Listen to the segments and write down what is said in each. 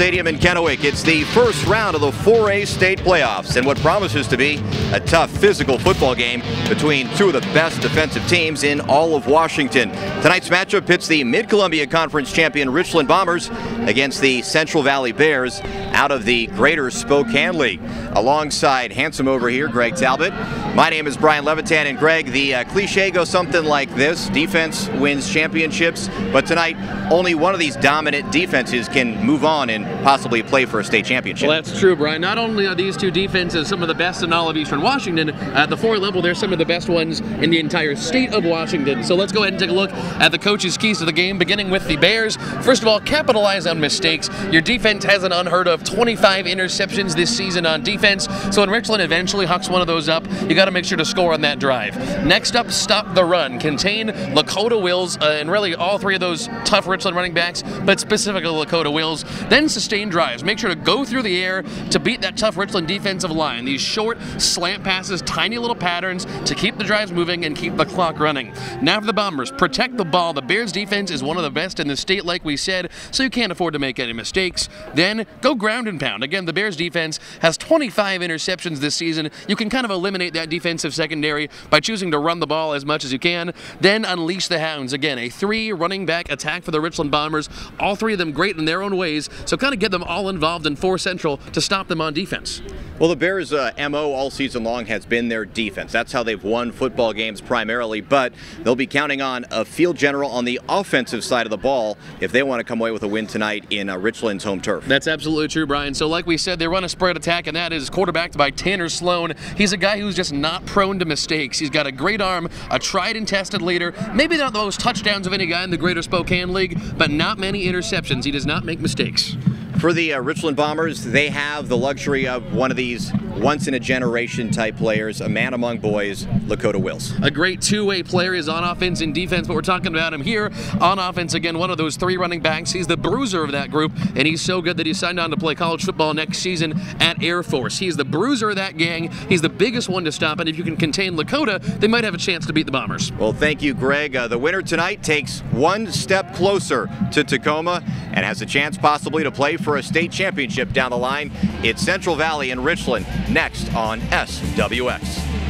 Stadium in Kennewick. It's the first round of the 4A state playoffs and what promises to be a tough physical football game between two of the best defensive teams in all of Washington. Tonight's matchup pits the Mid-Columbia Conference champion Richland Bombers against the Central Valley Bears out of the Greater Spokane League. Alongside handsome over here, Greg Talbot. My name is Brian Levitan and Greg, the uh, cliche goes something like this. Defense wins championships, but tonight only one of these dominant defenses can move on and possibly play for a state championship. Well, that's true, Brian. Not only are these two defenses some of the best in all of Eastern Washington, at the four level, they're some of the best ones in the entire state of Washington. So let's go ahead and take a look at the coaches' keys to the game, beginning with the Bears. First of all, capitalize on mistakes. Your defense has an unheard of 25 interceptions this season on defense. So when Richland eventually hucks one of those up, you got to make sure to score on that drive. Next up, stop the run. Contain Lakota Wills uh, and really all three of those tough Richland running backs, but specifically Lakota Wills. Then sustain drives. Make sure to go through the air to beat that tough Richland defensive line. These short slant passes, tiny little patterns to keep the drives moving and keep the clock running. Now for the Bombers, protect the ball. The Bears defense is one of the best in the state, like we said, so you can't afford to make any mistakes. Then go ground and pound. Again, the Bears defense has 25 interceptions this season. You can kind of eliminate that defensive secondary by choosing to run the ball as much as you can. Then unleash the Hounds. Again, a three running back attack for the Richland Bombers. All three of them great in their own ways, so kind of get them all involved in four central to stop them on defense. Well, the Bears' uh, MO all season long has been their defense. That's how they've won football games primarily, but they'll be counting on a field general on the offensive side of the ball if they want to come away with a win tonight in uh, Richland's home turf. That's absolutely true, Brian. So, like we said, they run a spread attack, and that is quarterbacked by Tanner Sloan. He's a guy who's just not prone to mistakes. He's got a great arm, a tried and tested leader. Maybe not the most touchdowns of any guy in the Greater Spokane League, but not many interceptions. He does not make mistakes. For the uh, Richland Bombers, they have the luxury of one of these once in a generation type players, a man among boys, Lakota Wills. A great two way player is on offense and defense, but we're talking about him here on offense again. One of those three running backs. He's the bruiser of that group, and he's so good that he signed on to play college football next season at Air Force. He's the bruiser of that gang. He's the biggest one to stop, and if you can contain Lakota, they might have a chance to beat the Bombers. Well, thank you, Greg. Uh, the winner tonight takes one step closer to Tacoma and has a chance possibly to play for a state championship down the line. It's Central Valley and Richland next on SWX.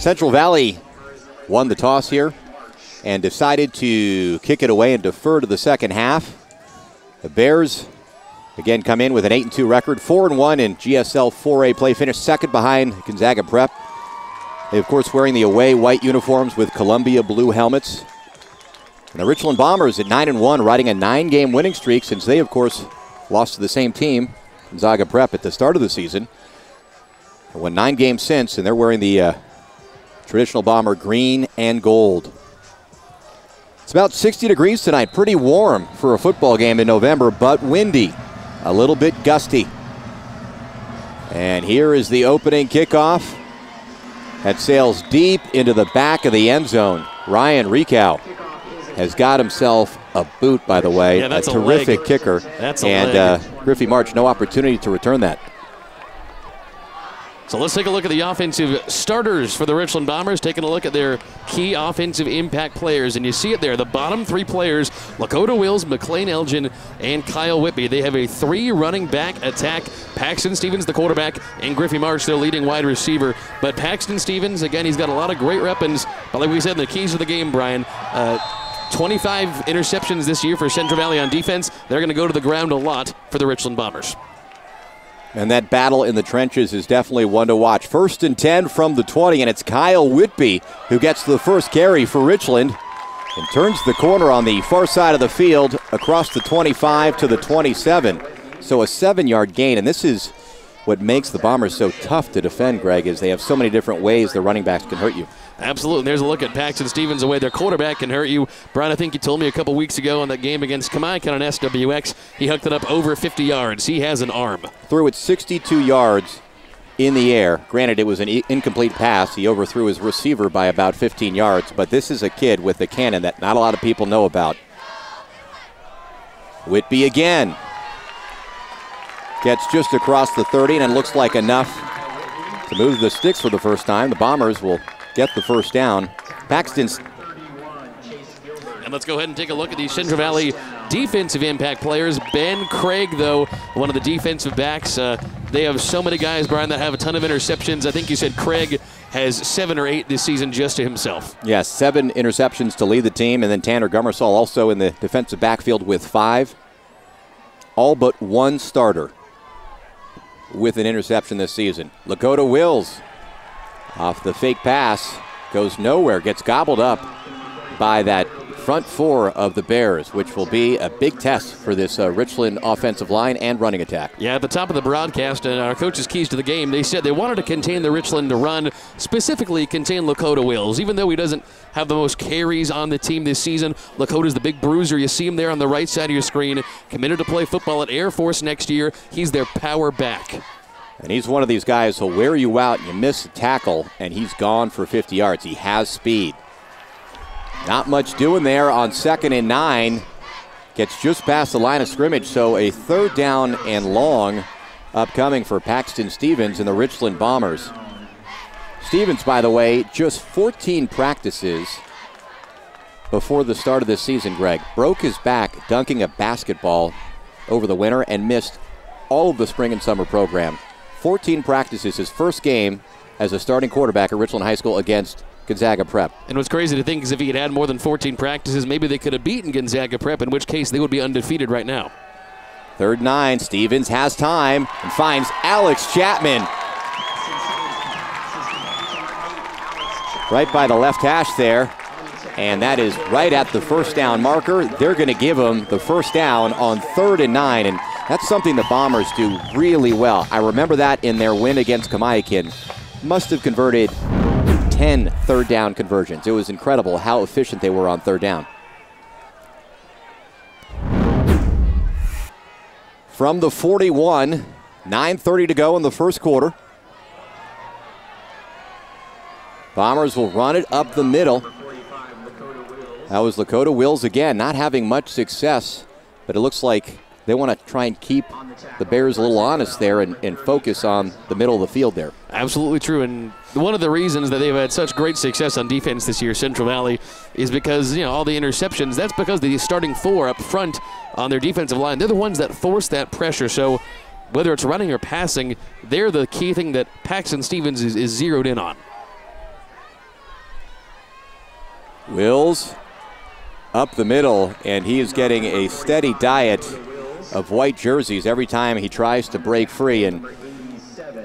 Central Valley won the toss here and decided to kick it away and defer to the second half. The Bears again come in with an 8 and 2 record, 4 and 1 in GSL 4A play, finished second behind Gonzaga Prep. They, of course, wearing the away white uniforms with Columbia blue helmets. And the Richland Bombers at 9 and 1, riding a nine game winning streak since they, of course, lost to the same team, Gonzaga Prep, at the start of the season. They won nine games since, and they're wearing the uh, traditional Bomber green and gold. It's about 60 degrees tonight, pretty warm for a football game in November, but windy, a little bit gusty. And here is the opening kickoff. That sails deep into the back of the end zone. Ryan Ricow has got himself a boot, by the way. Yeah, that's a a terrific leg. kicker. That's a and leg. Uh, Griffey March, no opportunity to return that. So let's take a look at the offensive starters for the Richland Bombers, taking a look at their key offensive impact players. And you see it there, the bottom three players, Lakota Wills, McLean Elgin, and Kyle Whitby. They have a three running back attack. Paxton Stevens, the quarterback, and Griffey March, their leading wide receiver. But Paxton Stevens, again, he's got a lot of great weapons. But like we said, the keys to the game, Brian, uh, 25 interceptions this year for Central Valley on defense. They're going to go to the ground a lot for the Richland Bombers. And that battle in the trenches is definitely one to watch. First and 10 from the 20, and it's Kyle Whitby who gets the first carry for Richland and turns the corner on the far side of the field across the 25 to the 27. So a seven yard gain, and this is what makes the Bombers so tough to defend, Greg, is they have so many different ways the running backs can hurt you. Absolutely. There's a look at Paxton Stevens, away. their quarterback can hurt you. Brian, I think you told me a couple weeks ago on that game against Kamiakin on SWX, he hooked it up over 50 yards. He has an arm. Threw it 62 yards in the air. Granted, it was an incomplete pass. He overthrew his receiver by about 15 yards, but this is a kid with a cannon that not a lot of people know about. Whitby again. Gets just across the 30 and looks like enough to move the sticks for the first time. The Bombers will get the first down. Paxton's And let's go ahead and take a look at the Central Valley defensive impact players. Ben Craig, though, one of the defensive backs. Uh, they have so many guys, Brian, that have a ton of interceptions. I think you said Craig has seven or eight this season just to himself. Yes, seven interceptions to lead the team, and then Tanner Gummersall also in the defensive backfield with five. All but one starter with an interception this season. Lakota Wills off the fake pass goes nowhere, gets gobbled up by that front four of the Bears, which will be a big test for this uh, Richland offensive line and running attack. Yeah, at the top of the broadcast, and our coaches' keys to the game, they said they wanted to contain the Richland to run, specifically contain Lakota Wills. Even though he doesn't have the most carries on the team this season, Lakota's the big bruiser. You see him there on the right side of your screen, committed to play football at Air Force next year. He's their power back. And he's one of these guys who'll wear you out and you miss a tackle, and he's gone for 50 yards. He has speed. Not much doing there on second and nine. Gets just past the line of scrimmage, so a third down and long upcoming for Paxton Stevens and the Richland Bombers. Stevens, by the way, just 14 practices before the start of this season, Greg. Broke his back dunking a basketball over the winter and missed all of the spring and summer program. 14 practices, his first game as a starting quarterback at Richland High School against Gonzaga Prep. And what's crazy to think is if he had had more than 14 practices, maybe they could have beaten Gonzaga Prep, in which case they would be undefeated right now. Third nine, Stevens has time and finds Alex Chapman. Right by the left hash there. And that is right at the first down marker. They're going to give him the first down on third and nine. And that's something the Bombers do really well. I remember that in their win against Kamiakin. Must have converted 10 third down conversions. It was incredible how efficient they were on third down. From the 41, 9.30 to go in the first quarter. Bombers will run it up the middle. That was Lakota Wills again, not having much success, but it looks like they want to try and keep the Bears a little honest there and, and, focus on the middle of the field there. Absolutely true. And one of the reasons that they've had such great success on defense this year, Central Valley, is because, you know, all the interceptions, that's because the starting four up front on their defensive line, they're the ones that force that pressure. So whether it's running or passing, they're the key thing that Paxton Stevens is, is zeroed in on. Wills up the middle, and he is getting a steady diet of white jerseys every time he tries to break free. And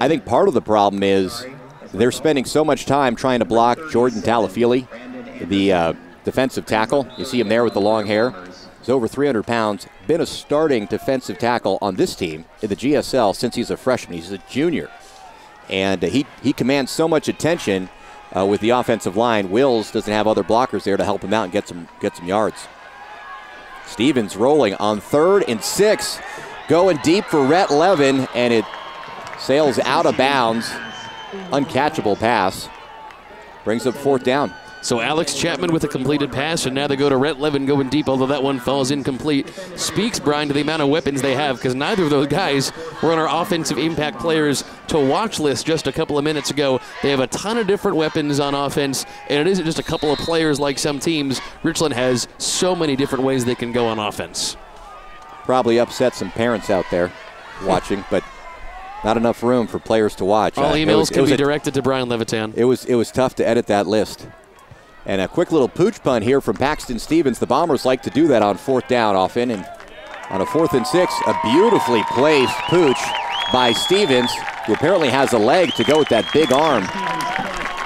I think part of the problem is they're spending so much time trying to block Jordan Talafili, the uh, defensive tackle. You see him there with the long hair. He's over 300 pounds, been a starting defensive tackle on this team in the GSL since he's a freshman. He's a junior. And uh, he, he commands so much attention uh, with the offensive line. Wills doesn't have other blockers there to help him out and get some, get some yards. Stevens rolling on third and six. Going deep for Rhett Levin, and it sails out of bounds. Uncatchable pass. Brings up fourth down. So Alex Chapman with a completed pass, and now they go to Rhett Levin going deep, although that one falls incomplete. Speaks, Brian, to the amount of weapons they have, because neither of those guys were on our offensive impact players to watch list just a couple of minutes ago. They have a ton of different weapons on offense, and it isn't just a couple of players like some teams. Richland has so many different ways they can go on offense. Probably upset some parents out there watching, but not enough room for players to watch. All uh, emails was, can be a, directed to Brian Levitan. It was it was tough to edit that list. And a quick little pooch punt here from Paxton Stevens. The Bombers like to do that on fourth down often. And on a fourth and six, a beautifully placed pooch by Stevens, who apparently has a leg to go with that big arm.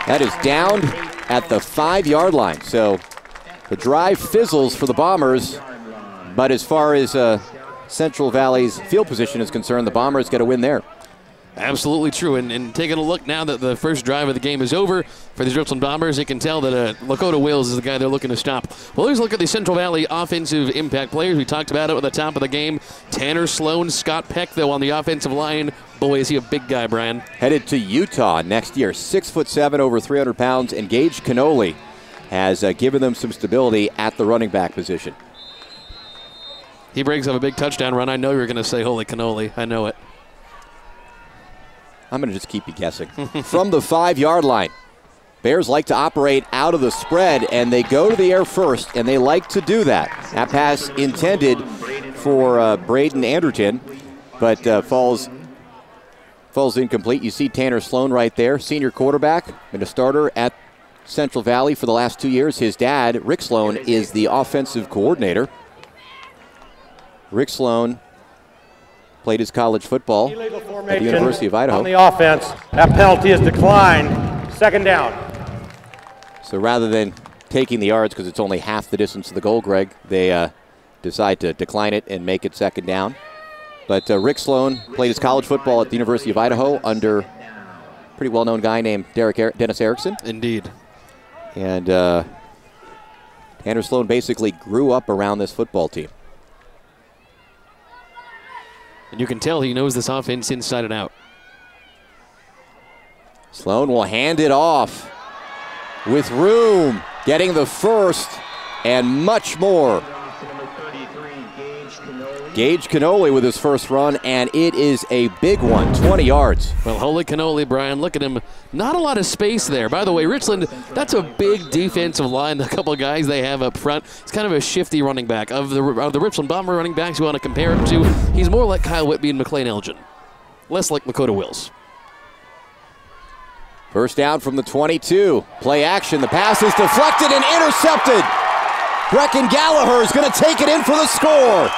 That is down at the five yard line. So the drive fizzles for the Bombers. But as far as uh, Central Valley's field position is concerned, the Bombers get a win there. Absolutely true. And, and, taking a look now that the first drive of the game is over for these Richland Bombers, you can tell that uh, Lakota Wills is the guy they're looking to stop. Well, let's look at the Central Valley offensive impact players. We talked about it at the top of the game. Tanner Sloan, Scott Peck, though, on the offensive line. Boy, is he a big guy, Brian. Headed to Utah next year. Six foot seven, over 300 pounds. Engaged Canoli has uh, given them some stability at the running back position. He brings up a big touchdown run. I know you're going to say holy cannoli. I know it. I'm going to just keep you guessing. From the five yard line. Bears like to operate out of the spread, and they go to the air first, and they like to do that. That pass intended for uh, Braden Anderton, but uh, falls falls incomplete. You see Tanner Sloan right there, senior quarterback, been a starter at Central Valley for the last two years. His dad, Rick Sloan, is the offensive coordinator. Rick Sloan played his college football at the University of Idaho. On the offense, that penalty is declined. Second down. So rather than taking the yards because it's only half the distance to the goal, Greg, they uh, decide to decline it and make it second down. But uh, Rick Sloan played his college football at the University of Idaho under a pretty well-known guy named Derek er- Dennis Erickson. Indeed. And uh, Tanner Sloan basically grew up around this football team. And you can tell he knows this offense inside and out. Sloan will hand it off with room, getting the first and much more. Gage Canoli with his first run, and it is a big one, 20 yards. Well, holy cannoli, Brian. Look at him. Not a lot of space there. By the way, Richland, that's a big defensive line. The couple guys they have up front. It's kind of a shifty running back. Of the, of the Richland Bomber running backs you want to compare him to, he's more like Kyle Whitby and McLean Elgin. Less like Lakota Wills. First down from the 22. Play action. The pass is deflected and intercepted. Brecken Gallagher is going to take it in for the score.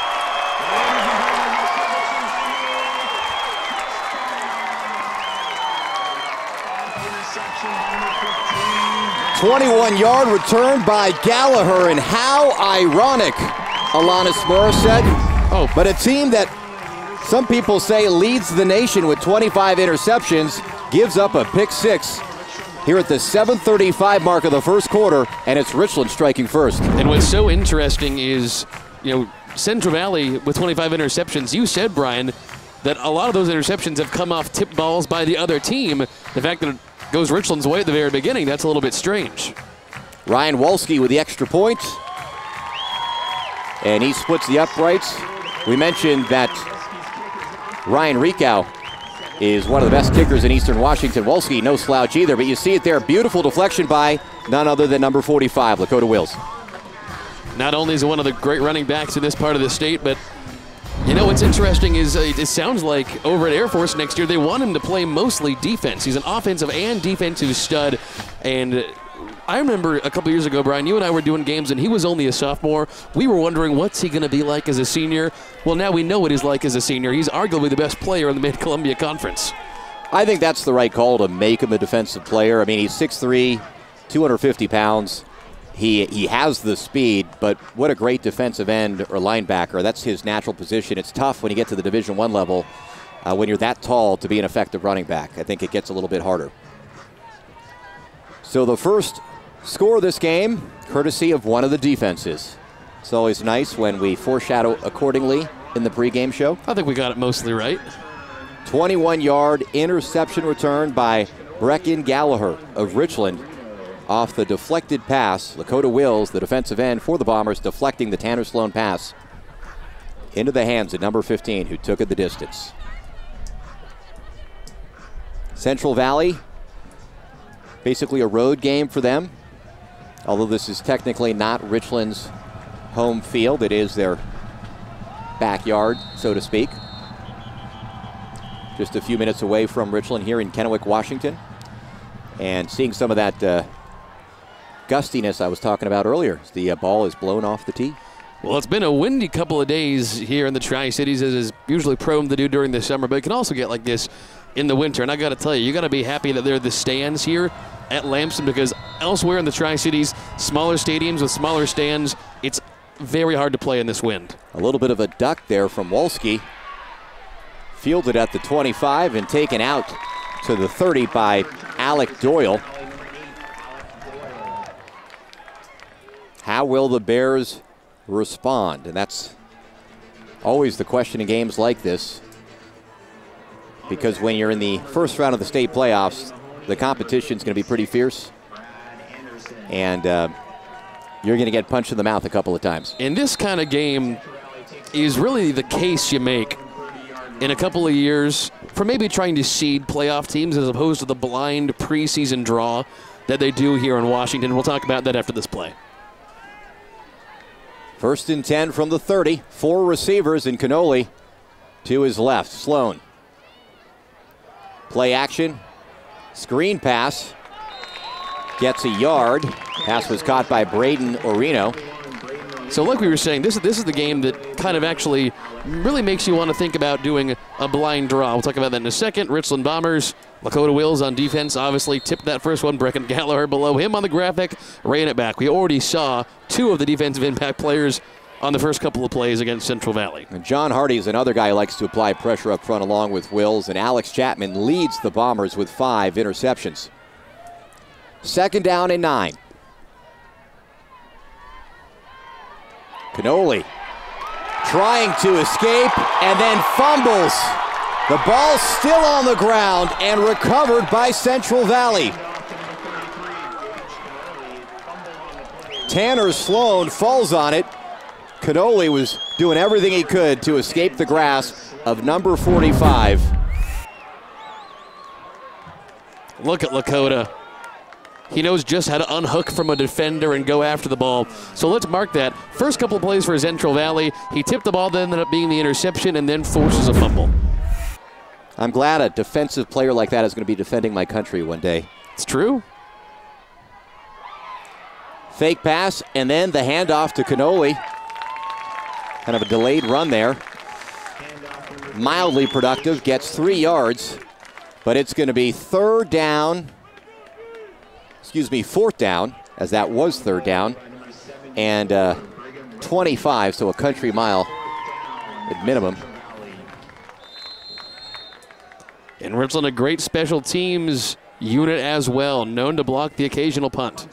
21 yard return by Gallagher, and how ironic, Alanis Morissette. Oh, but a team that some people say leads the nation with 25 interceptions gives up a pick six here at the 7:35 mark of the first quarter, and it's Richland striking first. And what's so interesting is, you know, Central Valley with 25 interceptions. You said, Brian, that a lot of those interceptions have come off tip balls by the other team. The fact that it goes Richland's way at the very beginning. That's a little bit strange. Ryan Wolski with the extra point. And he splits the uprights. We mentioned that Ryan Ricow is one of the best kickers in Eastern Washington. Wolski, no slouch either, but you see it there. Beautiful deflection by none other than number 45, Lakota Wills. Not only is he one of the great running backs in this part of the state, but you know what's interesting is uh, it sounds like over at Air Force next year they want him to play mostly defense. He's an offensive and defensive stud, and I remember a couple years ago, Brian, you and I were doing games, and he was only a sophomore. We were wondering what's he going to be like as a senior. Well, now we know what he's like as a senior. He's arguably the best player in the Mid Columbia Conference. I think that's the right call to make him a defensive player. I mean, he's 6'3", 250 pounds. He, he has the speed, but what a great defensive end or linebacker. That's his natural position. It's tough when you get to the Division One level uh, when you're that tall to be an effective running back. I think it gets a little bit harder. So the first score of this game, courtesy of one of the defenses. It's always nice when we foreshadow accordingly in the pregame show. I think we got it mostly right. 21 yard interception return by Brecken Gallagher of Richland off the deflected pass. Lakota Wills, the defensive end for the Bombers, deflecting the Tanner Sloan pass into the hands of number 15, who took it the distance. Central Valley, basically a road game for them. Although this is technically not Richland's home field, it is their backyard, so to speak. Just a few minutes away from Richland here in Kennewick, Washington. And seeing some of that uh, gustiness I was talking about earlier. The uh, ball is blown off the tee. Well, it's been a windy couple of days here in the Tri Cities, as is usually prone to do during the summer, but it can also get like this in the winter. And I got to tell you, you got to be happy that there are the stands here at Lampson because elsewhere in the Tri Cities, smaller stadiums with smaller stands, it's very hard to play in this wind. A little bit of a duck there from Wolski. Fielded at the 25 and taken out to the 30 by Alec Doyle. How will the Bears respond? And that's always the question in games like this. Because when you're in the first round of the state playoffs, the competition is going to be pretty fierce. And uh, you're going to get punched in the mouth a couple of times. In this kind of game is really the case you make in a couple of years for maybe trying to seed playoff teams as opposed to the blind preseason draw that they do here in Washington. We'll talk about that after this play. First and 10 from the 30. Four receivers in Canoli to his left. Sloan. Play action. Screen pass. Gets a yard. Pass was caught by Braden Orino. So, like we were saying, this is this is the game that kind of actually really makes you want to think about doing a blind draw. We'll talk about that in a second. Richland Bombers, Lakota Wills on defense, obviously tipped that first one. Brecken Gallagher below him on the graphic, ran it back. We already saw two of the defensive impact players on the first couple of plays against Central Valley. And John Hardy is another guy who likes to apply pressure up front along with Wills, and Alex Chapman leads the Bombers with five interceptions. Second down and nine. Canoli trying to escape and then fumbles. The ball still on the ground and recovered by Central Valley. Tanner Sloan falls on it. Canoli was doing everything he could to escape the grasp of number 45. Look at Lakota. He knows just how to unhook from a defender and go after the ball. So let's mark that. First couple plays for Central Valley. He tipped the ball, then ended up being the interception, and then forces a fumble. I'm glad a defensive player like that is going to be defending my country one day. It's true. Fake pass, and then the handoff to Canoli. Kind of a delayed run there. Mildly productive, gets three yards, but it's going to be third down excuse me, fourth down, as that was third down, and uh, 25, so a country mile at minimum. And Richland, a great special teams unit as well, known to block the occasional punt.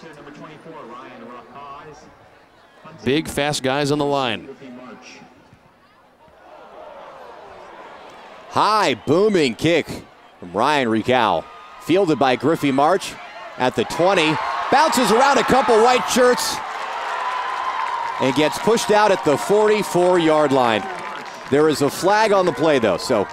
Big, fast guys on the line. High, booming kick from Ryan Rical. Fielded by Griffey March at the 20. Bounces around a couple white shirts and gets pushed out at the 44 yard line. There is a flag on the play, though, so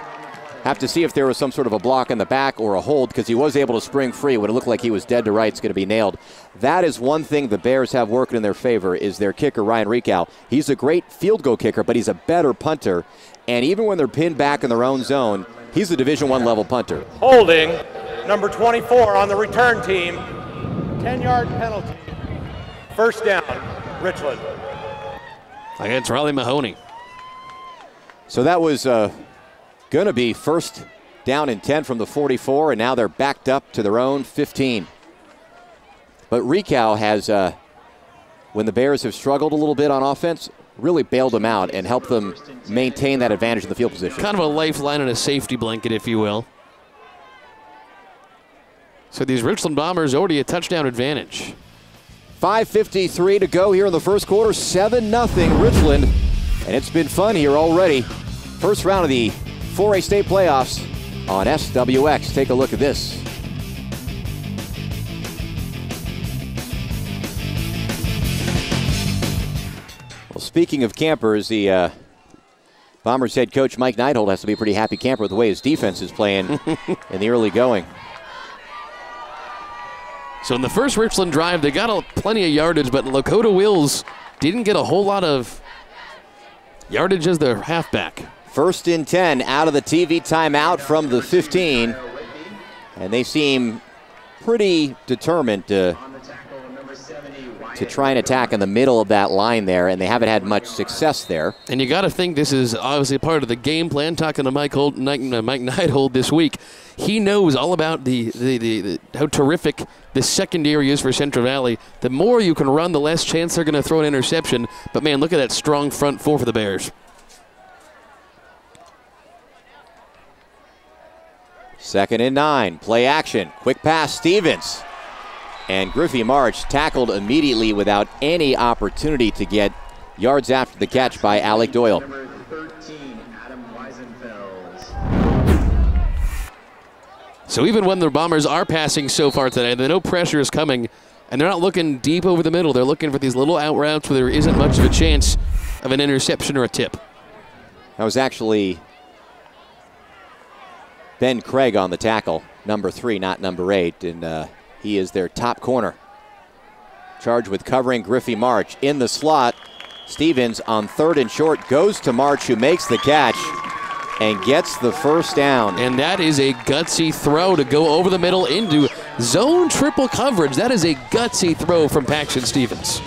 have to see if there was some sort of a block in the back or a hold because he was able to spring free when it looked like he was dead to rights going to be nailed. That is one thing the Bears have working in their favor is their kicker, Ryan Rical. He's a great field goal kicker, but he's a better punter. And even when they're pinned back in their own zone, he's a Division One level punter. Holding number 24 on the return team. 10 yard penalty. First down, Richland. Against Riley Mahoney. So that was uh, going to be first down and 10 from the 44, and now they're backed up to their own 15. But Rical has, uh, when the Bears have struggled a little bit on offense, really bailed them out and helped them maintain that advantage in the field position. Kind of a lifeline and a safety blanket, if you will. So these Richland Bombers already a touchdown advantage. 5.53 to go here in the first quarter. 7 0 Richland. And it's been fun here already. First round of the 4A state playoffs on SWX. Take a look at this. Well, speaking of campers, the uh, Bombers head coach Mike Neidhold has to be a pretty happy camper with the way his defense is playing in the early going. So in the first Richland drive, they got a, plenty of yardage, but Lakota Wills didn't get a whole lot of yardage as their halfback. First and 10 out of the TV timeout from the 15. And they seem pretty determined to, to try and attack in the middle of that line there, and they haven't had much success there. And you got to think this is obviously part of the game plan. Talking to Mike, Holt, Mike, uh, Mike Neidhold this week, he knows all about the, the, the, the, how terrific the secondary is for Central Valley. The more you can run, the less chance they're going to throw an interception. But man, look at that strong front four for the Bears. Second and nine, play action, quick pass, Stevens. And Griffey March tackled immediately without any opportunity to get yards after the catch by Alec Doyle. So even when the Bombers are passing so far today, they know pressure is coming, and they're not looking deep over the middle. They're looking for these little out routes where there isn't much of a chance of an interception or a tip. That was actually Ben Craig on the tackle, number three, not number eight, and uh, He is their top corner. Charged with covering Griffey March. In the slot, Stevens on third and short goes to March, who makes the catch and gets the first down. And that is a gutsy throw to go over the middle into zone triple coverage. That is a gutsy throw from Paxton Stevens.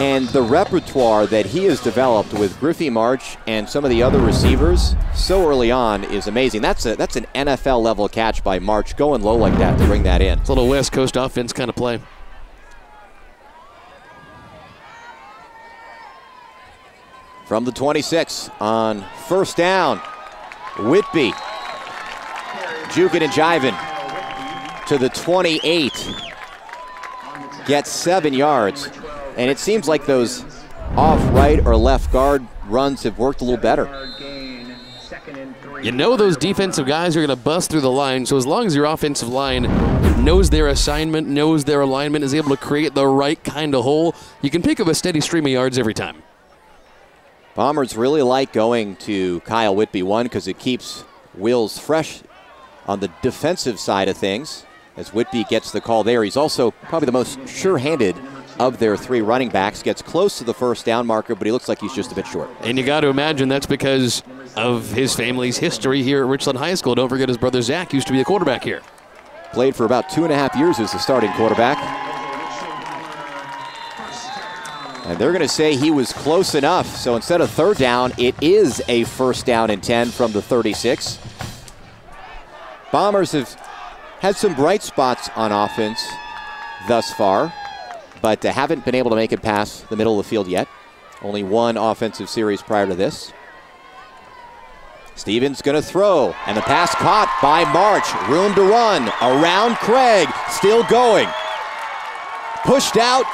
And the repertoire that he has developed with Griffey March and some of the other receivers so early on is amazing. That's a that's an NFL level catch by March, going low like that to bring that in. It's a little West Coast offense kind of play. From the 26 on first down, Whitby juking and jiving to the 28. Gets seven yards. And it seems like those off right or left guard runs have worked a little better. You know those defensive guys are going to bust through the line, so as long as your offensive line knows their assignment, knows their alignment, is able to create the right kind of hole, you can pick up a steady stream of yards every time. Bombers really like going to Kyle Whitby, one, because it keeps Wills fresh on the defensive side of things. As Whitby gets the call there, he's also probably the most sure handed of their three running backs. Gets close to the first down marker, but he looks like he's just a bit short. And you got to imagine that's because of his family's history here at Richland High School. Don't forget his brother Zach used to be a quarterback here. Played for about two and a half years as the starting quarterback. And they're going to say he was close enough. So instead of third down, it is a first down and 10 from the 36. Bombers have had some bright spots on offense thus far, but uh, haven't been able to make it past the middle of the field yet. Only one offensive series prior to this. Stevens going to throw, and the pass caught by March. Room to run around Craig, still going. Pushed out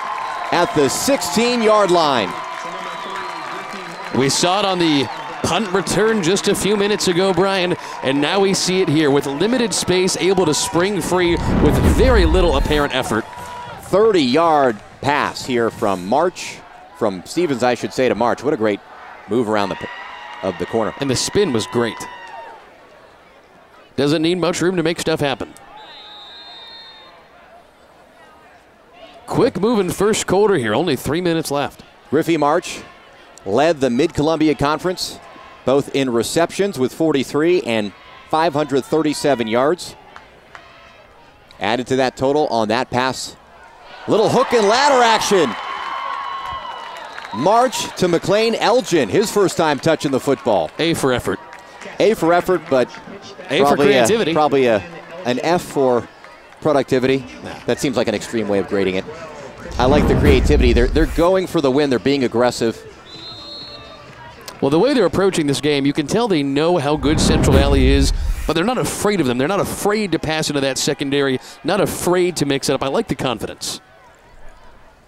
at the 16 yard line. We saw it on the punt return just a few minutes ago, Brian, and now we see it here with limited space, able to spring free with very little apparent effort. 30 yard pass here from March, from Stevens, I should say, to March. What a great move around the of the corner. And the spin was great. Doesn't need much room to make stuff happen. Quick moving first quarter here, only three minutes left. Griffey March led the Mid Columbia Conference both in receptions with 43 and 537 yards. Added to that total on that pass. Little hook and ladder action. March to McLean Elgin, his first time touching the football. A for effort. A for effort, but A for probably creativity. A, probably a, an F for productivity. That seems like an extreme way of grading it. I like the creativity. They're, they're going for the win. They're being aggressive. Well, the way they're approaching this game, you can tell they know how good Central Valley is, but they're not afraid of them. They're not afraid to pass into that secondary, not afraid to mix it up. I like the confidence.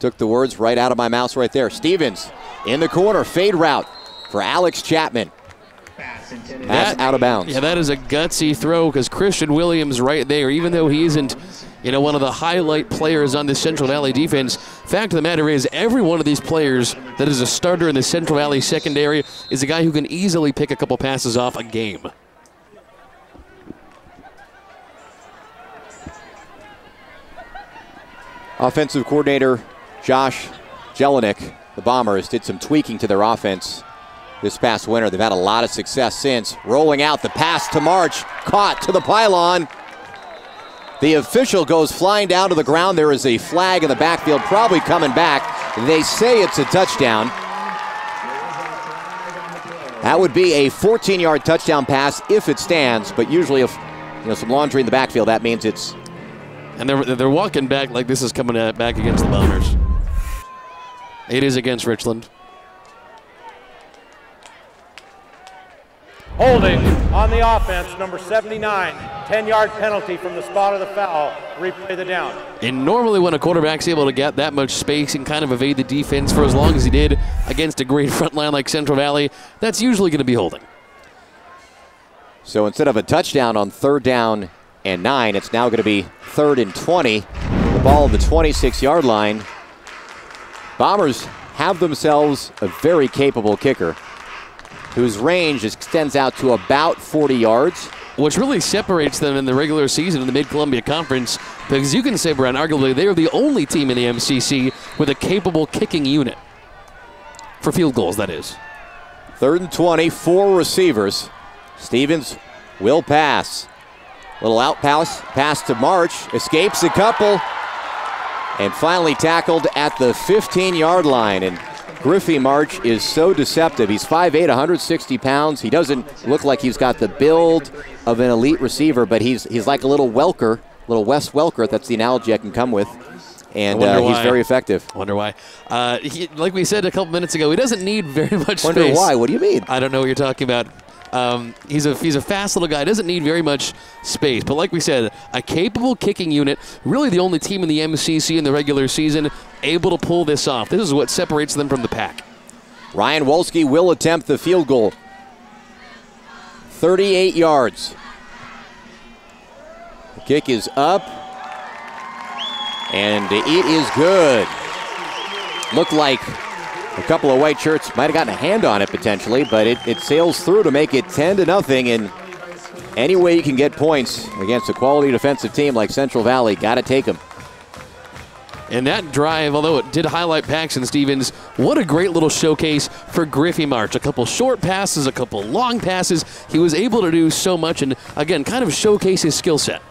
Took the words right out of my mouth right there. Stevens in the corner, fade route for Alex Chapman. That's That- out of bounds. Yeah, that is a gutsy throw because Christian Williams right there, even though he isn't, you know, one of the highlight players on the Central Valley defense. Fact of the matter is, every one of these players that is a starter in the Central Valley secondary is a guy who can easily pick a couple passes off a game. Offensive coordinator Josh Jelinek, the Bombers, did some tweaking to their offense this past winter. They've had a lot of success since. Rolling out the pass to March, caught to the pylon. The official goes flying down to the ground. There is a flag in the backfield, probably coming back. They say it's a touchdown. That would be a 14-yard touchdown pass if it stands, but usually if you know some laundry in the backfield, that means it's And they're, they're walking back like this is coming back against the Bombers. It is against Richland. Holding on the offense, number 79. 10 yard penalty from the spot of the foul. Replay the down. And normally, when a quarterback's able to get that much space and kind of evade the defense for as long as he did against a great front line like Central Valley, that's usually going to be holding. So instead of a touchdown on third down and nine, it's now going to be third and 20. The ball at the 26 yard line. Bombers have themselves a very capable kicker whose range extends out to about 40 yards. which really separates them in the regular season in the Mid Columbia Conference because you can say, Brian, arguably they are the only team in the MCC with a capable kicking unit. For field goals, that is. Third and 20, four receivers. Stevens will pass. Little out pass, pass to March, escapes a couple, and finally tackled at the 15 yard line. And Griffey March is so deceptive. He's 5'8, 160 pounds. He doesn't look like he's got the build of an elite receiver, but he's he's like a little Welker, little Wes Welker. That's the analogy I can come with. And uh, he's very effective. Wonder why. Uh, he, like we said a couple minutes ago, he doesn't need very much Wonder space. why? What do you mean? I don't know what you're talking about. Um, he's a he's a fast little guy. Doesn't need very much space, but like we said, a capable kicking unit. Really, the only team in the MCC in the regular season able to pull this off. This is what separates them from the pack. Ryan Wolski will attempt the field goal. 38 yards. The kick is up, and it is good. Looked like a couple of white shirts might have gotten a hand on it potentially, but it, it sails through to make it 10 to nothing. And any way you can get points against a quality defensive team like Central Valley, got to take them. And that drive, although it did highlight Paxton Stevens, what a great little showcase for Griffey March. A couple short passes, a couple long passes. He was able to do so much and, again, kind of showcase his skill set.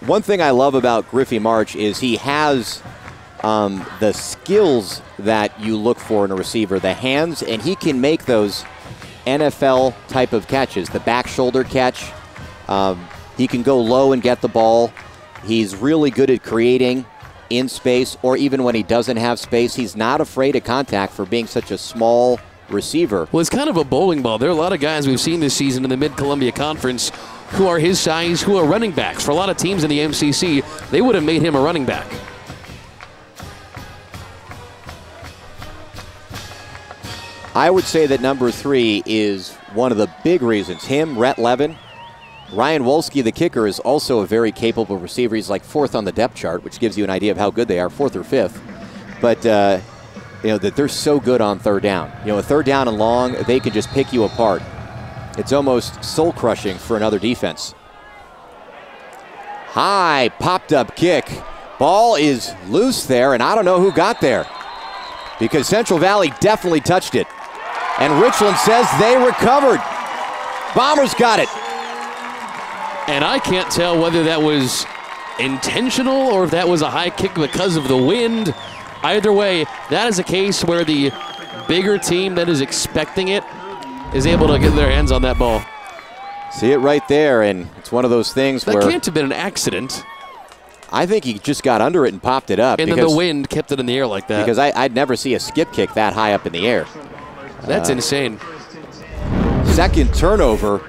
One thing I love about Griffey March is he has um, the skills that you look for in a receiver, the hands, and he can make those NFL type of catches. The back shoulder catch, um, he can go low and get the ball. He's really good at creating in space, or even when he doesn't have space, he's not afraid of contact for being such a small receiver. Well, it's kind of a bowling ball. There are a lot of guys we've seen this season in the Mid Columbia Conference who are his size, who are running backs. For a lot of teams in the MCC, they would have made him a running back. I would say that number three is one of the big reasons. Him, Rhett Levin, Ryan Wolski, the kicker, is also a very capable receiver. He's like fourth on the depth chart, which gives you an idea of how good they are, fourth or fifth. But uh, you know that they're so good on third down. You know, a third down and long, they can just pick you apart. It's almost soul crushing for another defense. High popped up kick. Ball is loose there, and I don't know who got there because Central Valley definitely touched it. And Richland says they recovered. Bombers got it. And I can't tell whether that was intentional or if that was a high kick because of the wind. Either way, that is a case where the bigger team that is expecting it is able to get their hands on that ball. See it right there, and it's one of those things that where can't have been an accident. I think he just got under it and popped it up. And because, then the wind kept it in the air like that. Because I, would never see a skip kick that high up in the air. That's uh, insane. Second turnover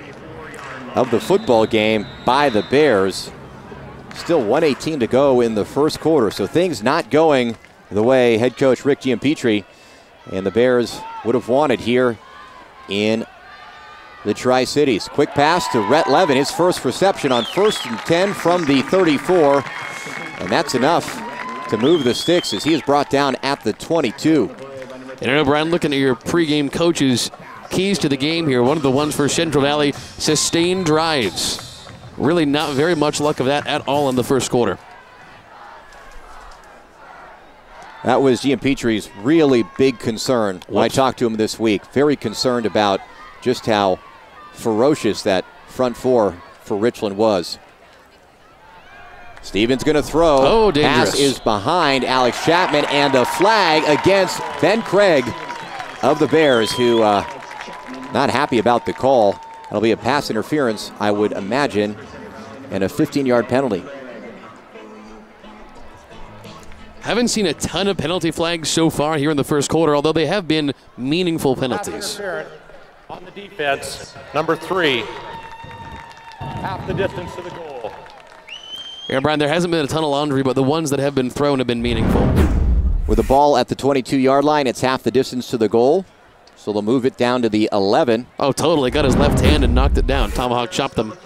of the football game by the Bears. Still 118 to go in the first quarter, so things not going the way head coach Rick Giampetri and the Bears would have wanted here in the Tri Cities. Quick pass to Rhett Levin, his first reception on first and 10 from the 34, and that's enough to move the sticks as he is brought down at the 22. And I know, Brian, looking at your pregame coaches' keys to the game here, one of the ones for Central Valley, sustained drives. Really not very much luck of that at all in the first quarter. That was Giampetri's really big concern when I talked to him this week. Very concerned about just how ferocious that front four for Richland was. Stevens going to throw. Oh, dangerous. Pass is behind Alex Chapman and a flag against Ben Craig of the Bears, who uh, not happy about the call. That'll be a pass interference, I would imagine, and a 15-yard penalty. Haven't seen a ton of penalty flags so far here in the first quarter, although they have been meaningful penalties. On the defense, number three, half the distance to the goal. Yeah, Brian, there hasn't been a ton of laundry, but the ones that have been thrown have been meaningful. With the ball at the 22 yard line, it's half the distance to the goal. So they'll move it down to the 11. Oh, totally. Got his left hand and knocked it down. Tomahawk chopped them.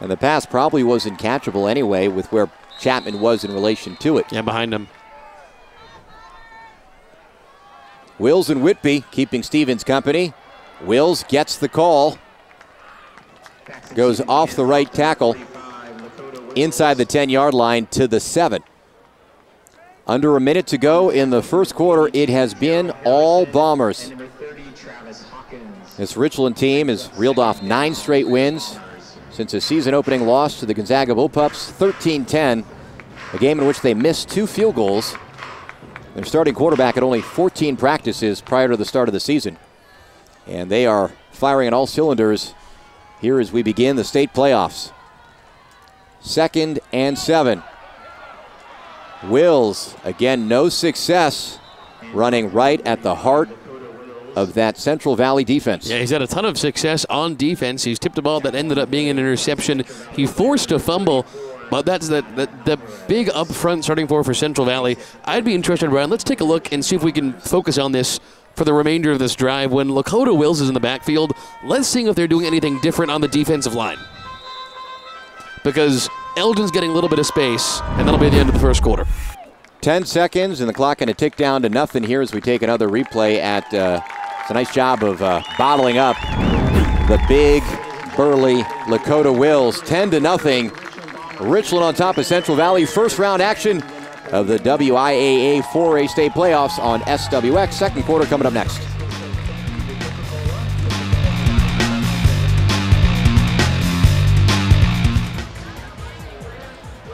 And the pass probably wasn't catchable anyway with where Chapman was in relation to it. Yeah, behind him. Wills and Whitby keeping Stevens company. Wills gets the call, goes off the right tackle inside the 10 yard line to the 7. Under a minute to go in the first quarter, it has been all Bombers. This Richland team has reeled off nine straight wins since a season opening loss to the Gonzaga Bullpups 13 10, a game in which they missed two field goals. Their starting quarterback had only 14 practices prior to the start of the season. And they are firing on all cylinders here as we begin the state playoffs. Second and seven. Wills, again, no success running right at the heart of that Central Valley defense. Yeah, he's had a ton of success on defense. He's tipped a ball that ended up being an interception. He forced a fumble, but that's the, the, the big up front starting four for Central Valley. I'd be interested, Brian. Let's take a look and see if we can focus on this for the remainder of this drive. When Lakota Wills is in the backfield, let's see if they're doing anything different on the defensive line. Because Elgin's getting a little bit of space, and that'll be the end of the first quarter. 10 seconds, and the clock going to tick down to nothing here as we take another replay at. Uh, it's a nice job of uh, bottling up the big, burly Lakota Wills. 10 to nothing. Richland on top of Central Valley. First round action of the WIAA 4A state playoffs on SWX. Second quarter coming up next.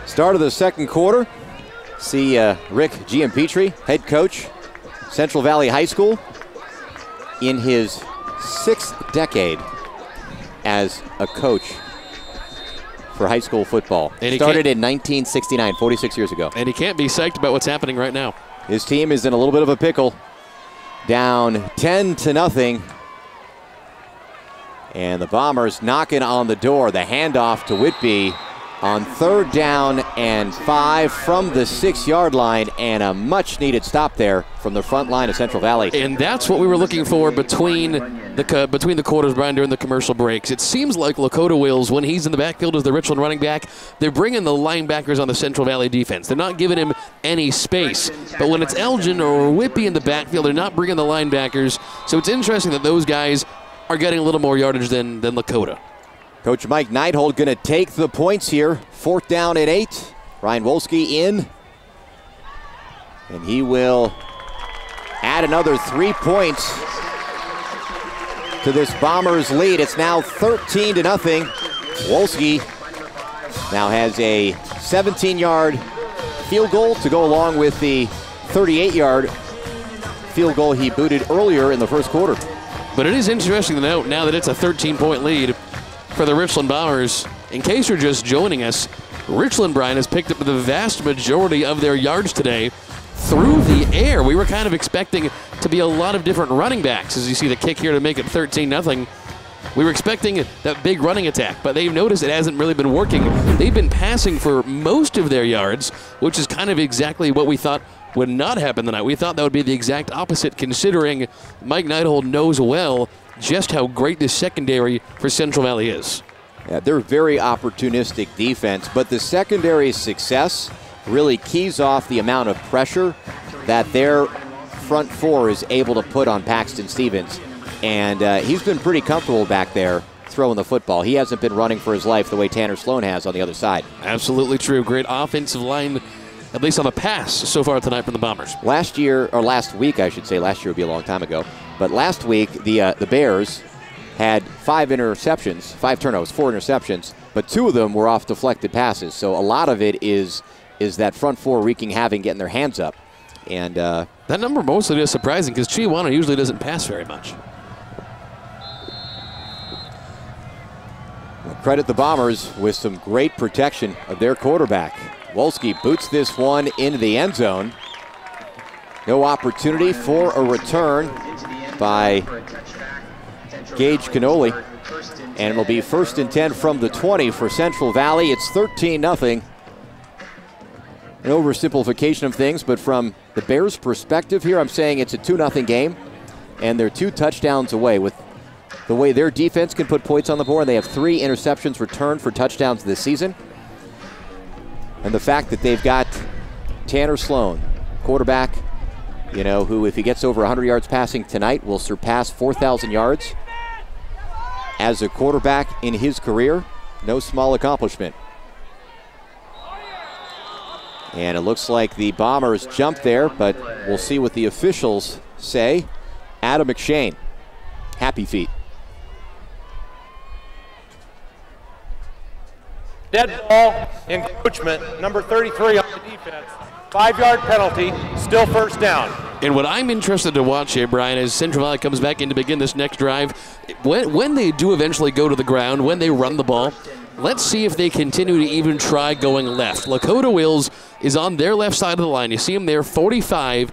Start of the second quarter. See uh, Rick Giampietri, head coach, Central Valley High School, in his sixth decade as a coach for high school football. And he Started in 1969, 46 years ago. And he can't be psyched about what's happening right now. His team is in a little bit of a pickle. Down 10 to nothing. And the Bombers knocking on the door. The handoff to Whitby on third down and five from the six yard line. And a much needed stop there from the front line of Central Valley. And that's what we were looking for between the between the quarters, Brian, during the commercial breaks. It seems like Lakota Wills, when he's in the backfield as the Richland running back, they're bringing the linebackers on the Central Valley defense. They're not giving him any space. But when it's Elgin or Whitby in the backfield, they're not bringing the linebackers. So it's interesting that those guys are getting a little more yardage than, than Lakota. Coach Mike Neidhold going to take the points here. Fourth down at eight. Ryan Wolski in. And he will add another three points to this Bombers lead. It's now 13 to nothing. Wolski now has a 17 yard field goal to go along with the 38 yard field goal he booted earlier in the first quarter. But it is interesting to note now that it's a 13 point lead for the Richland Bombers. In case you're just joining us, Richland Bryan has picked up the vast majority of their yards today through the air. We were kind of expecting to be a lot of different running backs as you see the kick here to make it 13 0. We were expecting that big running attack, but they've noticed it hasn't really been working. They've been passing for most of their yards, which is kind of exactly what we thought would not happen tonight. We thought that would be the exact opposite, considering Mike Neidhold knows well just how great this secondary for Central Valley is. Yeah, they're very opportunistic defense, but the secondary success really keys off the amount of pressure that their front four is able to put on Paxton Stevens. And uh, he's been pretty comfortable back there throwing the football. He hasn't been running for his life the way Tanner Sloan has on the other side. Absolutely true. Great offensive line, at least on the pass so far tonight from the Bombers. Last year, or last week, I should say, last year would be a long time ago, but last week the uh, the Bears had five interceptions, five turnovers, four interceptions, but two of them were off deflected passes. So a lot of it is is that front four wreaking havoc, getting their hands up, and uh, That number mostly is surprising because Chiawana usually doesn't pass very much. credit the Bombers with some great protection of their quarterback. Wolski boots this one into the end zone. No opportunity for a return by Gage Canoli. And it'll be first and 10 from the 20 for Central Valley. It's 13 0. An oversimplification of things, but from the Bears' perspective here, I'm saying it's a 2 0 game. And they're two touchdowns away with the way their defense can put points on the board. They have three interceptions returned for touchdowns this season. And the fact that they've got Tanner Sloan, quarterback, you know, who, if he gets over 100 yards passing tonight, will surpass 4,000 yards as a quarterback in his career. No small accomplishment. And it looks like the Bombers jumped there, but we'll see what the officials say. Adam McShane, happy feet. Dead ball, encroachment, number 33 on the defense. Five yard penalty, still first down. And what I'm interested to watch here, Brian, as Central Valley comes back in to begin this next drive, when, when they do eventually go to the ground, when they run the ball, let's see if they continue to even try going left. Lakota Wills is on their left side of the line. You see him there, 45.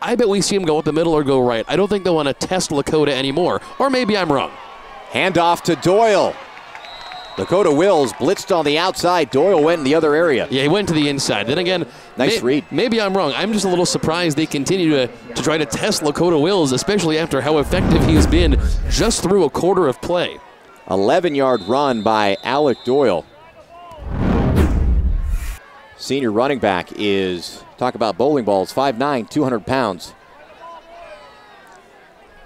I bet we see him go up the middle or go right. I don't think they want to test Lakota anymore. Or maybe I'm wrong. Handoff to Doyle. Lakota Wills blitzed on the outside. Doyle went in the other area. Yeah, he went to the inside. Then again, nice may, read. Maybe I'm wrong. I'm just a little surprised they continue to, to try to test Lakota Wills, especially after how effective he has been just through a quarter of play. 11 yard run by Alec Doyle. Senior running back is, talk about bowling balls, 5'9, 200 pounds.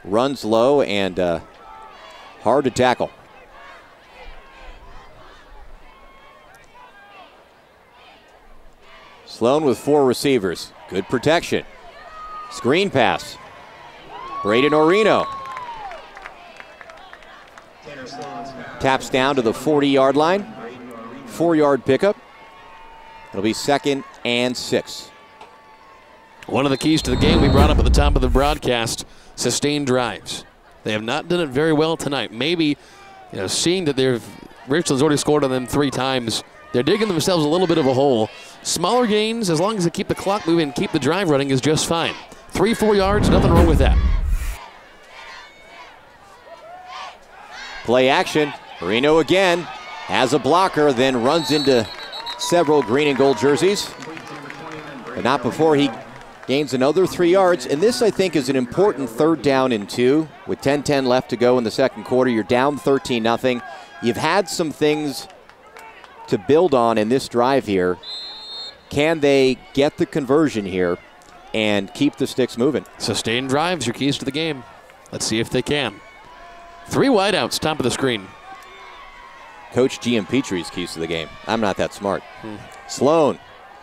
Runs low and uh, hard to tackle. Sloan with four receivers. Good protection. Screen pass. Braden Orino. Taps down to the 40 yard line. Four yard pickup. It'll be second and six. One of the keys to the game we brought up at the top of the broadcast sustained drives. They have not done it very well tonight. Maybe, you know, seeing that they've Richland's already scored on them three times, they're digging themselves a little bit of a hole. Smaller gains, as long as they keep the clock moving and keep the drive running, is just fine. Three, four yards, nothing wrong with that. Play action. Marino again has a blocker, then runs into several green and gold jerseys. But not before he gains another three yards. And this, I think, is an important third down and two. With 10 10 left to go in the second quarter, you're down 13 0. You've had some things to build on in this drive here. Can they get the conversion here and keep the sticks moving? Sustained drives, your keys to the game. Let's see if they can. Three wideouts, top of the screen. Coach Giampietri's keys to the game. I'm not that smart. Hmm. Sloan,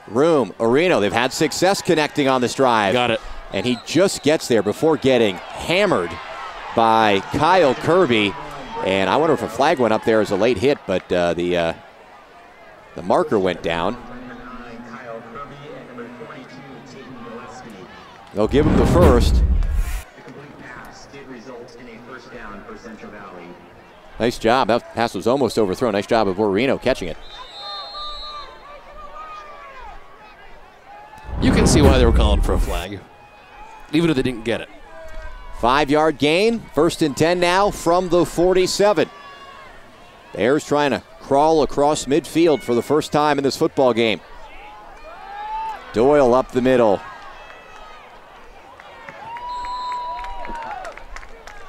Room, Orino, they've had success connecting on this drive. Got it. And he just gets there before getting hammered by Kyle Kirby. And I wonder if a flag went up there as a late hit, but uh, the uh, the marker went down. They'll give him the first. Nice job. That pass was almost overthrown. Nice job of Orino catching it. You can see why they were calling for a flag, even if they didn't get it. Five yard gain. First and 10 now from the 47. Bears trying to crawl across midfield for the first time in this football game. Doyle up the middle.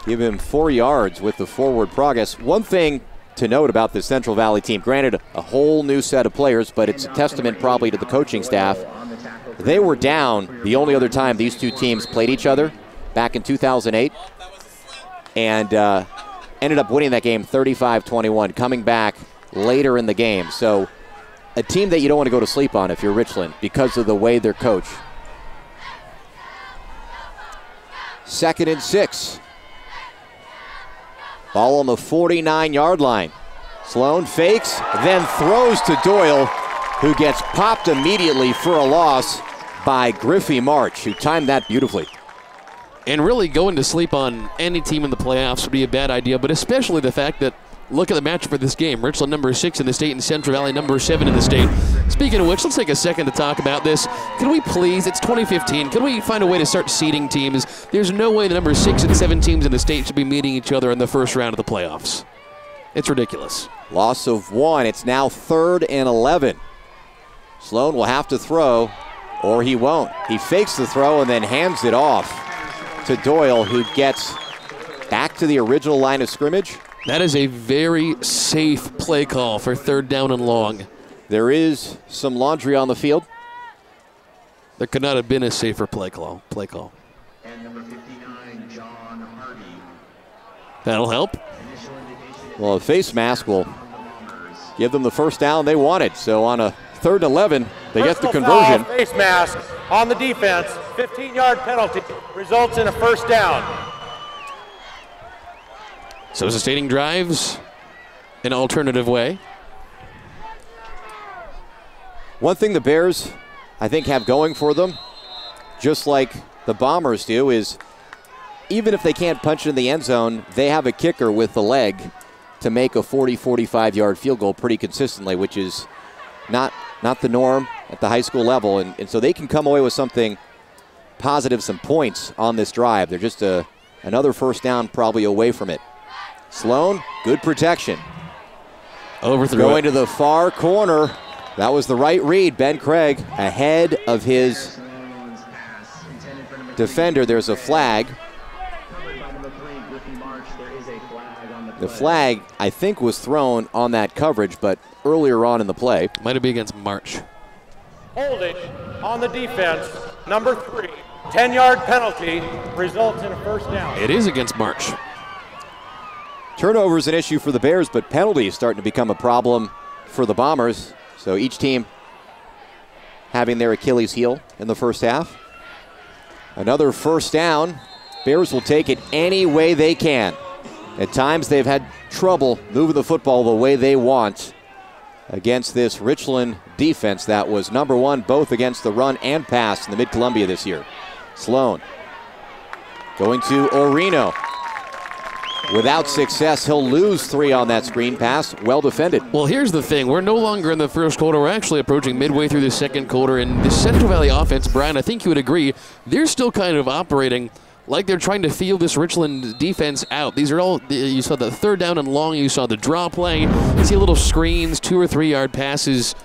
Give him four yards with the forward progress. One thing to note about the Central Valley team, granted, a whole new set of players, but it's a testament probably to the coaching staff. They were down the only other time these two teams played each other back in 2008 and uh, ended up winning that game 35 21, coming back later in the game. So, a team that you don't want to go to sleep on if you're Richland because of the way they're coached. Second and six. Ball on the 49 yard line. Sloan fakes, then throws to Doyle, who gets popped immediately for a loss by Griffey March, who timed that beautifully. And really going to sleep on any team in the playoffs would be a bad idea, but especially the fact that look at the matchup for this game. Richland number six in the state and Central Valley number seven in the state. Speaking of which, let's take a second to talk about this. Can we please, it's 2015, can we find a way to start seeding teams? There's no way the number six and seven teams in the state should be meeting each other in the first round of the playoffs. It's ridiculous. Loss of one. It's now third and 11. Sloan will have to throw, or he won't. He fakes the throw and then hands it off to Doyle, who gets back to the original line of scrimmage that is a very safe play call for third down and long. There is some laundry on the field. There could not have been a safer play call. Play call. And number 59, John Hardy. That'll help. Well, a face mask will give them the first down they wanted. So on a third and 11, they get the conversion. foul, face mask on the defense. 15-yard penalty results in a first down. So sustaining drives, an alternative way. One thing the Bears, I think, have going for them, just like the Bombers do, is even if they can't punch it in the end zone, they have a kicker with the leg to make a 40, 45 yard field goal pretty consistently, which is not not the norm at the high school level. And, and so they can come away with something positive, some points on this drive. They're just a, another first down probably away from it. Sloan, good protection. Overthrew Going it. to the far corner. That was the right read. Ben Craig ahead of his defender. There's a flag. The flag, I think, was thrown on that coverage, but earlier on in the play. Might have been against March. Holding on the defense, number three. 10-yard penalty results in a first down. It is against March. Turnover is an issue for the Bears, but penalties starting to become a problem for the Bombers. So each team having their Achilles heel in the first half. Another first down. Bears will take it any way they can. At times they've had trouble moving the football the way they want against this Richland defense that was number one both against the run and pass in the Mid Columbia this year. Sloan going to Orino. Without success, he'll lose three on that screen pass. Well defended. Well, here's the thing. We're no longer in the first quarter. We're actually approaching midway through the second quarter. And the Central Valley offense, Brian, I think you would agree, they're still kind of operating like they're trying to feel this Richland defense out. These are all, you saw the third down and long, you saw the draw play, you see little screens, two or three yard passes.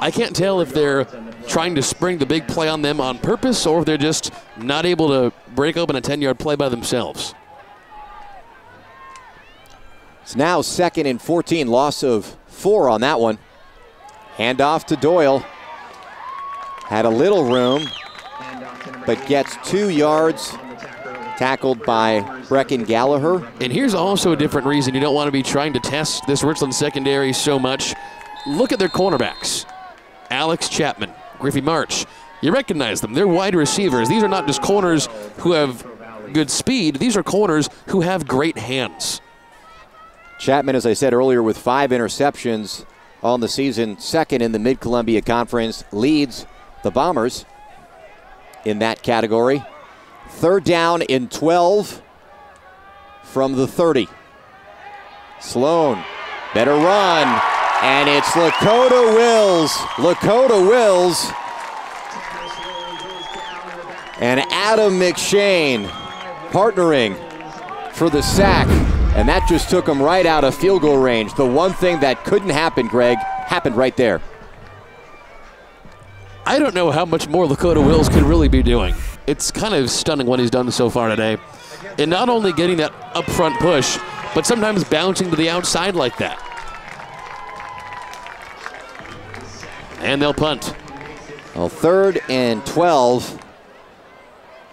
I can't tell if they're trying to spring the big play on them on purpose or if they're just not able to break open a 10 yard play by themselves. It's now second and 14, loss of four on that one. Handoff to Doyle. Had a little room, but gets two yards. Tackled by Brecken Gallagher. And here's also a different reason you don't want to be trying to test this Richland secondary so much. Look at their cornerbacks Alex Chapman, Griffey March. You recognize them. They're wide receivers. These are not just corners who have good speed, these are corners who have great hands. Chapman, as I said earlier, with five interceptions on the season, second in the Mid Columbia Conference, leads the Bombers in that category. Third down in 12 from the 30. Sloan, better run, and it's Lakota Wills. Lakota Wills and Adam McShane partnering for the sack. And that just took him right out of field goal range. The one thing that couldn't happen, Greg, happened right there. I don't know how much more Lakota Wills could really be doing. It's kind of stunning what he's done so far today. And not only getting that upfront push, but sometimes bouncing to the outside like that. And they'll punt. Well, third and 12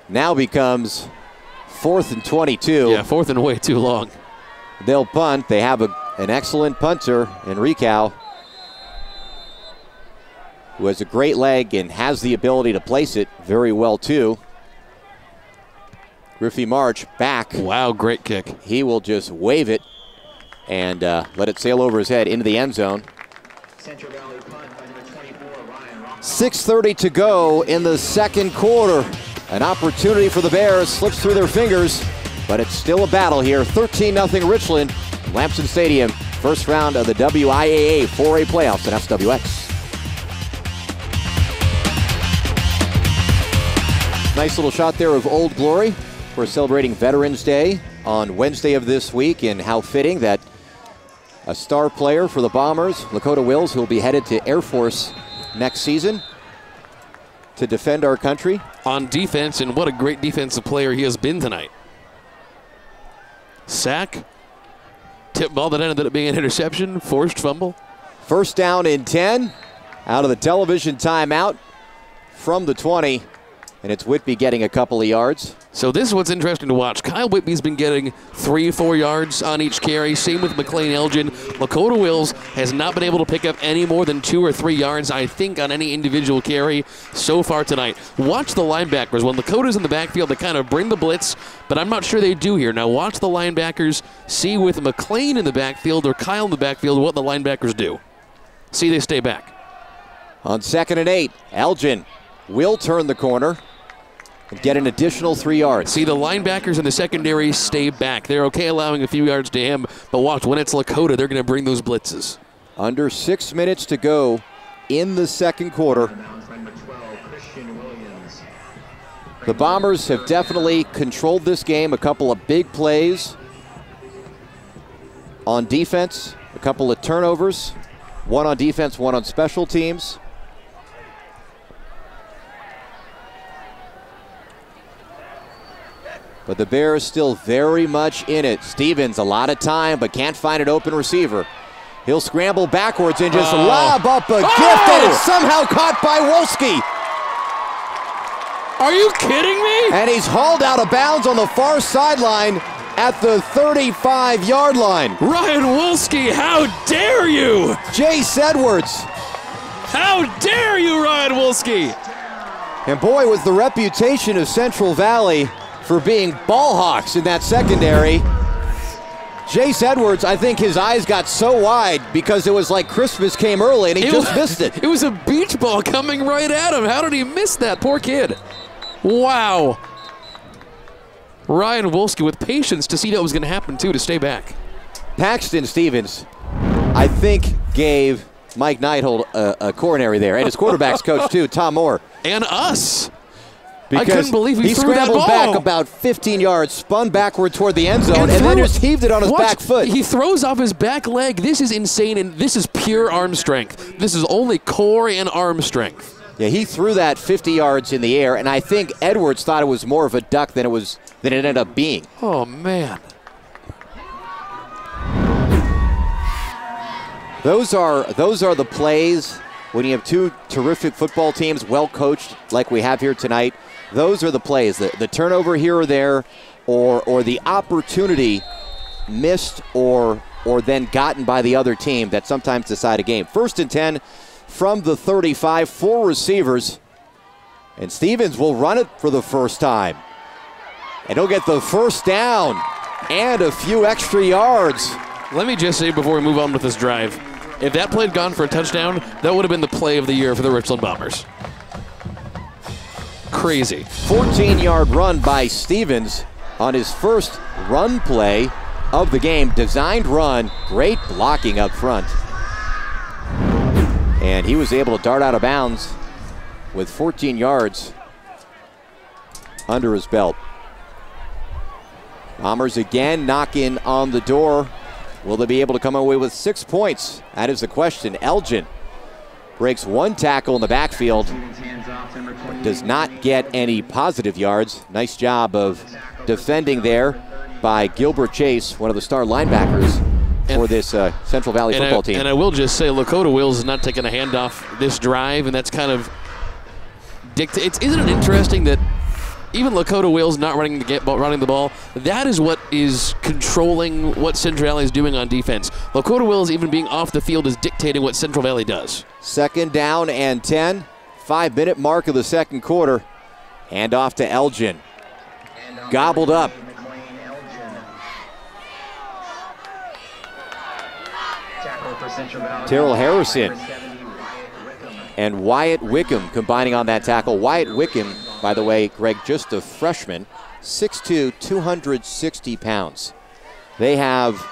now becomes fourth and 22. Yeah, fourth and way too long. They'll punt. They have a, an excellent punter in Ricow, who has a great leg and has the ability to place it very well, too. Griffey March back. Wow, great kick. He will just wave it and uh, let it sail over his head into the end zone. 6.30 to go in the second quarter. An opportunity for the Bears slips through their fingers, but it's still a battle here. 13 0 Richland, Lampson Stadium. First round of the WIAA 4A playoffs at SWX. Nice little shot there of Old Glory. We're celebrating Veterans Day on Wednesday of this week, and how fitting that a star player for the Bombers, Lakota Wills, who will be headed to Air Force next season to defend our country. On defense, and what a great defensive player he has been tonight. Sack, tip ball that ended up being an interception, forced fumble. First down in 10 out of the television timeout from the 20. And it's Whitby getting a couple of yards. So this is what's interesting to watch. Kyle Whitby's been getting three, four yards on each carry. Same with McLean Elgin. Lakota Wills has not been able to pick up any more than two or three yards, I think, on any individual carry so far tonight. Watch the linebackers. When Lakota's in the backfield, they kind of bring the blitz, but I'm not sure they do here. Now watch the linebackers. See with McLean in the backfield or Kyle in the backfield what the linebackers do. See they stay back. On second and eight, Elgin will turn the corner and get an additional three yards. See, the linebackers in the secondary stay back. They're okay allowing a few yards to him, but watch, when it's Lakota, they're going to bring those blitzes. Under six minutes to go in the second quarter. The Bombers have definitely controlled this game. A couple of big plays on defense, a couple of turnovers, one on defense, one on special teams. But the Bears still very much in it. Stevens, a lot of time, but can't find an open receiver. He'll scramble backwards and just Oh. lob up a Oh! gift, and it's somehow caught by Wolski. Are you kidding me? And he's hauled out of bounds on the far sideline at the 35 yard line. Ryan Wolski, how dare you? Jace Edwards. How dare you, Ryan Wolski? And boy, was the reputation of Central Valley for being ball hawks in that secondary. Jace Edwards, I think his eyes got so wide because it was like Christmas came early and he just was, missed it. It was a beach ball coming right at him. How did he miss that? Poor kid. Wow. Ryan Wolski with patience to see that was going to happen, too, to stay back. Paxton Stevens, I think, gave Mike Neidhold a, a coronary there, and his quarterback's coach too, Tom Moore. And us. Because couldn't believe he he threw that scrambled ball. back about 15 yards, spun backward toward the end zone, and, then threw- just heaved it on his Watch, back foot. He throws off his back leg. This is insane, and this is pure arm strength. This is only core and arm strength. yeah, he threw that 50 yards in the air, and I think Edwards thought it was more of a duck than it was than it ended up being. Oh, man. Those are those are the plays when you have two terrific football teams, well coached, like we have here tonight. Those are the plays. The, the turnover here or there, or or the opportunity missed or or then gotten by the other team that sometimes decide a game. First and ten from the 35, four receivers, and Stevens will run it for the first time, and he'll get the first down and a few extra yards. Let me just say before we move on with this drive, if that play had gone for a touchdown, that would have been the play of the year for the Richland Bombers. Crazy. 14 yard run by Stevens on his first run play of the game. Designed run, great blocking up front. And he was able to dart out of bounds with 14 yards under his belt. Bombers again knocking on the door. Will they be able to come away with six points? That is the question. Elgin breaks one tackle in the backfield does not get any positive yards. Nice job of defending there by Gilbert Chase, one of the star linebackers for this uh, Central Valley football I, team. and I will just say, Lakota Wills is not taking a handoff this drive, and that's kind of dictates. Isn't it interesting that even Lakota Wills not running the get, running the ball? That is what is controlling what Central Valley is doing on defense. Lakota Wills even being off the field is dictating what Central Valley does. Second down and 10. Five minute mark of the second quarter. Hand off to Elgin. Gobbled up. Terrell Harrison and Wyatt Wickham combining on that tackle. Wyatt Wickham, by the way, Greg, just a freshman, 6'2, 260 pounds. They have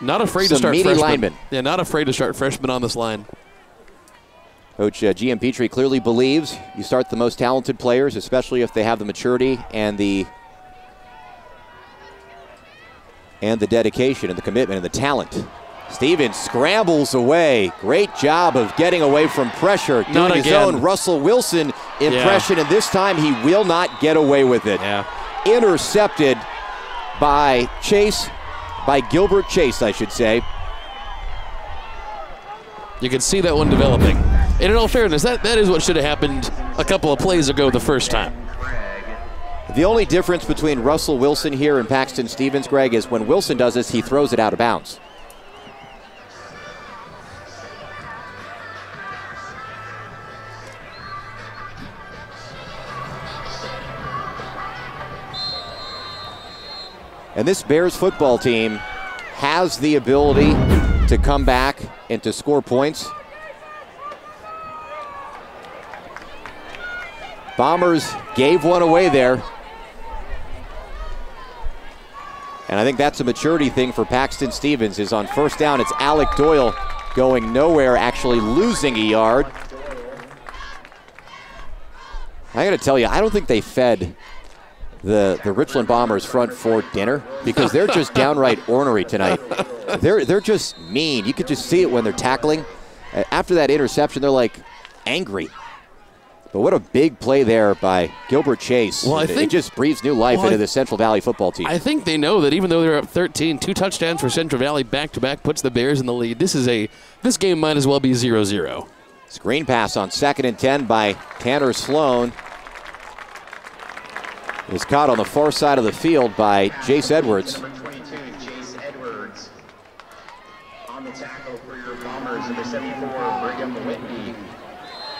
Not afraid to start meaty freshmen. linemen. Yeah, not afraid to start freshmen on this line. Coach uh, Giampietri clearly believes you start the most talented players, especially if they have the maturity and the and the dedication and the commitment and the talent. Stevens scrambles away. Great job of getting away from pressure, doing Not his again. own Russell Wilson impression, and this time he will not get away with it. Yeah. Intercepted by Chase, by Gilbert Chase, I should say. You can see that one developing. And in all fairness, that, that is what should have happened a couple of plays ago the first time. The only difference between Russell Wilson here and Paxton Stevens, Greg, is when Wilson does this, he throws it out of bounds. And this Bears football team has the ability to come back and to score points. Bombers gave one away there. And I think that's a maturity thing for Paxton Stevens is on first down, it's Alec Doyle going nowhere, actually losing a yard. I got to tell you, I don't think they fed the, the Richland Bombers front for dinner because they're just downright ornery tonight. They're, they're just mean. You could just see it when they're tackling. After that interception, they're like angry. But what a big play there by Gilbert Chase. Well, I it, think, it just breathes new life well, into the Central Valley football team. I think they know that even though they're up 13, two touchdowns for Central Valley back to back puts the Bears in the lead. This is a this game might as well be 0-0. Screen pass on second and 10 by Tanner Sloan. Is caught on the far side of the field by Jace Edwards. Jace Edwards. On the tackle for your Bombers, number 74, Brigham Whitney.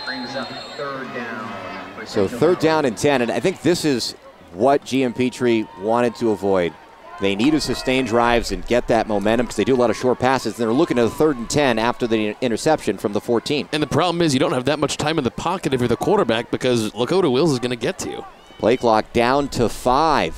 Brings up third down. So third down Valley. and 10, and I think this is what Giampietri wanted to avoid. They need to sustain drives and get that momentum because they do a lot of short passes. And they're looking at a third and 10 after the interception from the 14. And the problem is you don't have that much time in the pocket if you're the quarterback because Lakota Wills is going to get to you. Play clock down to five.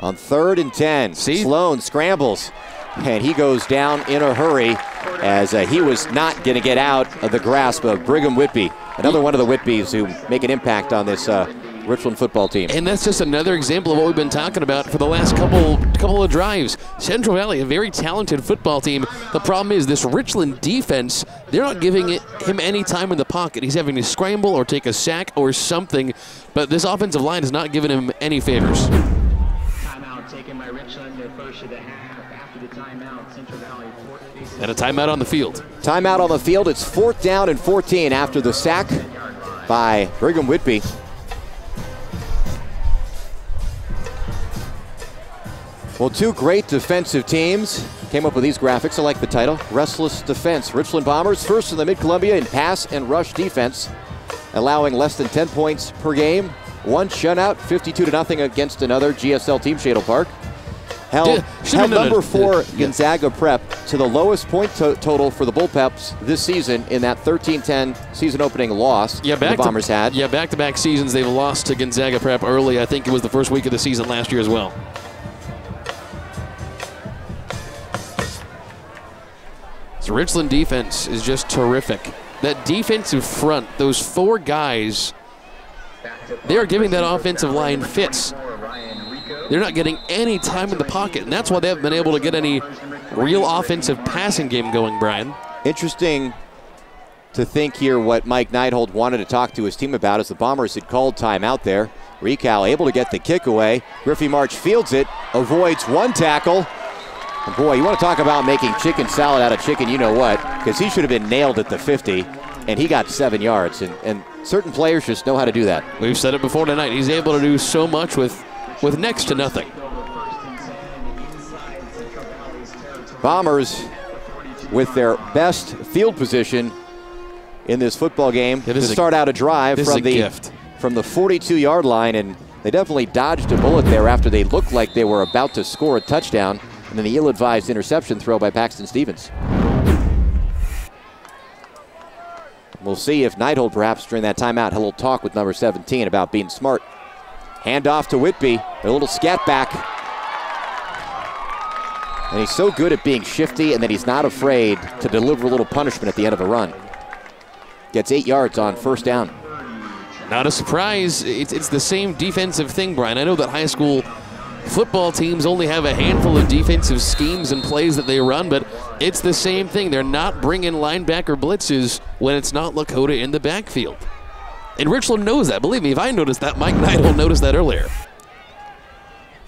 On third and 10, See? Sloan scrambles, and he goes down in a hurry as uh, he was not going to get out of the grasp of Brigham Whitby, another one of the Whitbys who make an impact on this uh, Richland football team. And that's just another example of what we've been talking about for the last couple couple of drives. Central Valley, a very talented football team. The problem is this Richland defense, they're not giving it, him any time in the pocket. He's having to scramble or take a sack or something, but this offensive line is not giving him any favors. Timeout taken by Richland, their first of the half. After the timeout, Central Valley fourth faces And a timeout on the field. Timeout on the field. It's fourth down and 14 after the sack by Brigham Whitby. Well, two great defensive teams came up with these graphics. I like the title Restless Defense. Richland Bombers, first in the Mid Columbia in pass and rush defense, allowing less than 10 points per game. One shutout, 52 to nothing against another GSL team, Shadle Park. Held, held number four. Gonzaga Prep to the lowest point to- total for the Bullpups this season in that 13-10 season opening loss Yeah, back the Bombers to, had. Yeah, back-to-back seasons they've lost to Gonzaga Prep early. I think it was the first week of the season last year as well. Richland defense is just terrific. That defensive front, those four guys, they are giving that offensive line fits. They're not getting any time in the pocket, and that's why they haven't been able to get any real offensive passing game going, Brian. Interesting to think here what Mike Neidhold wanted to talk to his team about as the Bombers had called time out there. Recal able to get the kick away. Griffey March fields it, avoids one tackle. Boy, you want to talk about making chicken salad out of chicken, you know what? Because he should have been nailed at the 50, and he got seven yards. And, and certain players just know how to do that. We've said it before tonight. He's able to do so much with, with next to nothing. Bombers with their best field position in this football game Yeah, to is a- start out a drive from a the gift. from the 42 yard line and they definitely dodged a bullet there after they looked like they were about to score a touchdown and then the ill-advised interception throw by Paxton Stevens. We'll see if Neidhold perhaps during that timeout had a little talk with number 17 about being smart. Hand off to Whitby, a little scat back. And he's so good at being shifty and that he's not afraid to deliver a little punishment at the end of a run. Gets eight yards on first down. Not a surprise. It's, it's the same defensive thing, Brian. I know that high school football teams only have a handful of defensive schemes and plays that they run, but it's the same thing. They're not bringing linebacker blitzes when it's not Lakota in the backfield. And Richland knows that. Believe me, if I noticed that, Mike Neidhold noticed that earlier.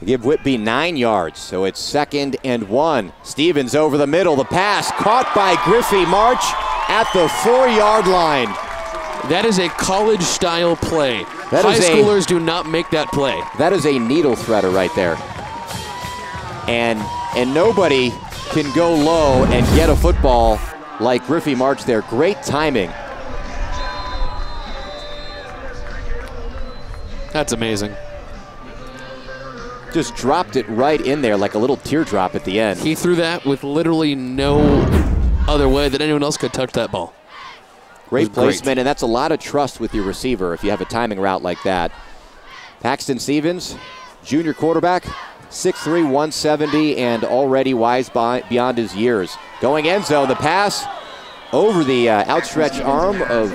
Give Whitby nine yards, so it's second and one. Stevens over the middle. The pass caught by Griffey March at the four yard line. That is a college style play. That High is a- schoolers do not make that play. That is a needle threader right there. And and nobody can go low and get a football like Griffey March there. Great timing. That's amazing. Just dropped it right in there like a little teardrop at the end. He threw that with literally no other way that anyone else could touch that ball. Great was great. placement, and that's a lot of trust with your receiver if you have a timing route like that. Paxton Stevens, junior quarterback, 6'3", 170, and already wise by, beyond his years. Going end zone, the pass over the uh, outstretched arm of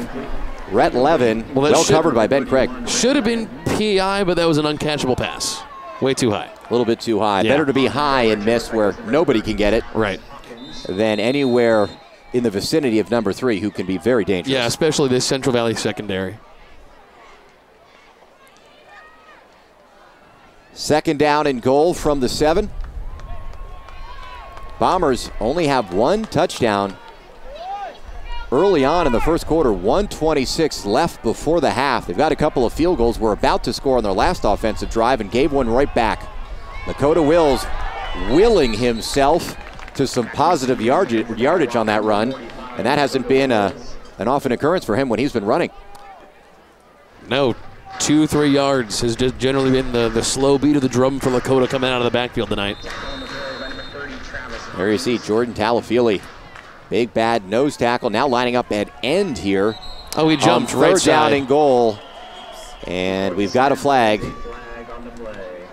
Rhett Levin, Well, well, should- covered by Ben Craig. Should have been PI, but that was an uncatchable pass. Way too high. A little bit too high. Yeah. Better to be high and miss where nobody can get it Right. than anywhere in the vicinity of number three, who can be very dangerous. Yeah, especially this Central Valley secondary. Second down and goal from the seven. Bombers only have one touchdown early on in the first quarter. 126 left before the half. They've got a couple of field goals. We're about to score on their last offensive drive and gave one right back. Lakota Wills willing himself to some positive yardage, yardage on that run, and that hasn't been a, an often occurrence for him when he's been running. No, two, three yards has just generally been the, the slow beat of the drum for Lakota coming out of the backfield tonight. Number 30, Travis There you see Jordan Talafili. Big bad nose tackle. Now lining up at end here. Oh, he jumped right third down side. and goal. And we've got a flag. flag on the play.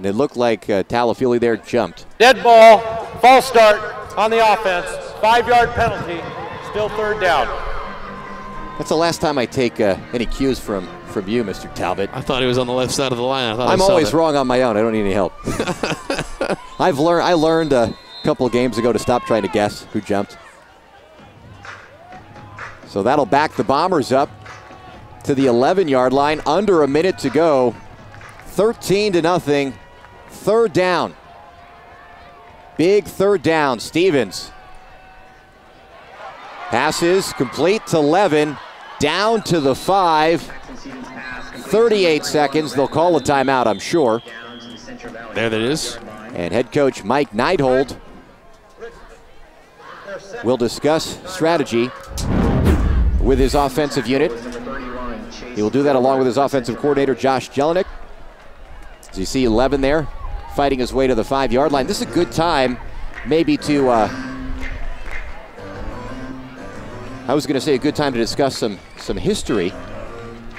And it looked like uh, Talafili there jumped. Dead ball, false start on the offense, five yard penalty, still third down. That's the last time I take uh, any cues from, from you, Mr. Talbot. I thought he was on the left side of the line. I thought I I'm saw always that. wrong on my own. I don't need any help. I've learned. I learned a couple of games ago to stop trying to guess who jumped. So that'll back the Bombers up to the 11-yard line. Under a minute to go. 13 to nothing. Third down. Big third down. Stevens. Passes complete to Levin. Down to the five. Paxton Stevens pass complete 38 seconds. They'll call a timeout, I'm sure. down to the Central Valley. There that is. And head coach Mike Neidhold will discuss strategy with his offensive unit. Number 31, Chase He will do that along with his offensive coordinator, Josh Jelinek. As you see 11 there, fighting his way to the five yard line. This is a good time, maybe to. Uh, I was going to say a good time to discuss some, some history,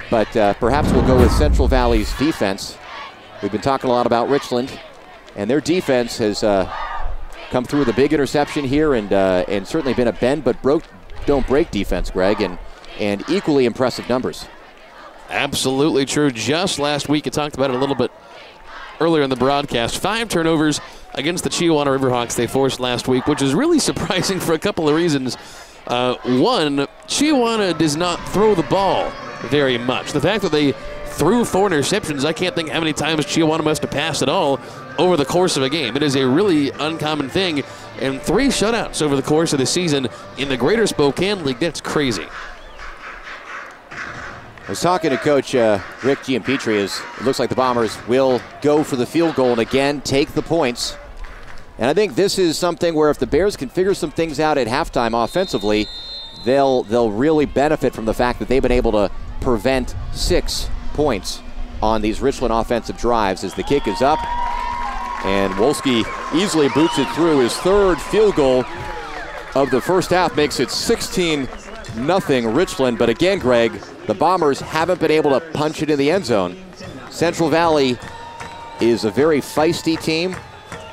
but uh, perhaps we'll go with Central Valley's defense. We've been talking a lot about Richland, and their defense has uh, come through with a big interception here and, uh, and certainly been a bend but broke, don't break defense, Greg, and, and equally impressive numbers. Absolutely true. Just last week, I talked about it a little bit earlier in the broadcast. Five turnovers against the Chiawana Riverhawks they forced last week, which is really surprising for a couple of reasons. Uh, one, Chiawana does not throw the ball very much. The fact that they threw four interceptions, I can't think how many times Chiawana must have passed at all over the course of a game. It is a really uncommon thing. And three shutouts over the course of the season in the Greater Spokane League, that's crazy. I was talking to Coach uh, Rick Giampietri. As it looks like the Bombers will go for the field goal and again take the points. And I think this is something where if the Bears can figure some things out at halftime offensively, they'll they'll really benefit from the fact that they've been able to prevent six points on these Richland offensive drives as the kick is up. And Wolski easily boots it through his third field goal of the first half, makes it 16 nothing Richland. But again, Greg, the Bombers haven't been able to punch it in the end zone. Central Valley is a very feisty team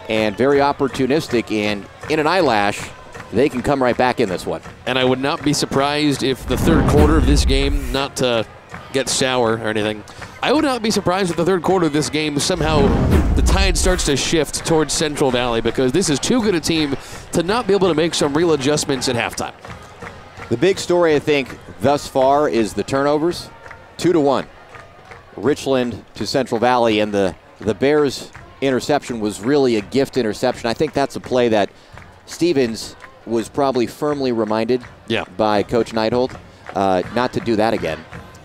and very opportunistic, and in an eyelash, they can come right back in this one. And I would not be surprised if the third quarter of this game, not to get sour or anything, I would not be surprised if the third quarter of this game somehow the tide starts to shift towards Central Valley because this is too good a team to not be able to make some real adjustments at halftime. The big story, I think, thus far is the turnovers, two to one. Richland to Central Valley, and the the Bears interception was really a gift interception. I think that's a play that Stevens was probably firmly reminded Yeah. by Coach Neidhold uh, not to do that again.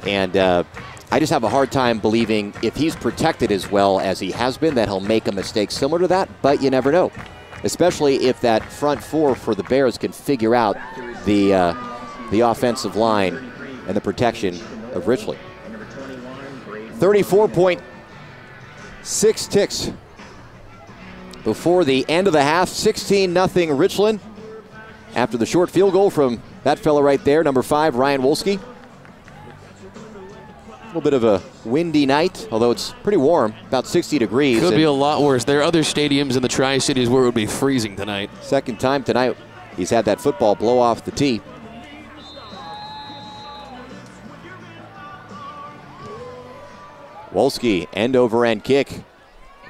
And uh, I just have a hard time believing if he's protected as well as he has been that he'll make a mistake similar to that, but you never know. Especially if that front four for the Bears can figure out the, uh, the offensive line and the protection of Richland. 34.6 ticks before the end of the half. 16 0 Richland after the short field goal from that fella right there, number five, Ryan Wolski. A little bit of a windy night, although it's pretty warm, about 60 degrees. Could be a lot worse. There are other stadiums in the Tri Cities where it would be freezing tonight. Second time tonight, he's had that football blow off the tee. Wolski, end over end kick.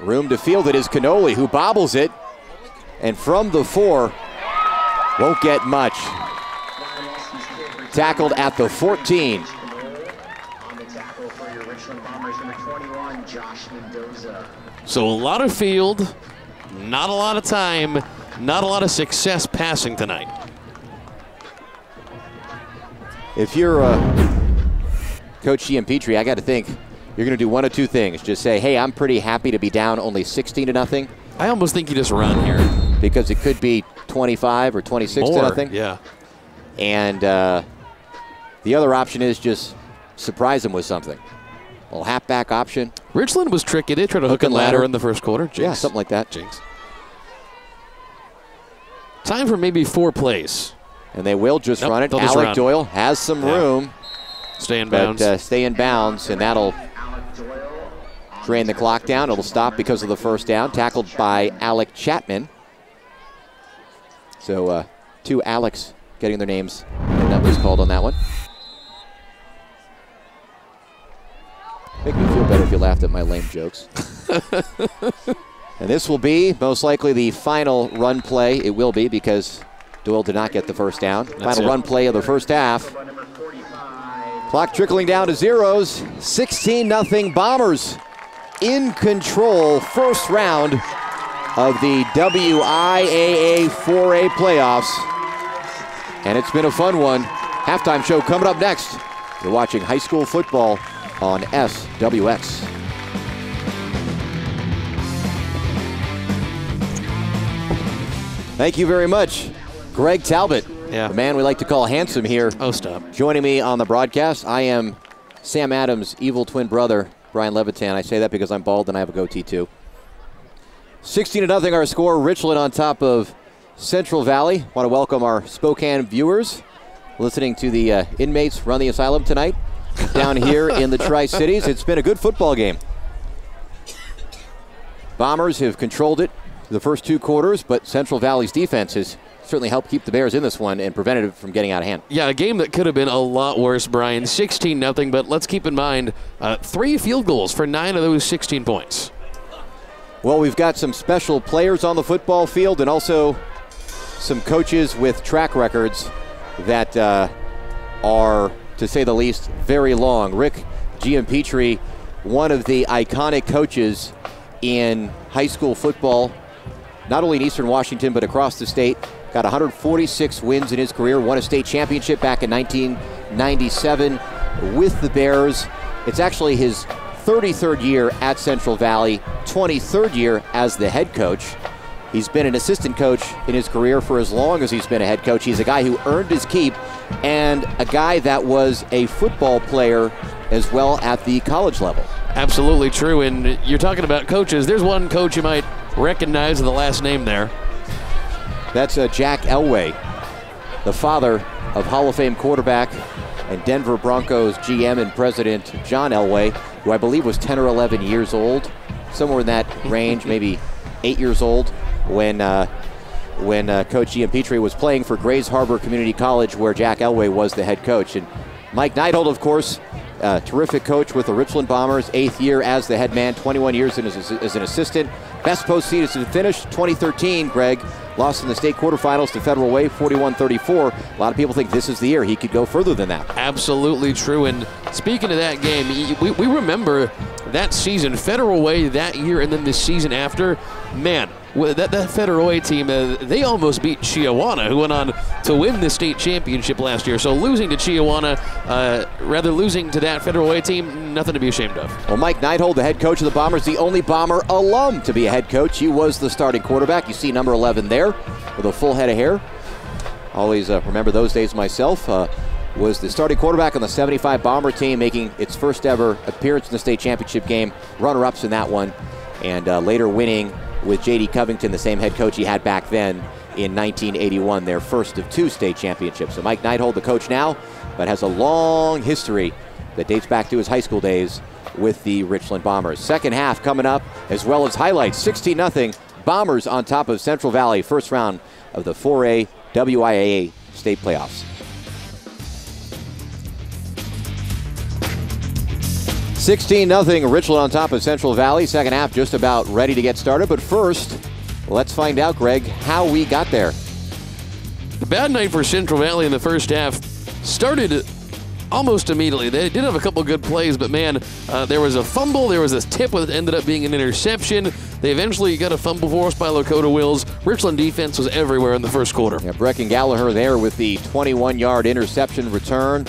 Room to field it is Canoli, who bobbles it. And from the four, won't get much. Tackled at the 14. On the tackle for your Richland Bombers, number 21, Josh Mendoza. So a lot of field, not a lot of time, not a lot of success passing tonight. If you're uh, Coach Giampietri, I got to think you're going to do one of two things. Just say, hey, I'm pretty happy to be down only 16 to nothing I almost think you just run here. because it could be 25 or 26 to More, nothing. yeah. And uh, the other option is just surprise them with something. A little halfback option. Richland was tricky. They tried to hook, Hook and ladder. ladder. in the first quarter. Jinx. Yeah, something like that. Jinx. Time for maybe four plays. And they will just Nope, run it. Alec run. Doyle has some Yeah. room, Stay in but bounds. uh, stay in bounds, and that'll. Drain the clock down. It'll stop because of the first down. Tackled by Alec Chapman. So uh, two Alex getting their names and numbers called on that one. Make me feel better if you laughed at my lame jokes. and this will be most likely the final run play. It will be because Doyle did not get the first down. final it. run play of the first half. By number 45, Clock trickling down to zeros. 16 0 Bombers in control. First round of the WIAA 4A playoffs. And it's been a fun one. Halftime show coming up next. You're watching high school football on SWX. Thank you very much, Greg Talbot. Yeah. The man we like to call handsome here. oh, stop. Joining me on the broadcast, I am Sam Adams' evil twin brother, Brian Levitan. I say that because I'm bald and I have a goatee too. 16 to nothing our score. Richland on top of Central Valley. Want to welcome our Spokane viewers listening to the uh, inmates run the asylum tonight down here in the Tri Cities. It's been a good football game. Bombers have controlled it the first two quarters, but Central Valley's defense has certainly helped keep the Bears in this one and prevented it from getting out of hand. Yeah, a game that could have been a lot worse, Brian. 16 nothing, but let's keep in mind uh, three field goals for nine of those 16 points. Well, we've got some special players on the football field and also some coaches with track records that uh, are, to say the least, very long. Rick Giampietri, one of the iconic coaches in high school football, not only in Eastern Washington, but across the state. Got 146 wins in his career, won a state championship back in 1997 with the Bears. It's actually his 33rd year at Central Valley, 23rd year as the head coach. He's been an assistant coach in his career for as long as he's been a head coach. He's a guy who earned his keep and a guy that was a football player as well at the college level. Absolutely true. And you're talking about coaches. There's one coach you might recognize the last name there. That's uh, Jack Elway, the father of Hall of Fame quarterback and Denver Broncos GM and president John Elway, who I believe was 10 or 11 years old, somewhere in that range, maybe eight years old, when uh, when uh, Coach Giampietri was playing for Grays Harbor Community College, where Jack Elway was the head coach. And Mike Neidhold, of course, terrific coach with the Richland Bombers, eighth year as the head man, 21 years as, as an assistant. Best postseason to finish, 2013, Greg. Lost in the state quarterfinals to Federal Way, 41 34. A lot of people think this is the year he could go further than that. Absolutely true. And speaking of that game, we, we remember that season, Federal Way that year, and then the season after. Man, That, that Federal Way team, uh, they almost beat Chiawana, who went on to win the state championship last year. So losing to Chiawana, uh, rather losing to that Federal Way team, nothing to be ashamed of. Well, Mike Neidhold, the head coach of the Bombers, the only Bomber alum to be a head coach. He was the starting quarterback. You see number 11 there with a full head of hair. Always uh, remember those days myself. Uh, was the starting quarterback on the 75 Bomber team, making its first ever appearance in the state championship game. Runner-ups in that one, and uh, later winning with J.D. Covington, the same head coach he had back then in 1981, their first of two state championships. So Mike Neidhold, the coach now, but has a long history that dates back to his high school days with the Richland Bombers. Second half coming up, as well as highlights. 16 0 Bombers on top of Central Valley, first round of the 4A WIAA state playoffs. 16 0 Richland on top of Central Valley. Second half just about ready to get started. But first, let's find out, Greg, how we got there. A bad night for Central Valley in the first half. Started almost immediately. They did have a couple good plays, but man, uh, there was a fumble. There was this tip that ended up being an interception. They eventually got a fumble forced by Lakota Wills. Richland defense was everywhere in the first quarter. Yeah, Brecken Gallagher there with the 21 yard interception return.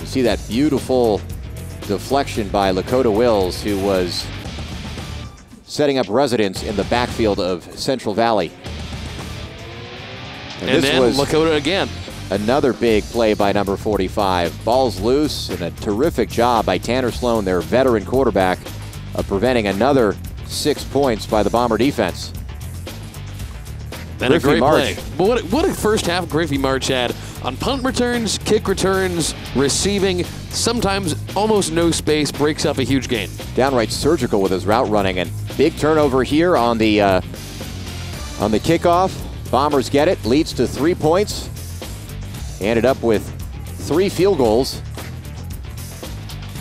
You see that beautiful deflection by Lakota Wills, who was setting up residence in the backfield of Central Valley. And, this then Lakota again. another big play by number 45. Ball's loose, and a terrific job by Tanner Sloan, their veteran quarterback, of preventing another six points by the Bomber defense. And a great March. play. But what, what a first half Griffey March had on punt returns, kick returns, receiving, sometimes almost no space, breaks up a huge gain. downright surgical with his route running and big turnover here on the uh, on the kickoff. Bombers get it, leads to three points. Ended up with three field goals.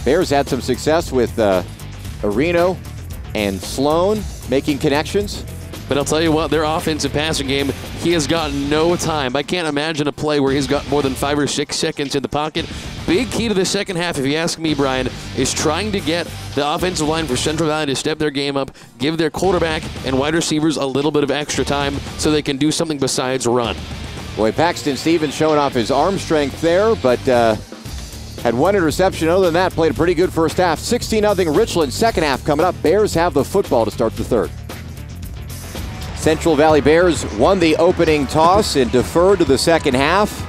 Bears had some success with uh, Areno and Sloan making connections. But I'll tell you what, their offensive passing game, he has got no time. I can't imagine a play where he's got more than five or six seconds in the pocket. Big key to the second half, if you ask me, Brian, is trying to get the offensive line for Central Valley to step their game up, give their quarterback and wide receivers a little bit of extra time so they can do something besides run. Boy, Paxton Stevens showing off his arm strength there, but uh, had one interception. Other than that, played a pretty good first half. 16 0 Richland. Second half coming up. Bears have the football to start the third. Central Valley Bears won the opening toss and deferred to the second half.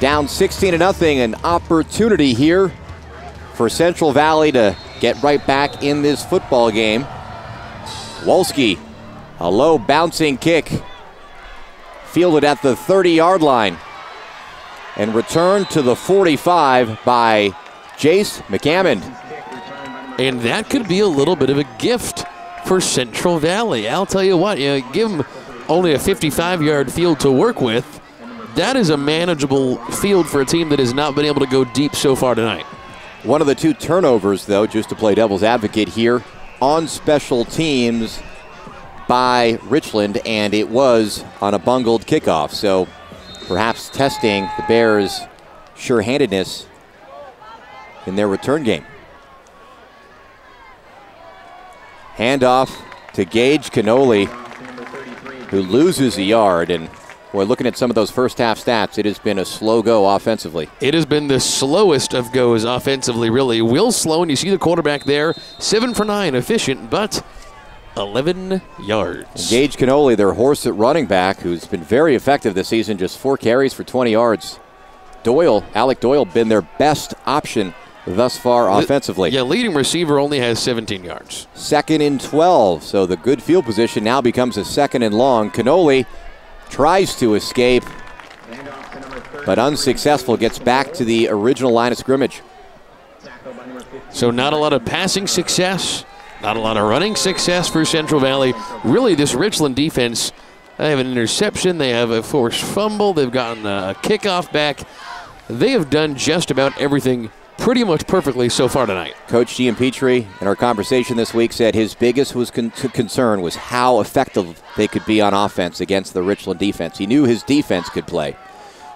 Down 16 to nothing, An opportunity here for Central Valley to get right back in this football game. Wolski, a low bouncing kick fielded at the 30 yard line and returned to the 45 by Jace McCammond. And that could be a little bit of a gift for Central Valley. I'll tell you what, you know, give them only a 55 yard field to work with. That is a manageable field for a team that has not been able to go deep so far tonight. One of the two turnovers, though, just to play devil's advocate here, on special teams by Richland, and it was on a bungled kickoff. So perhaps testing the Bears' sure handedness in their return game. Handoff to Gage Canoli, who loses a yard. And boy, looking at some of those first half stats, it has been a slow go offensively. It has been the slowest of goes offensively, really. Will Sloan, you see the quarterback there, seven for nine, efficient, but 11 yards. Gage Canoli, their horse at running back, who's been very effective this season, just four carries for 20 yards. Doyle, Alec Doyle, been their best option thus far offensively. Yeah, leading receiver only has 17 yards. Second and 12, so the good field position now becomes a second and long. Canoli tries to escape, but unsuccessful, gets back to the original line of scrimmage. So not a lot of passing success, not a lot of running success for Central Valley. Really, this Richland defense, they have an interception, they have a forced fumble, they've gotten a kickoff back. They have done just about everything pretty much perfectly so far tonight. Coach Giampietri, in our conversation this week, said his biggest was con- concern was how effective they could be on offense against the Richland defense. He knew his defense could play.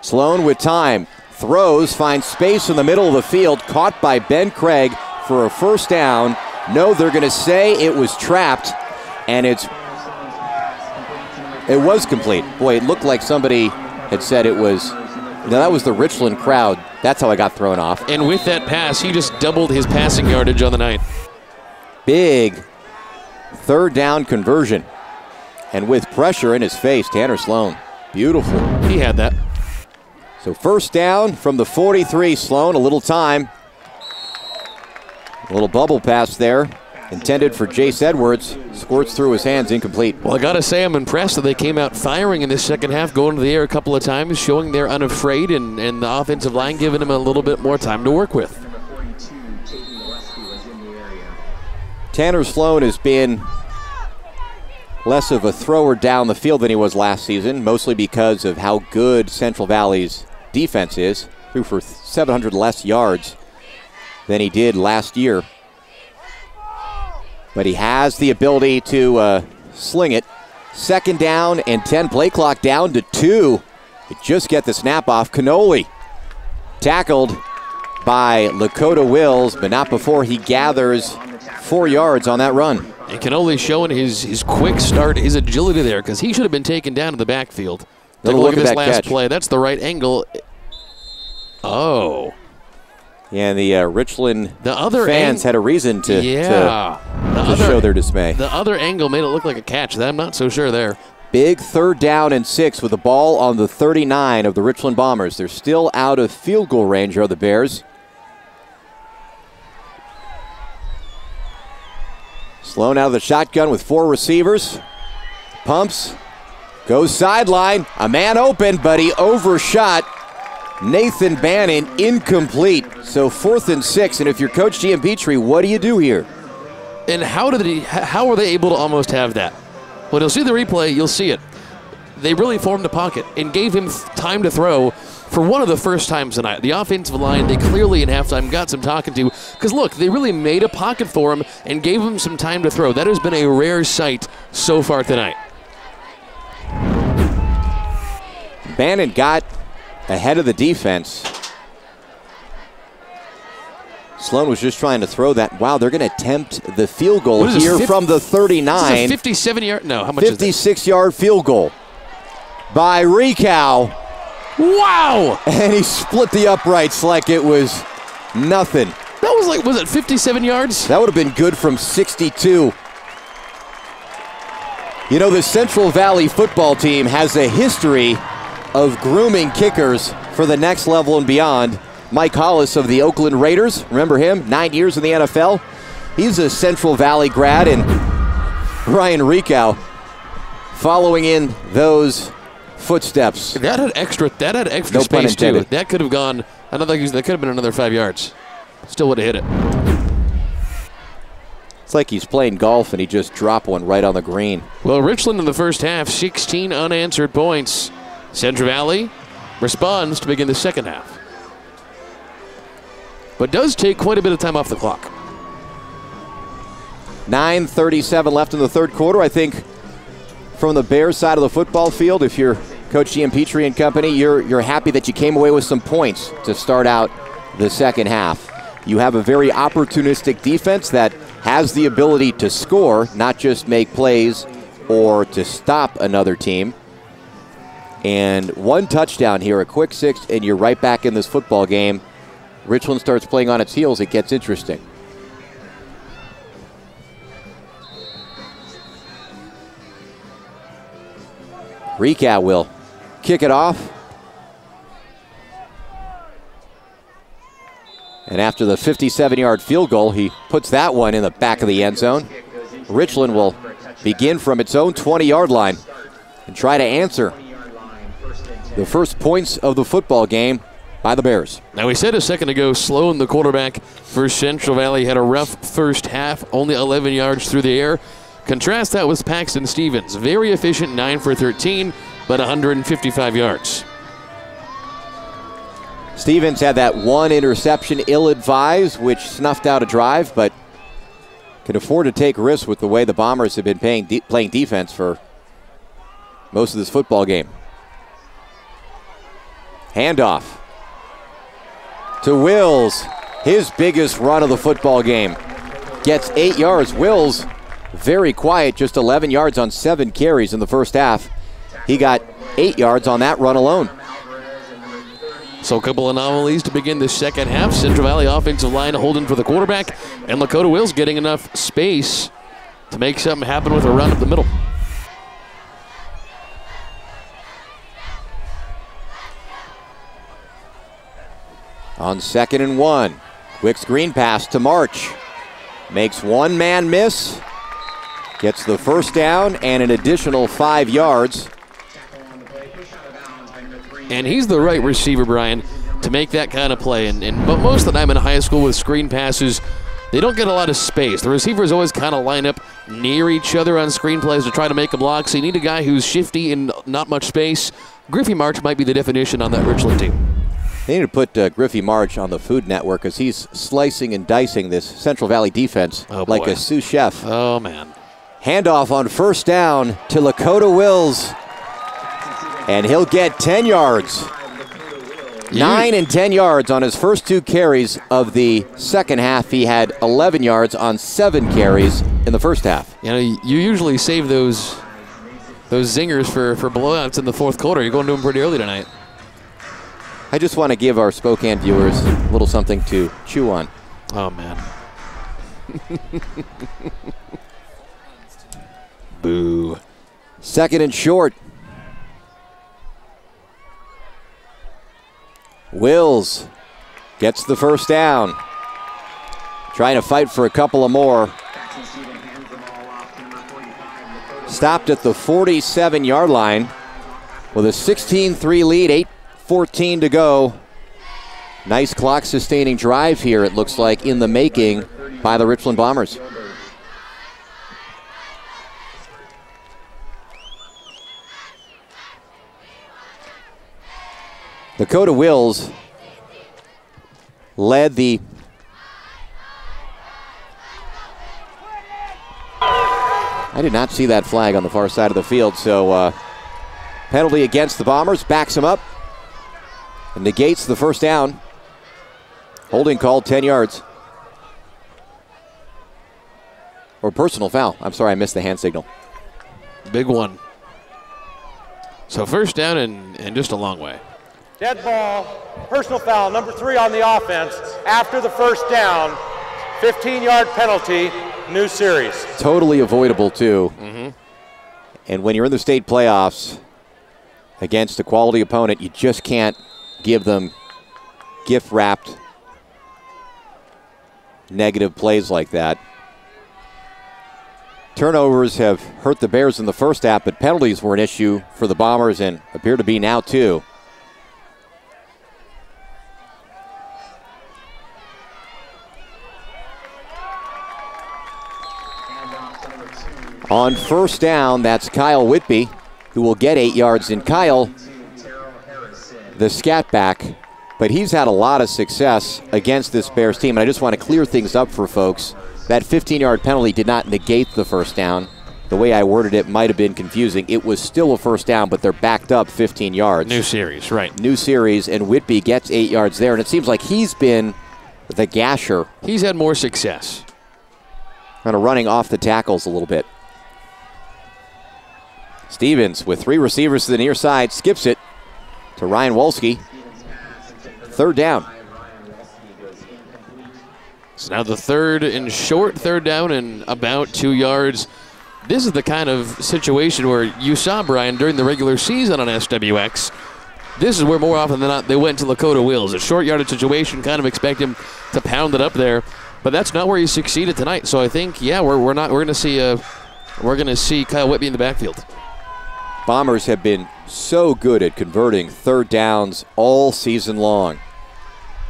Sloan with time throws, finds space in the middle of the field, caught by Ben Craig for a first down. No, they're going to say it was trapped, and it's It was complete. Boy, it looked like somebody had said it was. Now that was the Richland crowd. That's how I got thrown off. And with that pass, he just doubled his passing yardage on the night. Big third down conversion. And with pressure in his face, Tanner Sloan. Beautiful. He had that. So first down from the 43, Sloan. A little time. A little bubble pass there. Intended for Jace Edwards. Squirts through his hands, incomplete. Well, I got to say, I'm impressed that they came out firing in this second half, going to the air a couple of times, showing they're unafraid, and, and the offensive line giving them a little bit more time to work with. Number 42, Caden Gillespie was in the area. Tanner Sloan has been less of a thrower down the field than he was last season, mostly because of how good Central Valley's defense is. Threw for 700 less yards than he did last year. But he has the ability to uh, sling it. Second down and 10 play clock down to two. They just get the snap off. Canoli tackled by Lakota Wills, but not before he gathers four yards on that run. And Canoli showing his, his quick start, his agility there, because he should have been taken down in the backfield. Take a look look at at this last catch. play. That's the right angle. Oh. Yeah, and the uh, Richland The other fans ang- had a reason to, yeah. to, the, to other, show their dismay. the other angle made it look like a catch. That I'm not so sure there. Big third down and six with the ball on the 39 of the Richland Bombers. They're still out of field goal range, are the Bears. Sloan out of the shotgun with four receivers. Pumps. Goes sideline. A man open, but he overshot. Nathan Bannon incomplete. So fourth and six. And if you're Coach Giampietri, what do you do here? And how did he? How were they able to almost have that? When you'll see the replay, you'll see it. They really formed a pocket and gave him time to throw for one of the first times tonight. The offensive line, they clearly in halftime got some talking to because look, they really made a pocket for him and gave him some time to throw. That has been a rare sight so far tonight. Bannon got ahead of the defense. Sloan was just trying to throw that. Wow, they're going to attempt the field goal What is this, here from the This is 39. 57 yard. No, how much is 56 yard field goal by Rehkow. Wow, And he split the uprights like it was nothing. that was like was it 57 yards? That would have been good from 62. You know, the Central Valley football team has a history of grooming kickers for the next level and beyond. Mike Hollis of the Oakland Raiders, remember him? Nine years in the NFL. He's a Central Valley grad, and Ryan Rehkow following in those footsteps. That had extra. That had extra No space too. That could have gone. Another. That could have been another five yards. Still would have hit it. It's like he's playing golf and he just dropped one right on the green. Well, Richland in the first half, 16 unanswered points. Central Valley responds to begin the second half. But does take quite a bit of time off the clock. 9.37 left in the third quarter. I think from the Bears side of the football field, if you're Coach Giampietri and company, you're, you're happy that you came away with some points to start out the second half. You have a very opportunistic defense that has the ability to score, not just make plays or to stop another team. And one touchdown here, a quick six, and you're right back in this football game. Richland starts playing on its heels. It gets interesting. Rehkow will kick it off. And after the 57 yard field goal, he puts that one in the back of the end zone. Richland will begin from its own 20 yard line and try to answer the first points of the football game by the Bears. Now, we said a second ago, Sloan, the quarterback for Central Valley, had a rough first half, only 11 yards through the air. Contrast that with Paxton Stevens. Very efficient, 9 for 13, but 155 yards. Stevens had that one interception ill advised, which snuffed out a drive, but can afford to take risks with the way the Bombers have been paying de- playing defense for most of this football game. Handoff to Wills, his biggest run of the football game. Gets eight yards. Wills, very quiet, just 11 yards on seven carries in the first half. He got eight yards on that run alone. So a couple anomalies to begin the second half. Central Valley offensive line holding for the quarterback, and Lakota Wills getting enough space to make something happen with a run up the middle. On second and one, quick screen pass to March. Makes one man miss, gets the first down and an additional five yards. And he's the right receiver, Brian, to make that kind of play. And, and but most of the time in high school with screen passes, they don't get a lot of space. The receivers always kind of line up near each other on screen plays to try to make a block. So you need a guy who's shifty and not much space. Griffey March might be the definition on that Richland team. They need to put uh, Griffey March on the Food Network because he's slicing and dicing this Central Valley defense Oh, like boy. a sous chef. Oh, man. Handoff on first down to Lakota Wills. And he'll get 10 yards. Nine and 10 yards on his first two carries of the second half. He had 11 yards on seven carries in the first half. You know, you usually save those those zingers for, for blowouts in the fourth quarter. You're going to them pretty early tonight. I just want to give our Spokane viewers a little something to chew on. Oh, man. Boo. Second and short. Wills gets the first down. Trying to fight for a couple of more. Stopped at the 47 yard line with a 16 3 lead, 8 14 to go. Nice clock sustaining drive here, it looks like, in the making by the Richland Bombers. Dakota Wills led the I did not see that flag on the far side of the field, so uh, penalty against the Bombers backs him up and negates the first down. Holding called 10 yards. Or personal foul. I'm sorry, I missed the hand signal. Big one. So first down and, and just a long way. Dead ball, personal foul, number three on the offense. After the first down, 15 yard penalty, new series. Totally avoidable, too. Mm-hmm. And when you're in the state playoffs against a quality opponent, you just can't give them gift wrapped negative plays like that. Turnovers have hurt the Bears in the first half, but penalties were an issue for the Bombers and appear to be now, too. On first down, that's Kyle Whitby, who will get eight yards. And Kyle, the scat back, but he's had a lot of success against this Bears team. And I just want to clear things up for folks. That 15 yard penalty did not negate the first down. The way I worded it might have been confusing. It was still a first down, but they're backed up 15 yards. New series, right. New series, and Whitby gets eight yards there. And it seems like he's been the gasher, He's had more success. kind of running off the tackles a little bit. Stevens with three receivers to the near side skips it to Ryan Wolski. Third down. So now the third and short, third down and about two yards. This is the kind of situation where you saw Brian during the regular season on SWX. This is where more often than not they went to Lakota Wills. A short yardage situation, kind of expect him to pound it up there, but that's not where he succeeded tonight. So I think, yeah, we're, we're not we're going to see a we're going to see Kyle Whitby in the backfield. Bombers have been so good at converting third downs all season long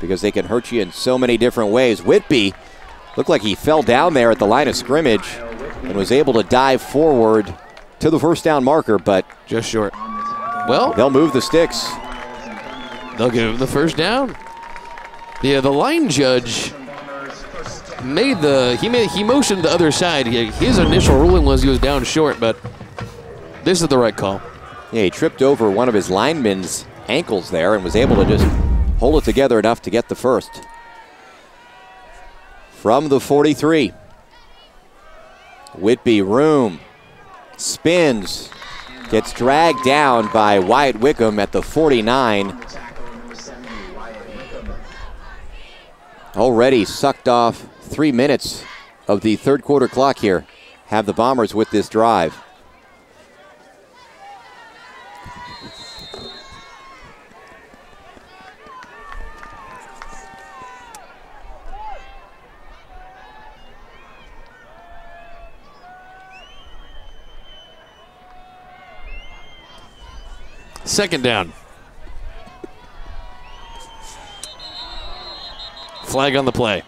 because they can hurt you in so many different ways. Whitby looked like he fell down there at the line of scrimmage and was able to dive forward to the first down marker, but Just short. Well, they'll move the sticks. They'll give him the first down. Yeah, the line judge made the he made he motioned the other side. His initial ruling was he was down short, but this is the right call. Yeah, he tripped over one of his linemen's ankles there and was able to just hold it together enough to get the first. From the 43, Whitby room spins, Gets dragged down by Wyatt Wickham at the 49. On the tackle, number 70, Wyatt Wickham. Already sucked off three minutes of the third quarter clock here. Have the Bombers with this drive. Second down. Flag on the play.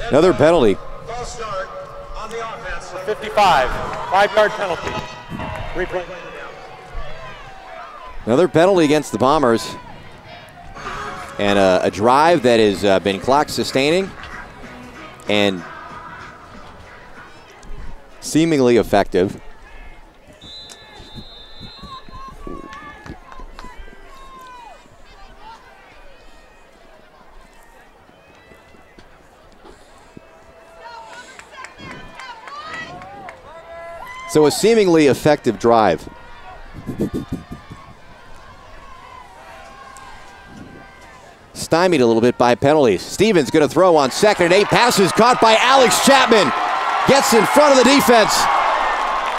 Another penalty. False start on the offense. 55, five-yard penalty. Replay. Another penalty against the Bombers. And a, a drive that has uh, been clock sustaining and seemingly effective. So a seemingly effective drive. stymied a little bit by penalties. Stevens going to throw on second and eight. Passes caught by Alex Chapman. Gets in front of the defense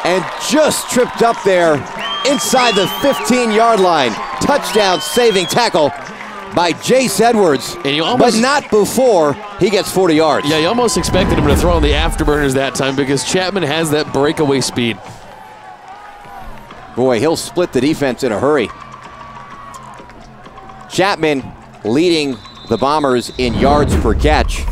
and just tripped up there inside the 15 yard line. Touchdown saving tackle by Jace Edwards. And you almost- but not before he gets 40 yards. Yeah, you almost expected him to throw on the afterburners that time because Chapman has that breakaway speed. Boy, he'll split the defense in a hurry. Chapman leading the Bombers in yards per catch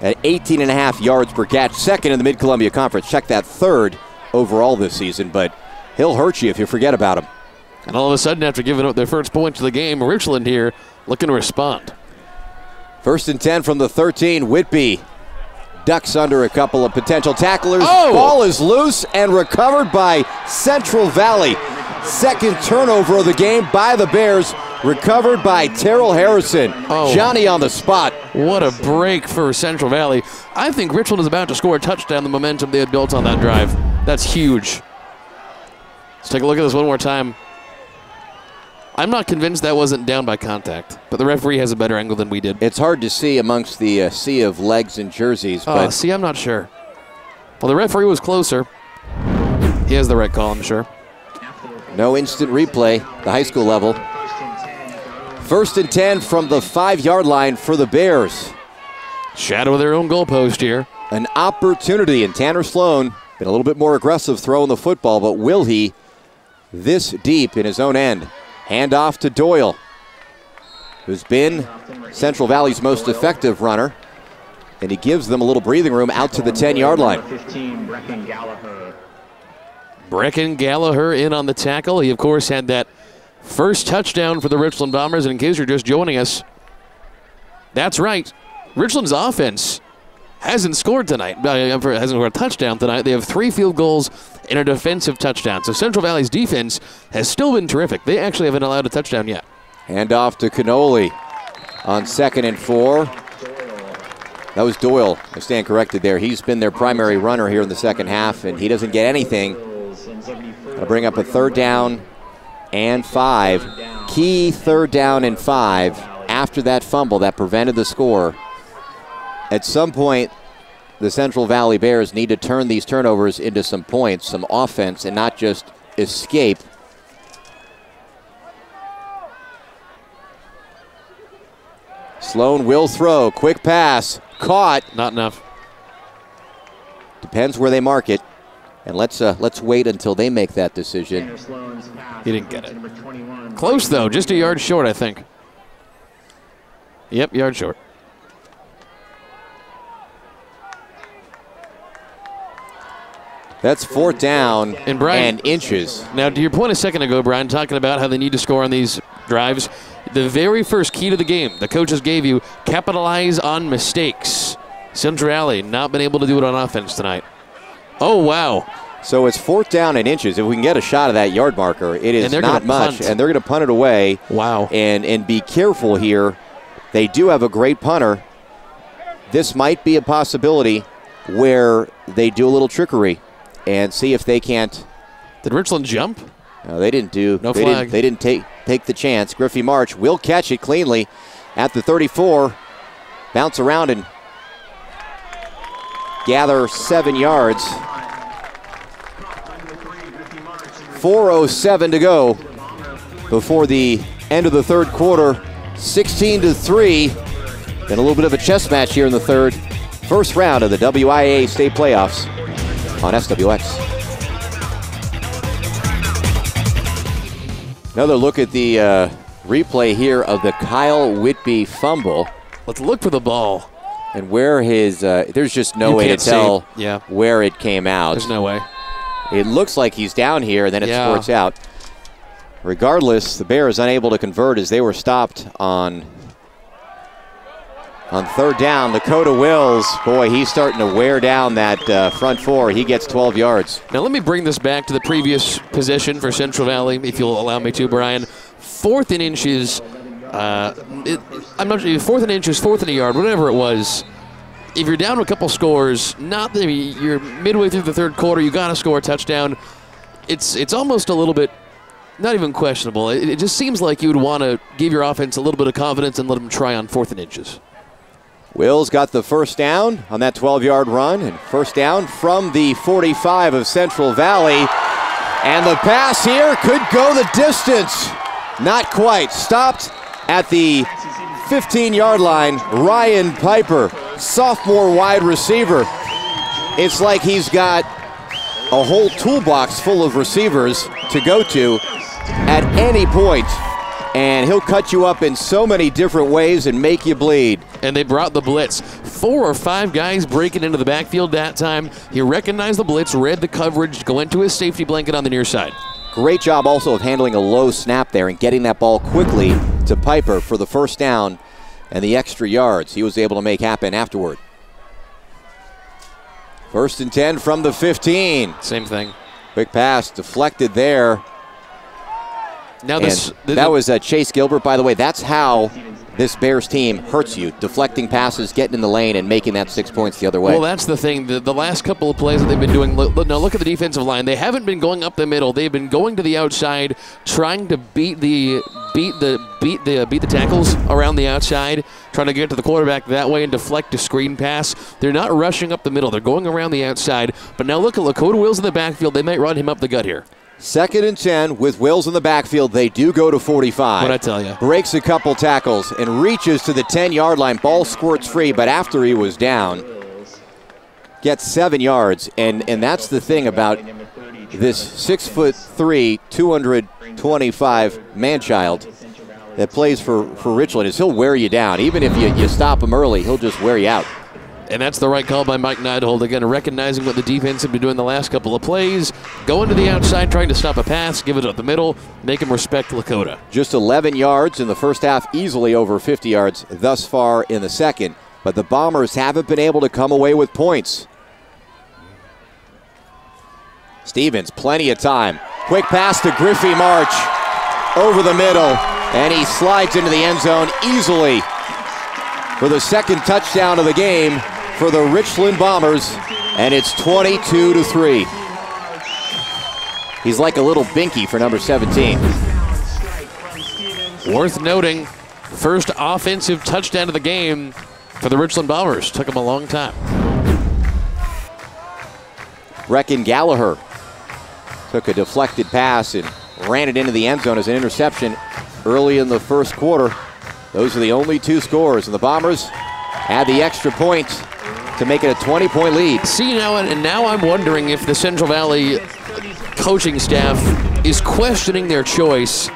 at 18 and a half yards per catch, second in the Mid Columbia Conference. Check that third overall this season, but he'll hurt you if you forget about him. And all of a sudden, after giving up their first point of the game, Richland here looking to respond. First and 10 from the 13. Whitby ducks under a couple of potential tacklers. Oh! Ball is loose and recovered by Central Valley. Second turnover of the game by the Bears, recovered by Terrell Harrison. Oh. Johnny on the spot. What a break for Central Valley. I think Richland is about to score a touchdown, the momentum they had built on that drive. That's huge. Let's take a look at this one more time. I'm not convinced that wasn't down by contact, but the referee has a better angle than we did. It's hard to see amongst the uh, sea of legs and jerseys, Uh, but see, I'm not sure. Well, the referee was closer. He has the right call, I'm sure. No instant replay, the high school level. First and 10 from the five yard line for the Bears. Shadow of their own goalpost here. An opportunity, and Tanner Sloan been a little bit more aggressive throwing the football, but will he this deep in his own end? Hand off to Doyle, who's been Central Valley's most effective runner, and he gives them a little breathing room out to the 10 yard line. Number 15, Brecken Gallagher. In on the tackle. He, of course, had that first touchdown for the Richland Bombers. And in case you're just joining us, that's right. Richland's offense hasn't scored tonight. uh, hasn't scored a touchdown tonight. They have three field goals and a defensive touchdown. So Central Valley's defense has still been terrific. They actually haven't allowed a touchdown yet. Hand off to Canoli on second and four. That was Doyle. I stand corrected there. He's been their primary runner here in the second half, and he doesn't get anything. I'll bring up a third down and five. Key third down and five after that fumble that prevented the score. At some point, the Central Valley Bears need to turn these turnovers into some points, some offense, and not just escape. Sloan will throw. Quick pass. Caught. Not enough. Depends where they mark it. And let's uh, let's wait until they make that decision. Tanner Sloan's pass. He didn't get it. Close, though. Just a yard short, I think. Yep, yard short. That's fourth down And Brian- and inches. Now, to your point a second ago, Brian, talking about how they need to score on these drives, the very first key to the game the coaches gave you capitalize on mistakes. Central Valley not been able to do it on offense tonight. Oh, wow. So it's fourth down and inches. If we can get a shot of that yard marker, it is not much, and they're going to punt it away. Wow. And and be careful here. They do have a great punter. This might be a possibility where they do a little trickery and see if they can't. Did Richland jump? No, they didn't do. No they flag. Didn't, they didn't take take the chance. Griffey March will catch it cleanly at the 34. Bounce around and gather seven yards. 4:07 to go before the end of the third quarter. 16 to three. Then a little bit of a chess match here in the third. First round of the WIA state playoffs on SWX. Another look at the uh, replay here of the Kyle Whitby fumble Let's look for the ball. And where his. Uh, there's just no You way to tell Yeah. where it came out. There's no way. It looks like he's down here, and then it Yeah. squirts out. Regardless, the Bears unable to convert as they were stopped on on third down. Dakota Wills, boy, he's starting to wear down that uh, front four. He gets 12 yards. Now let me bring this back to the previous position for Central Valley, if you'll allow me to, Brian. Fourth and inches. Uh, it, I'm not sure. Fourth and inches, fourth and a yard, whatever it was. If you're down a couple scores, not that you're midway through the third quarter, you got to score a touchdown. It's it's almost a little bit, not even questionable. It, it just seems like you would want to give your offense a little bit of confidence and let them try on fourth and inches. Wills got the first down on that 12 yard run, and first down from the 45 of Central Valley. And the pass here could go the distance. Not quite. Stopped at the 15 yard line. Ryan Piper, sophomore wide receiver. It's like he's got a whole toolbox full of receivers to go to at any point, and he'll cut you up in so many different ways and make you bleed. and they brought the blitz. Four or five guys breaking into the backfield that time. He recognized the blitz, read the coverage, go into his safety blanket on the near side. Great job also of handling a low snap there and getting that ball quickly to Piper for the first down and the extra yards he was able to make happen afterward. First and 10 from the 15. Same thing. Quick pass deflected there. Now And this the- that was uh, Chase Gilbert, by the way. That's how this Bears team hurts you. Deflecting passes, getting in the lane, and making that six points the other way. Well, that's the thing. The, the last couple of plays that they've been doing. Look, look- now look at the defensive line. They haven't been going up the middle. They've been going to the outside, trying to beat the beat the beat the beat the tackles around the outside, trying to get to the quarterback that way and deflect a screen pass. They're not rushing up the middle. They're going around the outside. But now look at Lakota Wills in the backfield. They might run him up the gut here. Second and 10 with Wills in the backfield. They do go to 45. What'd I tell ya? Breaks a couple tackles and reaches to the 10 yard line. Ball squirts free, but after he was down, gets seven yards. And, and that's the thing about this six foot three, 225 man child that plays for, for Richland is he'll wear you down. Even if you, you stop him early, he'll just wear you out. And that's the right call by Mike Neidhold. Again, recognizing what the defense had been doing the last couple of plays, going to the outside, trying to stop a pass, give it up the middle, make him respect Lakota. Just 11 yards in the first half, easily over 50 yards thus far in the second. But the Bombers haven't been able to come away with points. Stevens, plenty of time. Quick pass to Griffey March over the middle, and he slides into the end zone easily for the second touchdown of the game for the Richland Bombers, and it's 22 to 3. He's like a little binky for number 17. Worth noting, first offensive touchdown of the game for the Richland Bombers. Took him a long time. Brecken Gallagher took a deflected pass and ran it into the end zone as an interception early in the first quarter. Those are the only two scores, and the Bombers add the extra point to make it a 20 point lead. See now, and now I'm wondering if the Central Valley coaching staff is questioning their choice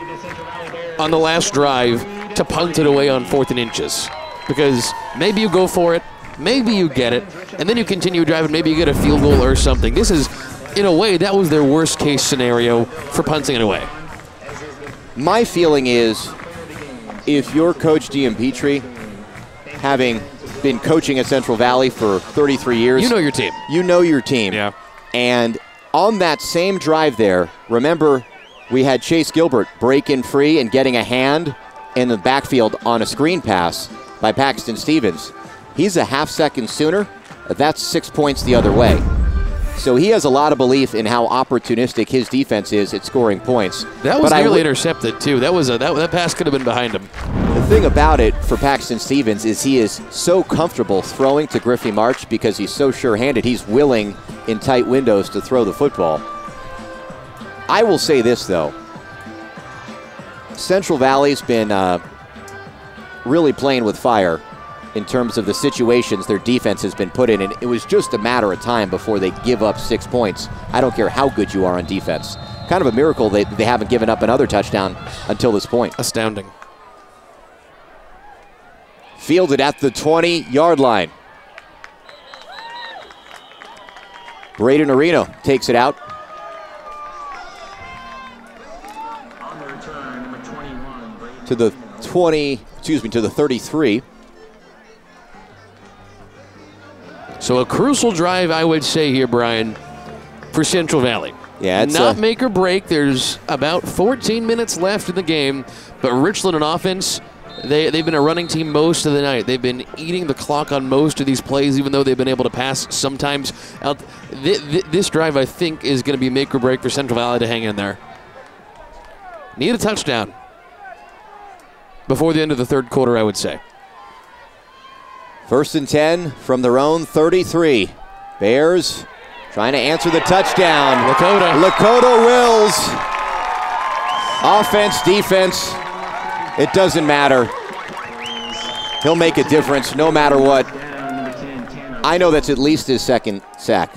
on the last drive to punt it away on fourth and inches. Because maybe you go for it, maybe you get it, and then you continue driving, maybe you get a field goal or something. This is, in a way, that was their worst case scenario for punting it away. My feeling is if you're Coach Giampietri, having been coaching at Central Valley for 33 years, You know your team. you know your team. Yeah. And on that same drive there, remember we had Chase Gilbert breaking free and getting a hand in the backfield on a screen pass by Paxton Stevens. He's a half second sooner. That's six points the other way. So he has a lot of belief in how opportunistic his defense is at scoring points. That was But nearly intercepted too. That was a that, that pass could have been behind him. The thing about it for Paxton Stevens is he is so comfortable throwing to Griffey March because he's so sure-handed. He's willing in tight windows to throw the football. I will say this though: Central Valley's been uh, really playing with fire in terms of the situations their defense has been put in, and it was just a matter of time before they give up six points. I don't care how good you are on defense. Kind of a miracle they, they haven't given up another touchdown until this point. Astounding. Fielded at the 20 yard line. Braden Areno takes it out. Return, number 21, Braden to the 20, excuse me, to the 33. So a crucial drive, I would say here, Brian, for Central Valley. Yeah, it's not a- make or break. There's about 14 minutes left in the game, but Richland on offense, they they've been a running team most of the night. They've been eating the clock on most of these plays, even though they've been able to pass sometimes. Out th- th- this drive, I think, is going to be make or break for Central Valley to hang in there. Need a touchdown before the end of the third quarter, I would say. First and 10 from their own 33. Bears trying to answer the touchdown. Lakota. Lakota Wills. Offense, defense, it doesn't matter. He'll make a difference no matter what. down, number 10, Tanner. I know that's at least his second sack.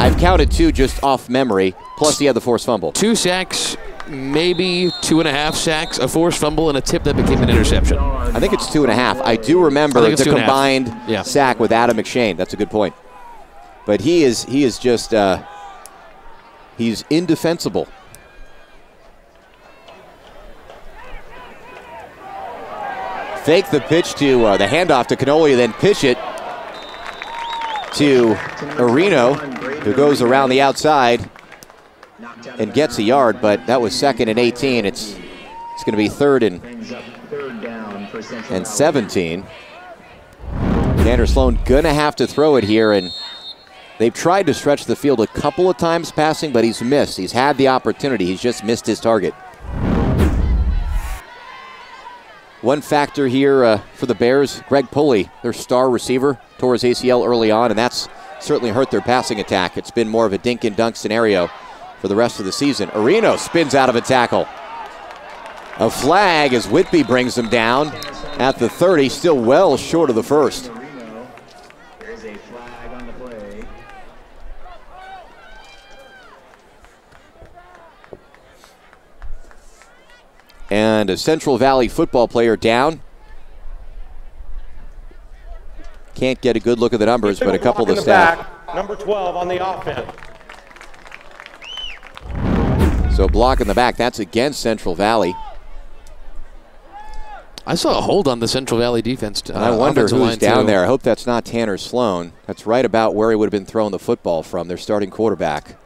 I've counted two just off memory, plus he had the forced fumble. Two sacks, maybe two and a half sacks, a forced fumble, and a tip that became an interception. I think it's two and a half. I do remember I the two and a half. combined Yeah. sack with Adam McShane. That's a good point. But he is he is just uh, he's indefensible. Fake the pitch to uh, the handoff to Canolia, then pitch it to Areno, who goes around the outside Knocked out of and gets a yard. But that was second and 18. It's it's going to be third and and 17. Tanner Sloan gonna have to throw it here, and they've tried to stretch the field a couple of times passing, but he's missed. He's had the opportunity. He's just missed his target. One factor here uh, for the Bears, Greg Pulley, their star receiver, tore his ACL early on, and that's certainly hurt their passing attack. It's been more of a dink and dunk scenario for the rest of the season. Areno spins out of a tackle. A flag as Whitby brings them down at the 30, still well short of the first. Reno. There's a flag on the play. And a Central Valley football player down. Can't get a good look at the numbers, but a couple of the staff. back, number 12 on the offense. So block in the back. That's against Central Valley. I saw a hold on the Central Valley defense. Uh, I wonder offensive who's line, down too. there. I hope that's not Tanner Sloan. That's right about where he would have been throwing the football from, their starting quarterback.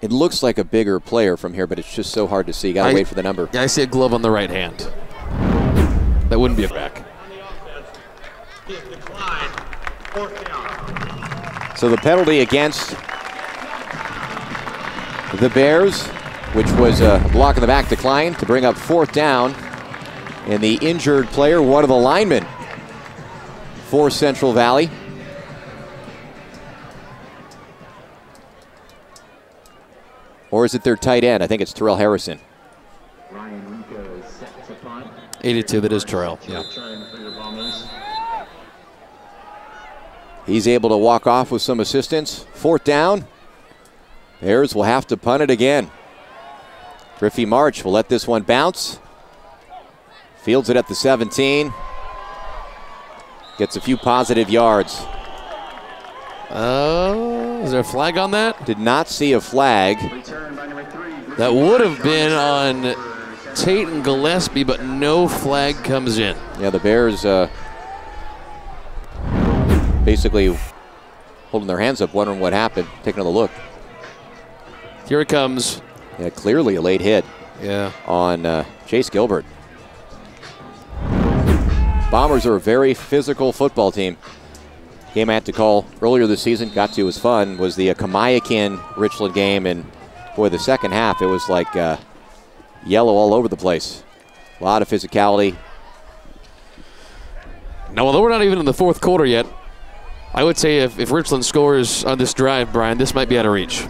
It looks like a bigger player from here, but it's just so hard to see. Got to wait for the number. Yeah, I see a glove on the right hand. That wouldn't be a back. He has declined. Fourth down. So the penalty against the Bears, which was a block in the back decline to bring up fourth down. And the injured player, one of the linemen for Central Valley. Or is it their tight end? I think it's Terrell Harrison. Ryan Rico set to punt. 82, that is Terrell. Yeah. Return for your Bombers. He's able to walk off with some assistance. Fourth down. Bears will have to punt it again. Griffey March will let this one bounce. Fields it at the 17. Gets a few positive yards. Oh, is there a flag on that? Did not see a flag. Return by number three. That would have been on Tate and Gillespie, but no flag comes in. Yeah, the Bears uh, basically holding their hands up, wondering what happened, taking another look. Here it comes. Yeah, clearly a late hit. Yeah. on uh, Chase Gilbert. Bombers are a very physical football team. Game I had to call earlier this season, got to, was fun, was the uh, Kamiakin Richland game. And boy, the second half, it was like uh, yellow all over the place. A lot of physicality. Now, although we're not even in the fourth quarter yet, I would say if, if Richland scores on this drive, Brian, this might be out of reach.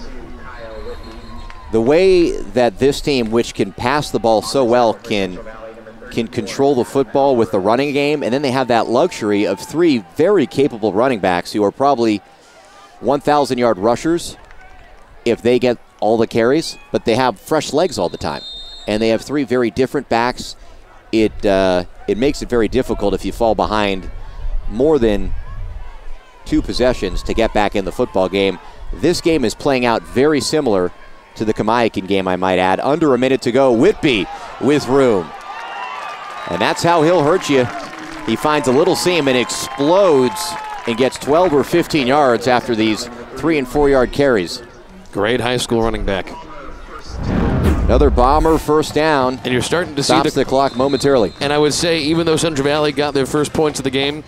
The way that this team, which can pass the ball so well, can can control the football with the running game, and then they have that luxury of three very capable running backs who are probably 1,000 yard rushers if they get all the carries, but they have fresh legs all the time, and they have three very different backs. It uh, it makes it very difficult if you fall behind more than two possessions to get back in the football game. This game is playing out very similar to the Kamiakin game, I might add. Under a minute to go. Whitby with room. And that's how he'll hurt you. He finds a little seam and explodes and gets 12 or 15 yards after these three and four yard carries. Great high school running back. Another bomber first down. And you're starting to Stops see the, the clock momentarily. And I would say, even though Central Valley got their first points of the game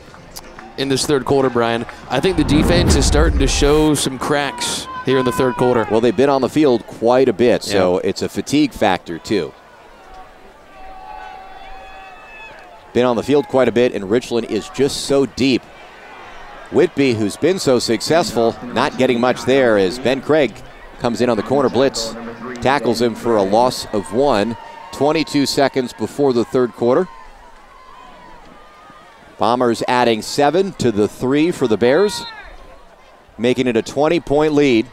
in this third quarter, Brian, I think the defense is starting to show some cracks here in the third quarter. Well, they've been on the field quite a bit, so it's a fatigue factor, too. Been on the field quite a bit, and Richland is just so deep. Whitby, who's been so successful, not getting much there as Ben Craig comes in on the corner blitz, tackles him for a loss of one. 22 seconds before the third quarter. Bombers adding seven to the three for the Bears, making it a 20 point lead.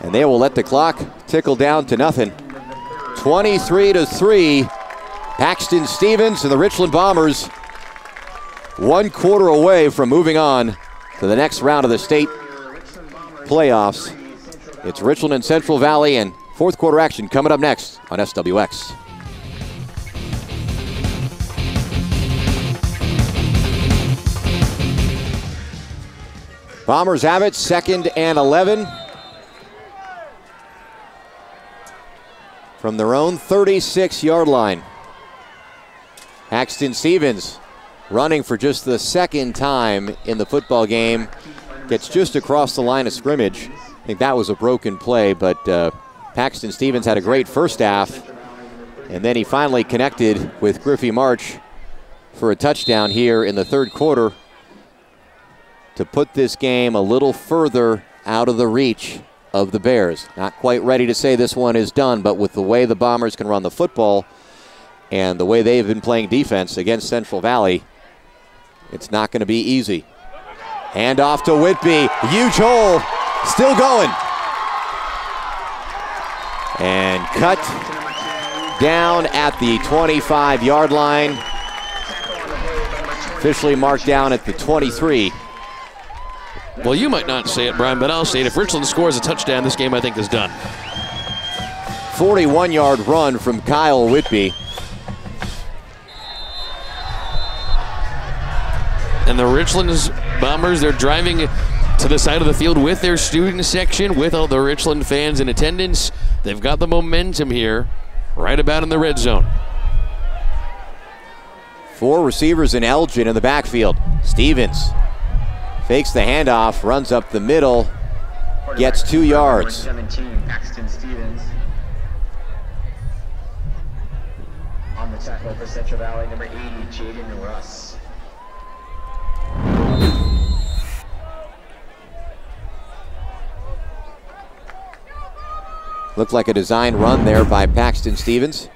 And they will let the clock tickle down to nothing. 23 to 3. Paxton Stevens and the Richland Bombers one quarter away from moving on to the next round of the state playoffs. It's Richland and Central Valley and fourth quarter action coming up next on SWX. Bombers have it, second and 11. From their own 36 yard line. Paxton Stevens running for just the second time in the football game. Gets just across the line of scrimmage. I think that was a broken play, but uh, Paxton Stevens had a great first half. And then he finally connected with Griffey March for a touchdown here in the third quarter to put this game a little further out of the reach of the Bears. Not quite ready to say this one is done, but with the way the Bombers can run the football and the way they've been playing defense against Central Valley, it's not going to be easy. Hand off to Whitby. Huge hole. Still going. And cut down at the 25 yard line. Officially marked down at the 23. Well, you might not say it, Brian, but I'll say it. If Richland scores a touchdown, this game I think is done. 41 yard run from Kyle Whitby. And the Richland Bombers, they're driving to the side of the field with their student section, with all the Richland fans in attendance. They've got the momentum here, right about in the red zone. Four receivers in Elgin in the backfield. Stevens fakes the handoff, runs up the middle, gets two yards. 17, Paxton Stevens. On the tackle for Central Valley, number 80, Jaden Russ. Looked like a design run there by Paxton Stevens.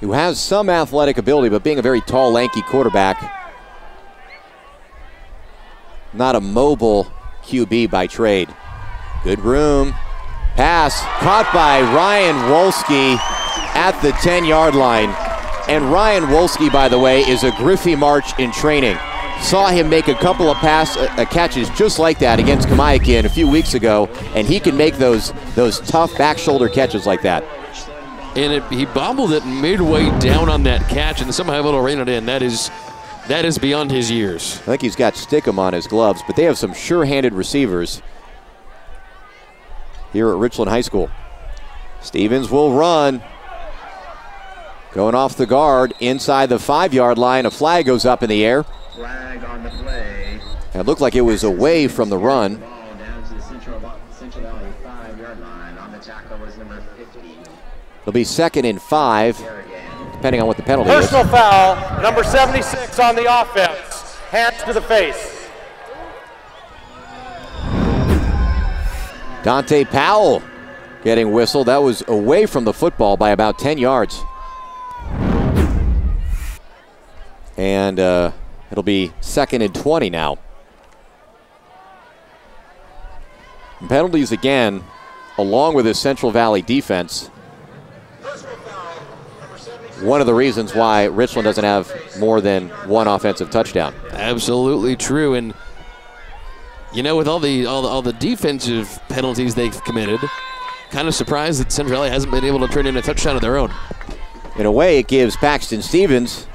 Who has some athletic ability, but being a very tall, lanky quarterback, not a mobile QB by trade. Good room. Pass caught by Ryan Wolski at the 10 yard line. And Ryan Wolski, by the way, is a Griffey March in training. Saw him make a couple of pass uh, catches just like that against Kamiakin a few weeks ago, and he can make those those tough back shoulder catches like that. And it, he bobbled it midway down on that catch and somehow able to rein it in. That is that is beyond his years. I think he's got stickum on his gloves, but they have some sure-handed receivers here at Richland High School. Stevens will run. Going off the guard inside the five yard line. A flag goes up in the air. Flag on the play. It looked like it was away from the run. Ball down to the Central, Central Valley five-yard line. On the tackle was number 50. It'll be second and five, Kerrigan. Depending on what the penalty is. Personal foul, number 76 on the offense. Hands to the face. Dante Powell getting whistled. That was away from the football by about 10 yards. And uh, it'll be second and 20 now. And penalties again, along with his Central Valley defense. One of the reasons why Richland doesn't have more than one offensive touchdown. Absolutely true. And you know, with all the all the, all the defensive penalties they've committed, kind of surprised that Central Valley hasn't been able to turn in a touchdown of their own. In a way, it gives Paxton Stevens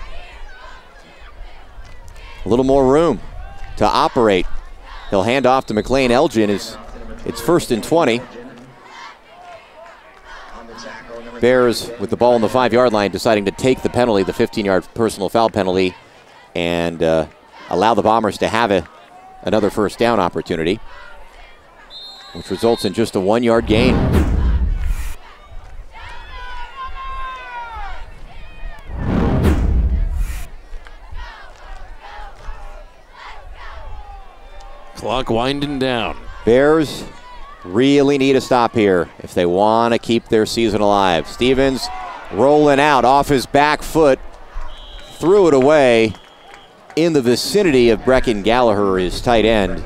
a little more room to operate. He'll hand off to McLean Elgin. It's, it's first and 20. On the tackle, number Bears with the ball on the five yard line deciding to take the penalty, the 15 yard personal foul penalty, and uh, allow the Bombers to have a, another first down opportunity, which results in just a one yard gain. Clock winding down. Bears really need a stop here if they want to keep their season alive. Stevens rolling out off his back foot, threw it away in the vicinity of Brecken Gallagher, his tight end.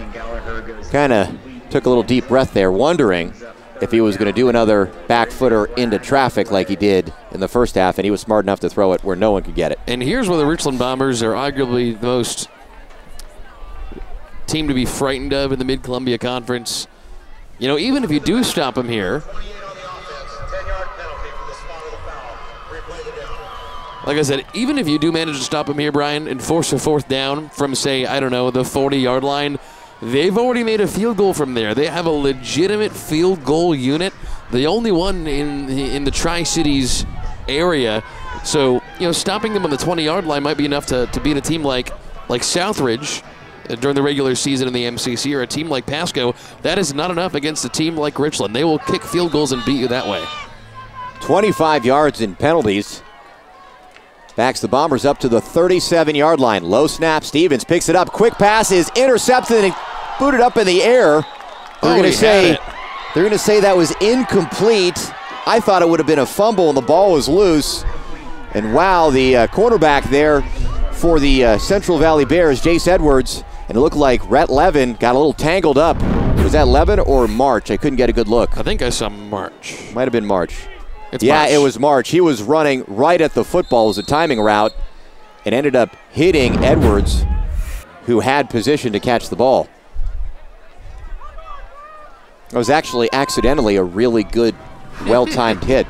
Kind of took a little deep breath there, wondering if he was going to do another back footer into traffic like he did in the first half, and he was smart enough to throw it where no one could get it. And here's where the Richland Bombers are arguably the most team to be frightened of in the Mid Columbia Conference. You know, even if you do stop them here, like I said, even if you do manage to stop them here, Brian, and force a fourth down from, say, I don't know, the 40 yard line, they've already made a field goal from there. They have a legitimate field goal unit, the only one in, in the Tri Cities area. So, you know, stopping them on the 20 yard line might be enough to, to beat a team like, like Southridge during the regular season in the MCC or a team like Pasco. That is not enough against a team like Richland. They will kick field goals and beat you that way. 25 yards in penalties. Backs the Bombers up to the 37 yard line. Low snap. Stevens picks it up. Quick pass is intercepted and booted up in the air. They're Oh, going to say they're going to say that was incomplete. I thought it would have been a fumble and the ball was loose. And wow, the uh, cornerback there for the uh, Central Valley Bears, Jace Edwards, and it looked like Rhett Levin got a little tangled up. Was that Levin or March? I couldn't get a good look. I think I saw March. Might have been March. It's yeah, March. it was March. He was running right at the football as a timing route and ended up hitting Edwards, who had position to catch the ball. It was actually accidentally a really good, well timed hit.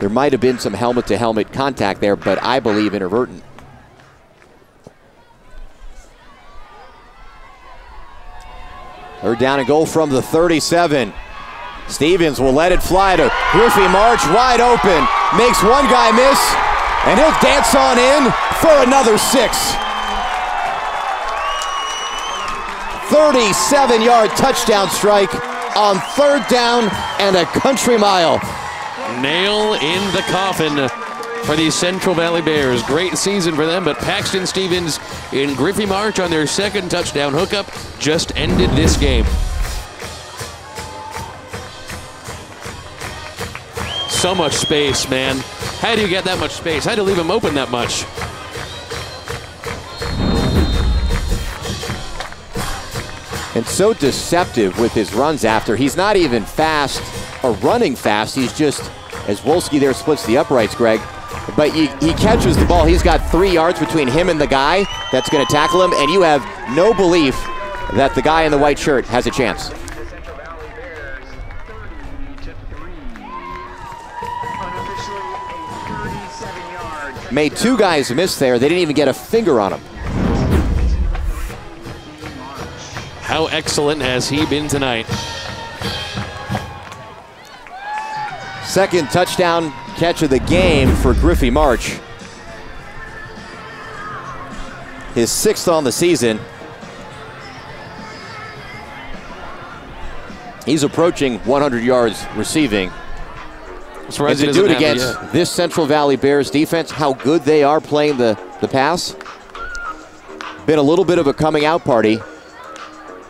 There might have been some helmet to helmet contact there, but I believe inadvertent. Third down and goal from the 37. Stevens will let it fly to Griffey March, wide open. Makes one guy miss, and he'll dance on in for another six. 37 yard touchdown strike on third down and a country mile. Nail in the coffin for the Central Valley Bears. Great season for them, but Paxton Stevens and Griffey March on their second touchdown hookup just ended this game. So much space, man. How do you get that much space? How do you leave him open that much? And so deceptive with his runs after. He's not even fast or running fast. He's just, as Wolski there splits the uprights, Greg. But he, he catches the ball. He's got three yards between him and the guy that's going to tackle him, and you have no belief that the guy in the white shirt has a chance. The Central Valley Bears 30 to 3. Unofficially a 37 yard. Made two guys miss there. They didn't even get a finger on him. How excellent has he been tonight? Second touchdown catch of the game for Griffey March. His sixth on the season. He's approaching 100 yards receiving. And to do it against yet. this Central Valley Bears defense, how good they are playing the, the pass. Been a little bit of a coming out party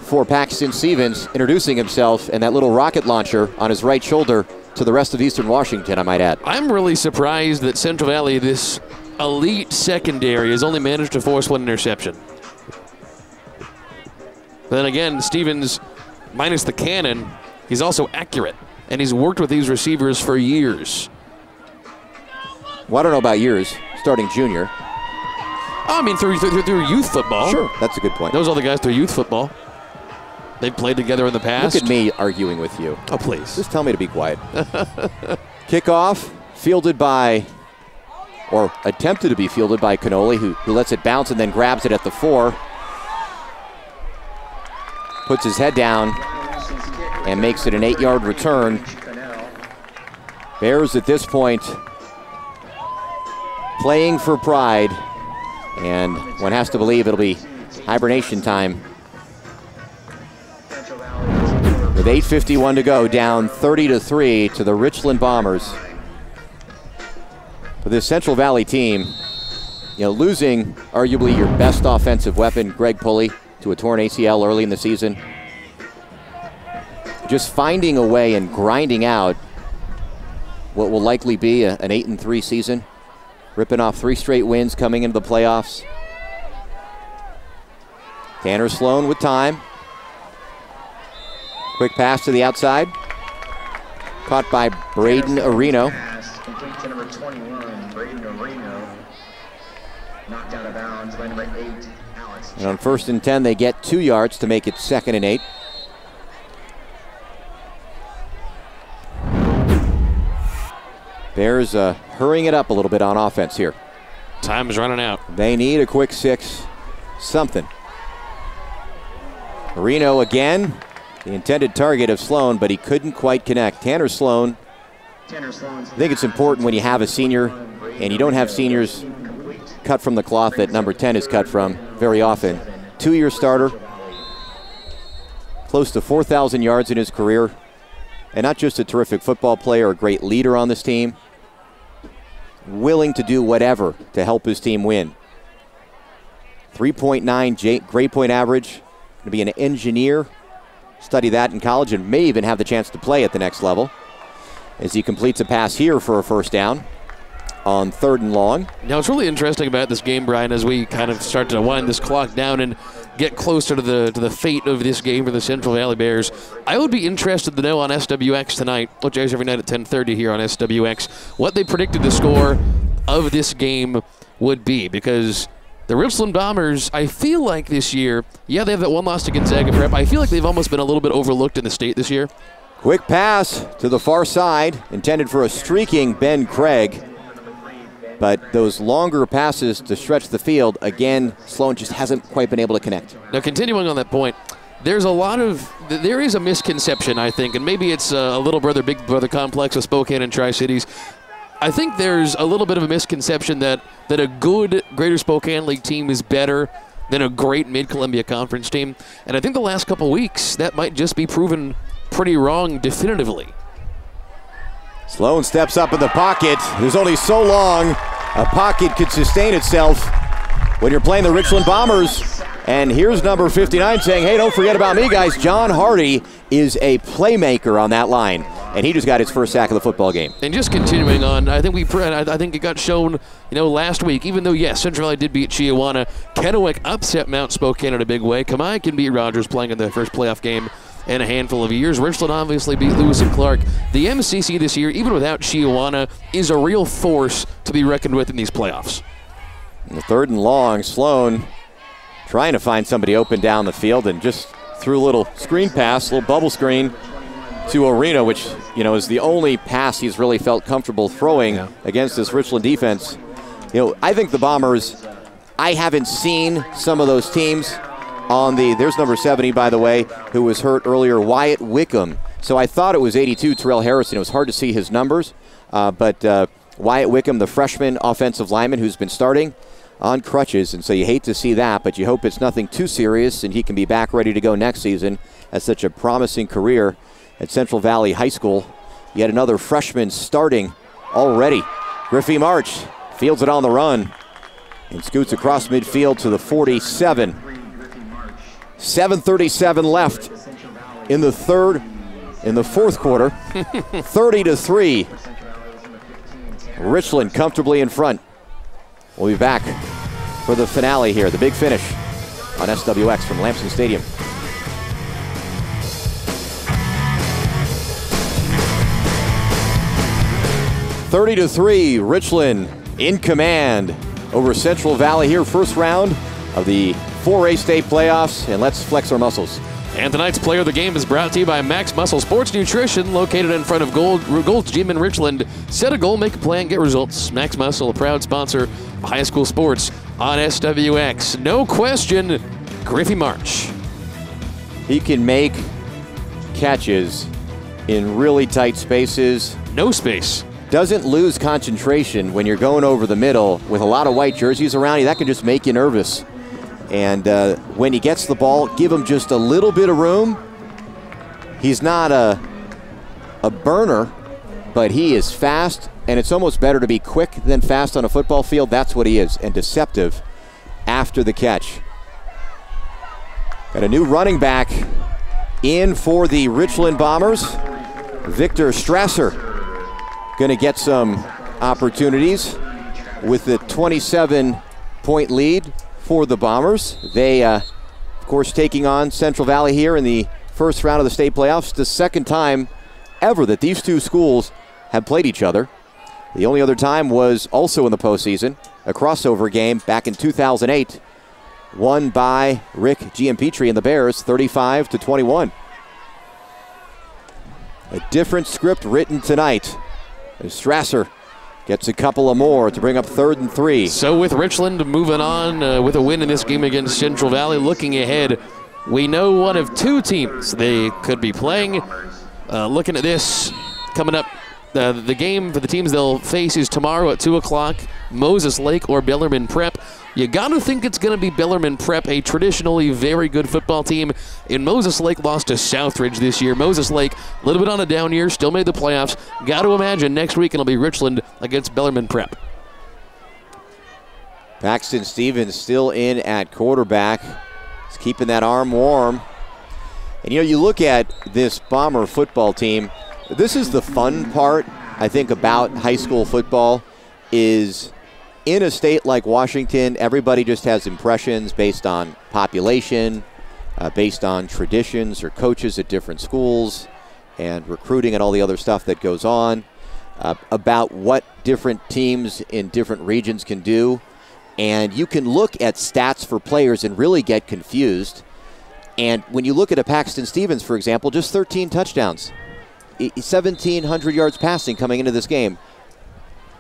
for Paxton Stevens introducing himself and that little rocket launcher on his right shoulder to the rest of Eastern Washington, I might add. I'm really surprised that Central Valley, this elite secondary, has only managed to force one interception. But then again, Stevens, minus the cannon, he's also accurate. And he's worked with these receivers for years. Well, I don't know about yours, starting junior. I mean, through, through, through youth football. Sure, that's a good point. Those are the guys through youth football. They've played together in the past. Look at me arguing with you. Oh, please. Just tell me to be quiet. Kickoff fielded by, or attempted to be fielded by Canoli, who, who lets it bounce and then grabs it at the four. Puts his head down and makes it an eight yard return. Bears at this point playing for pride, and one has to believe it'll be hibernation time. With 8:51 to go, down 30 to three to the Richland Bombers. For this Central Valley team, you know, losing arguably your best offensive weapon, Greg Pulley, to a torn ACL early in the season. Just finding a way and grinding out what will likely be a- an eight and three season, ripping off three straight wins coming into the playoffs. Tanner Sloan with time. Quick pass to the outside. Caught by Braden Areno. Pass complete to number 21, Braden Areno. Knocked out of bounds by number 8, Alex. And on first and 10, they get two yards to make it second and eight. Bears uh, hurrying it up a little bit on offense here. Time is running out. They need a quick six, something. Marino again, the intended target of Sloan, but he couldn't quite connect. Tanner Sloan, I think it's important when you have a senior and you don't have seniors cut from the cloth that number 10 is cut from very often. Two year starter, close to 4,000 yards in his career, and not just a terrific football player, a great leader on this team, willing to do whatever to help his team win. 3.9 grade point average, going to be an engineer, study that in college, and may even have the chance to play at the next level as he completes a pass here for a first down on third and long. Now, what's really interesting about this game, Brian, as we kind of start to wind this clock down and get closer to the to the fate of this game for the Central Valley Bears, I would be interested to know on SWX tonight, which airs every night at 10:30 here on SWX, what they predicted the score of this game would be, because. The Richland Bombers, I feel like this year, yeah, they have that one loss to Gonzaga Prep. I feel like they've almost been a little bit overlooked in the state this year. Quick pass to the far side, intended for a streaking Ben Craig. But those longer passes to stretch the field, again, Sloan just hasn't quite been able to connect. Now, continuing on that point, there's a lot of there is a misconception, I think, and maybe it's uh, a little brother, big brother complex of Spokane and Tri Cities. I think there's a little bit of a misconception that that a good Greater Spokane League team is better than a great Mid Columbia Conference team, and I think the last couple weeks that might just be proven pretty wrong definitively. Sloan steps up in the pocket. There's only so long a pocket could sustain itself when you're playing the Richland Bombers. And here's number 59 saying, hey, don't forget about me, guys. John Hardy is a playmaker on that line. And he just got his first sack of the football game. And just continuing on, I think we, I think it got shown, you know, last week. Even though yes, Central Valley did beat Chiawana, Kennewick upset Mount Spokane in a big way. Kamiakin beat Rogers playing in the first playoff game in a handful of years. Richland obviously beat Lewis and Clark. The MCC this year, even without Chiawana, is a real force to be reckoned with in these playoffs. And the third and long, Sloan trying to find somebody open down the field and just threw a little screen pass, a little bubble screen to Areno, which you know is the only pass he's really felt comfortable throwing Yeah. against this Richland defense. You know, I think the Bombers. I haven't seen some of those teams on the. There's number 70, by the way, who was hurt earlier. Wyatt Wickham So I thought it was 82, Terrell Harrison. It was hard to see his numbers. Uh, but uh, Wyatt Wickham, the freshman offensive lineman who's been starting on crutches, and so you hate to see that, but you hope it's nothing too serious and he can be back ready to go next season. Has such a promising career at Central Valley High School. Yet another freshman starting already. Griffey March fields it on the run and scoots across midfield to the 47. 7:37 left in the third, in the fourth quarter. 30 to three. Richland comfortably in front. We'll be back for the finale here, the big finish on SWX from Lampson Stadium. Thirty to three, Richland in command over Central Valley here, first round of the 4A state playoffs, and let's flex our muscles. And tonight's player of the game is brought to you by Max Muscle Sports Nutrition, located in front of Gold, Gold's Gym in Richland. Set a goal, make a plan, get results. Max Muscle, a proud sponsor of high school sports on SWX. No question, Griffey March. He can make catches in really tight spaces. No space. Doesn't lose concentration when you're going over the middle with a lot of white jerseys around you. That can just make you nervous. And uh, when he gets the ball, give him just a little bit of room. He's not a, a burner, but he is fast, and it's almost better to be quick than fast on a football field. That's what he is, and deceptive after the catch. Got a new running back in for the Richland Bombers. Victor Strasser going to get some opportunities with the 27 point lead for the Bombers. They, uh, of course, taking on Central Valley here in the first round of the state playoffs. The second time ever that these two schools have played each other. The only other time was also in the postseason, a crossover game back in 2008, won by Rick Giampietri and the Bears, 35 to 21. A different script written tonight. As Strasser Gets a couple of more to bring up third and three. So with Richland moving on uh, with a win in this game against Central Valley, looking ahead, we know one of two teams they could be playing. Uh, looking at this coming up, uh, the game for the teams they'll face is tomorrow at 2 o'clock, Moses Lake or Bellarmine Prep. You got to think it's going to be Bellarmine Prep, a traditionally very good football team. And Moses Lake lost to Southridge this year. Moses Lake, a little bit on a down year, still made the playoffs. Got to imagine next week it'll be Richland against Bellarmine Prep. Paxton Stevens still in at quarterback. He's keeping that arm warm. And you know, you look at this Bomber football team, this is the fun part, I think, about high school football is in a state like Washington, everybody just has impressions based on population, uh, based on traditions or coaches at different schools, and recruiting and all the other stuff that goes on uh, about what different teams in different regions can do. And you can look at stats for players and really get confused. And when you look at a Paxton Stevens, for example, just 13 touchdowns, 1,700 yards passing coming into this game.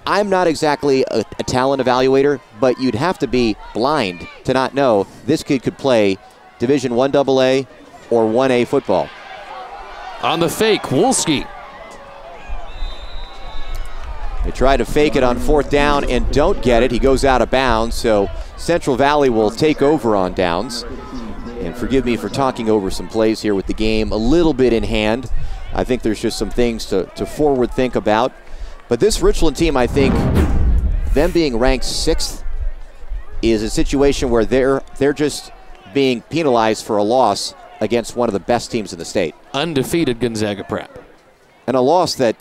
I'm not exactly a, a, talent evaluator, but you'd have to be blind to not know this kid could play Division 1 AA or 1A football. On the fake, Wolski. They try to fake it on fourth down and don't get it. He goes out of bounds, so Central Valley will take over on downs. And forgive me for talking over some plays here with the game a little bit in hand. I think there's just some things to, to forward think about. But this Richland team, I think, them being ranked sixth is a situation where they're they're just being penalized for a loss against one of the best teams in the state. Undefeated Gonzaga Prep. And a loss that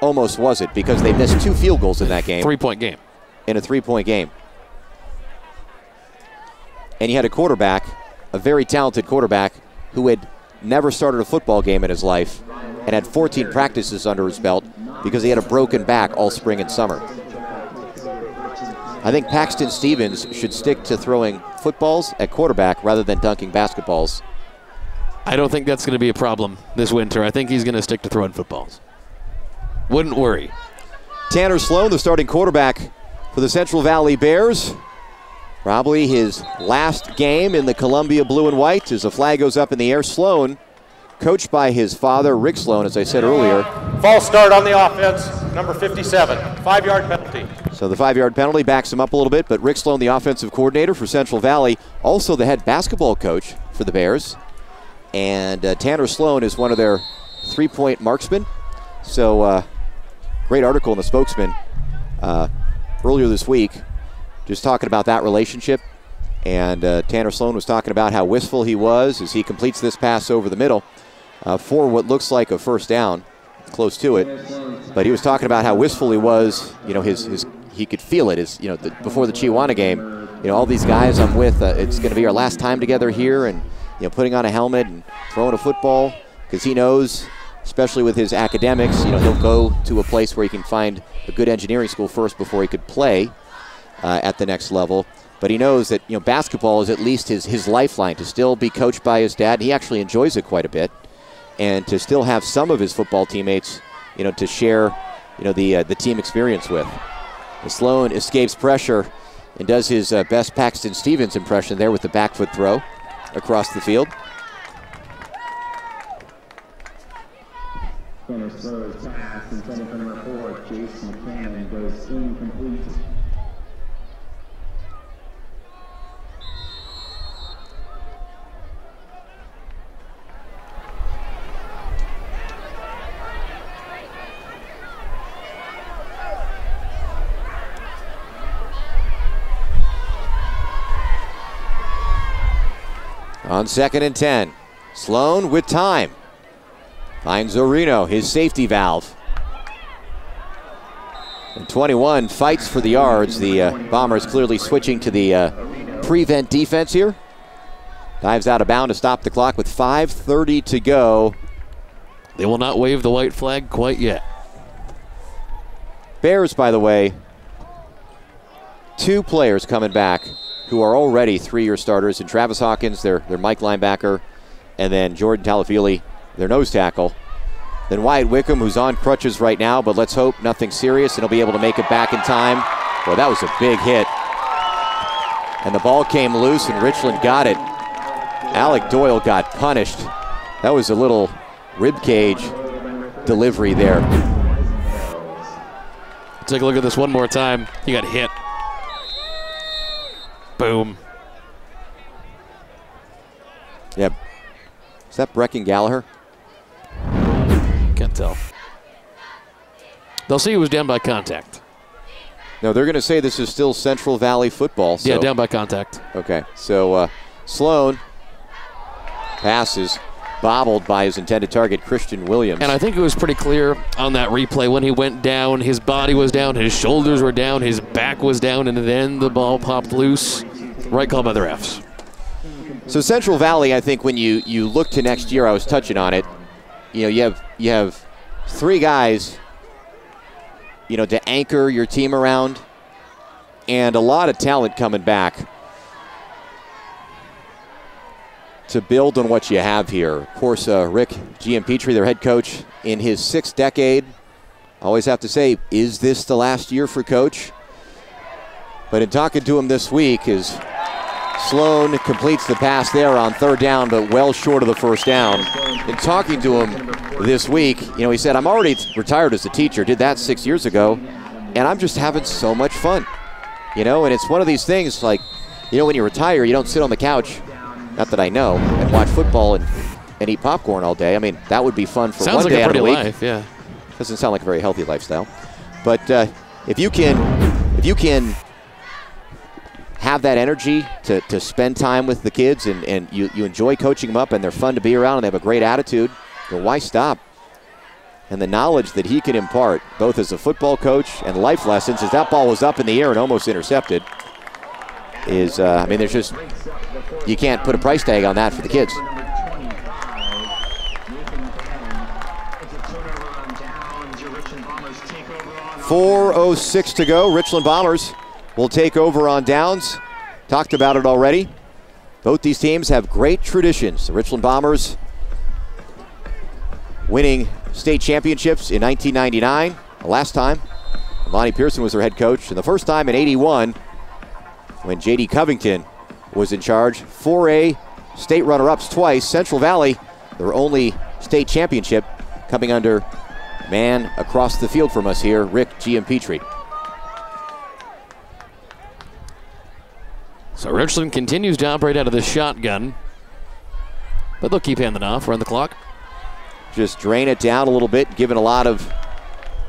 almost was it because they missed two field goals in that game. Three point game. In a three point game. And he had a quarterback, a very talented quarterback, who had never started a football game in his life and had 14 practices under his belt because he had a broken back all spring and summer. I think Paxton Stevens should stick to throwing footballs at quarterback rather than dunking basketballs. I don't think that's going to be a problem this winter. I think he's going to stick to throwing footballs. Wouldn't worry. Tanner Sloan, the starting quarterback for the Central Valley Bears. Probably his last game in the Columbia blue and white as the flag goes up in the air. Sloan coached by his father, Rick Sloan, as I said earlier. False start on the offense, number 57, five yard penalty. So the five yard penalty backs him up a little bit, but Rick Sloan, the offensive coordinator for Central Valley, also the head basketball coach for the Bears. And uh, Tanner Sloan is one of their three point marksmen. So, uh, great article in the spokesman uh, earlier this week, just talking about that relationship. And uh, Tanner Sloan was talking about how wistful he was as he completes this pass over the middle uh, for what looks like a first down, close to it. But he was talking about how wistful he was. You know, his, his he could feel it. Is you know the, before the Chiawana game, you know all these guys I'm with. Uh, it's going to be our last time together here, and you know putting on a helmet and throwing a football because he knows, especially with his academics, you know he'll go to a place where he can find a good engineering school first before he could play uh, at the next level. But he knows that you know basketball is at least his his lifeline to still be coached by his dad. He actually enjoys it quite a bit, and to still have some of his football teammates, you know, to share, you know, the uh, the team experience with. And Sloan escapes pressure and does his uh, best Paxton Stevens impression there with the back foot throw across the field. Center slows pass number four, Jason Cannon goes. On second and 10, Sloan with time. Finds Areno, his safety valve. And 21 fights for the yards. The uh, Bombers clearly switching to the uh, prevent defense here. Dives out of bound to stop the clock with 5.30 to go. They will not wave the white flag quite yet. Bears, by the way, two players coming back who are already three-year starters, and Travis Hawkins, their, their Mike linebacker, and then Jordan Talafili, their nose tackle. Then Wyatt Wickham, who's on crutches right now, but let's hope nothing serious, and he'll be able to make it back in time. Well, that was a big hit. And the ball came loose, and Richland got it. Alec Doyle got punished. That was a little rib cage delivery there. Take a look at this one more time. He got hit. Boom. Yep. Is that Brecken Gallagher? Can't tell. They'll see he was down by contact. No, they're going to say this is still Central Valley football. So. Yeah, down by contact. Okay, so uh, Sloan passes bobbled by his intended target, Christian Williams. And I think it was pretty clear on that replay when he went down, his body was down, his shoulders were down, his back was down, and then the ball popped loose. Right call by the refs. So Central Valley, I think when you, you look to next year, I was touching on it. You know, you have you have three guys, you know, to anchor your team around, and a lot of talent coming back to build on what you have here. Of course, uh, Rick Giampietri, their head coach, in his sixth decade. Always have to say, is this the last year for coach? But in talking to him this week, is Sloan completes the pass there on third down, but well short of the first down. In talking to him this week, you know, he said, I'm already retired as a teacher, did that six years ago, and I'm just having so much fun. You know, and it's one of these things like, you know, when you retire, you don't sit on the couch, not that I know, and watch football and, and eat popcorn all day. I mean, that would be fun for Sounds one like day a out of pretty the week. life, yeah. Doesn't sound like a very healthy lifestyle. But uh, if you can, if you can have that energy to, to spend time with the kids and, and you, you enjoy coaching them up and they're fun to be around and they have a great attitude, then why stop? And the knowledge that he can impart, both as a football coach and life lessons, as that ball was up in the air and almost intercepted, is, uh, I mean, there's just, you can't put a price tag on that for the kids. Four oh six to go. Richland Bombers will take over on downs. Talked about it already. Both these teams have great traditions. The Richland Bombers winning state championships in 1999, the last time. Lonnie Pearson was their head coach, and the first time in 81 when J.D. Covington was in charge. 4A state runner-ups twice. Central Valley, their only state championship coming under man across the field from us here, Rick Giampietri. So Richland continues to operate out of the shotgun. But they'll keep handing off, run the clock. Just drain it down a little bit, giving a lot of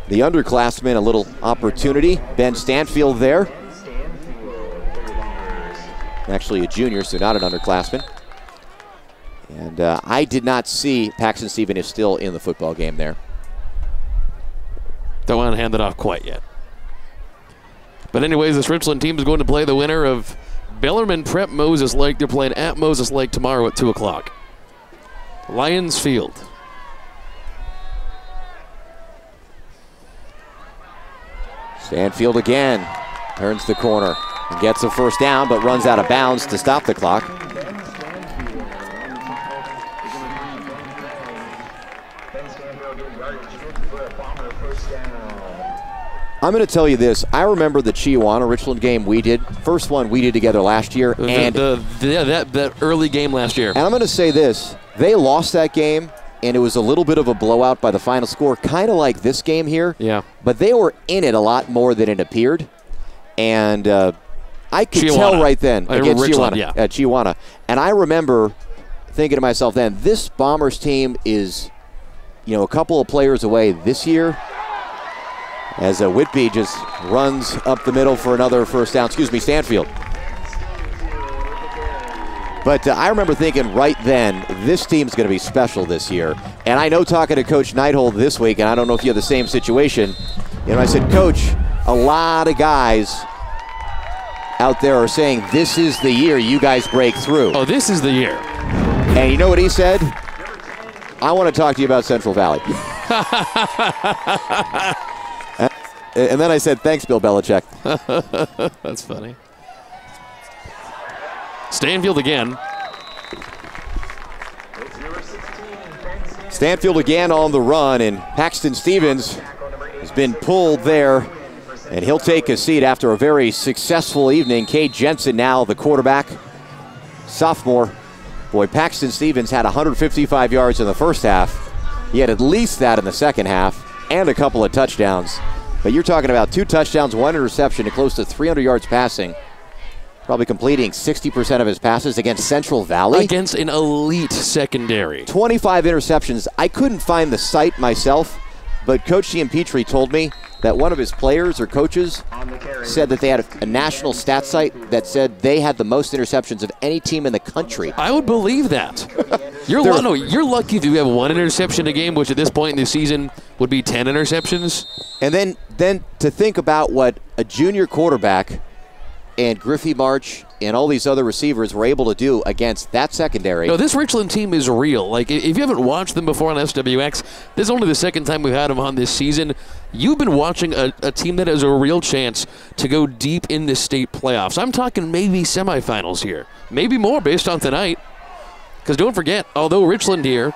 the underclassmen a little opportunity. Ben Stanfield there. Actually a junior, so not an underclassman. And uh, I did not see Paxton Stephen is still in the football game there. Don't want to hand it off quite yet. But anyways, this Richland team is going to play the winner of Bellarmine Prep Moses Lake. They're playing at Moses Lake tomorrow at 2 o'clock. Lions Field. Stanfield again turns the corner and gets a first down, but runs out of bounds to stop the clock. I'm going to tell you this. I remember the Chiawana Richland game we did, first one we did together last year, and the, the, yeah, that, that early game last year. And I'm going to say this: they lost that game, and it was a little bit of a blowout by the final score, kind of like this game here. Yeah. But they were in it a lot more than it appeared, and uh, I could tell right then Uh, against Richland, Chiawana, yeah. at Chiawana, and I remember thinking to myself then, this Bombers team is, you know, a couple of players away this year. As uh, Whitby just runs up the middle for another first down. Excuse me, Stanfield. But uh, I remember thinking right then, this team's going to be special this year. And I know talking to Coach Neidhold this week, and I don't know if you have the same situation. You know, I said, Coach, a lot of guys out there are saying this is the year you guys break through. Oh, this is the year. And you know what he said? I want to talk to you about Central Valley. And then I said, thanks, Bill Belichick. That's funny. Stanfield again. Stanfield again on the run, and Paxton Stevens has been pulled there, and he'll take a seat after a very successful evening. Kate Jensen now the quarterback, sophomore. Boy, Paxton Stevens had 155 yards in the first half. He had at least that in the second half, and a couple of touchdowns. But you're talking about two touchdowns, one interception, and close to 300 yards passing. Probably completing 60% of his passes against Central Valley. Against an elite secondary. 25 interceptions. I couldn't find the site myself, but Coach Giampietri told me that one of his players or coaches said that they had a, a national stat site that said they had the most interceptions of any team in the country. I would believe that. You're, There- lu- no, you're lucky to have one interception a game, which at this point in the season would be 10 interceptions. And then, then to think about what a junior quarterback and Griffey March and all these other receivers were able to do against that secondary. No, this Richland team is real. Like, if you haven't watched them before on SWX, this is only the second time we've had them on this season. You've been watching a, a team that has a real chance to go deep in the state playoffs. I'm talking maybe semifinals here, maybe more based on tonight. Because don't forget, although Richland here,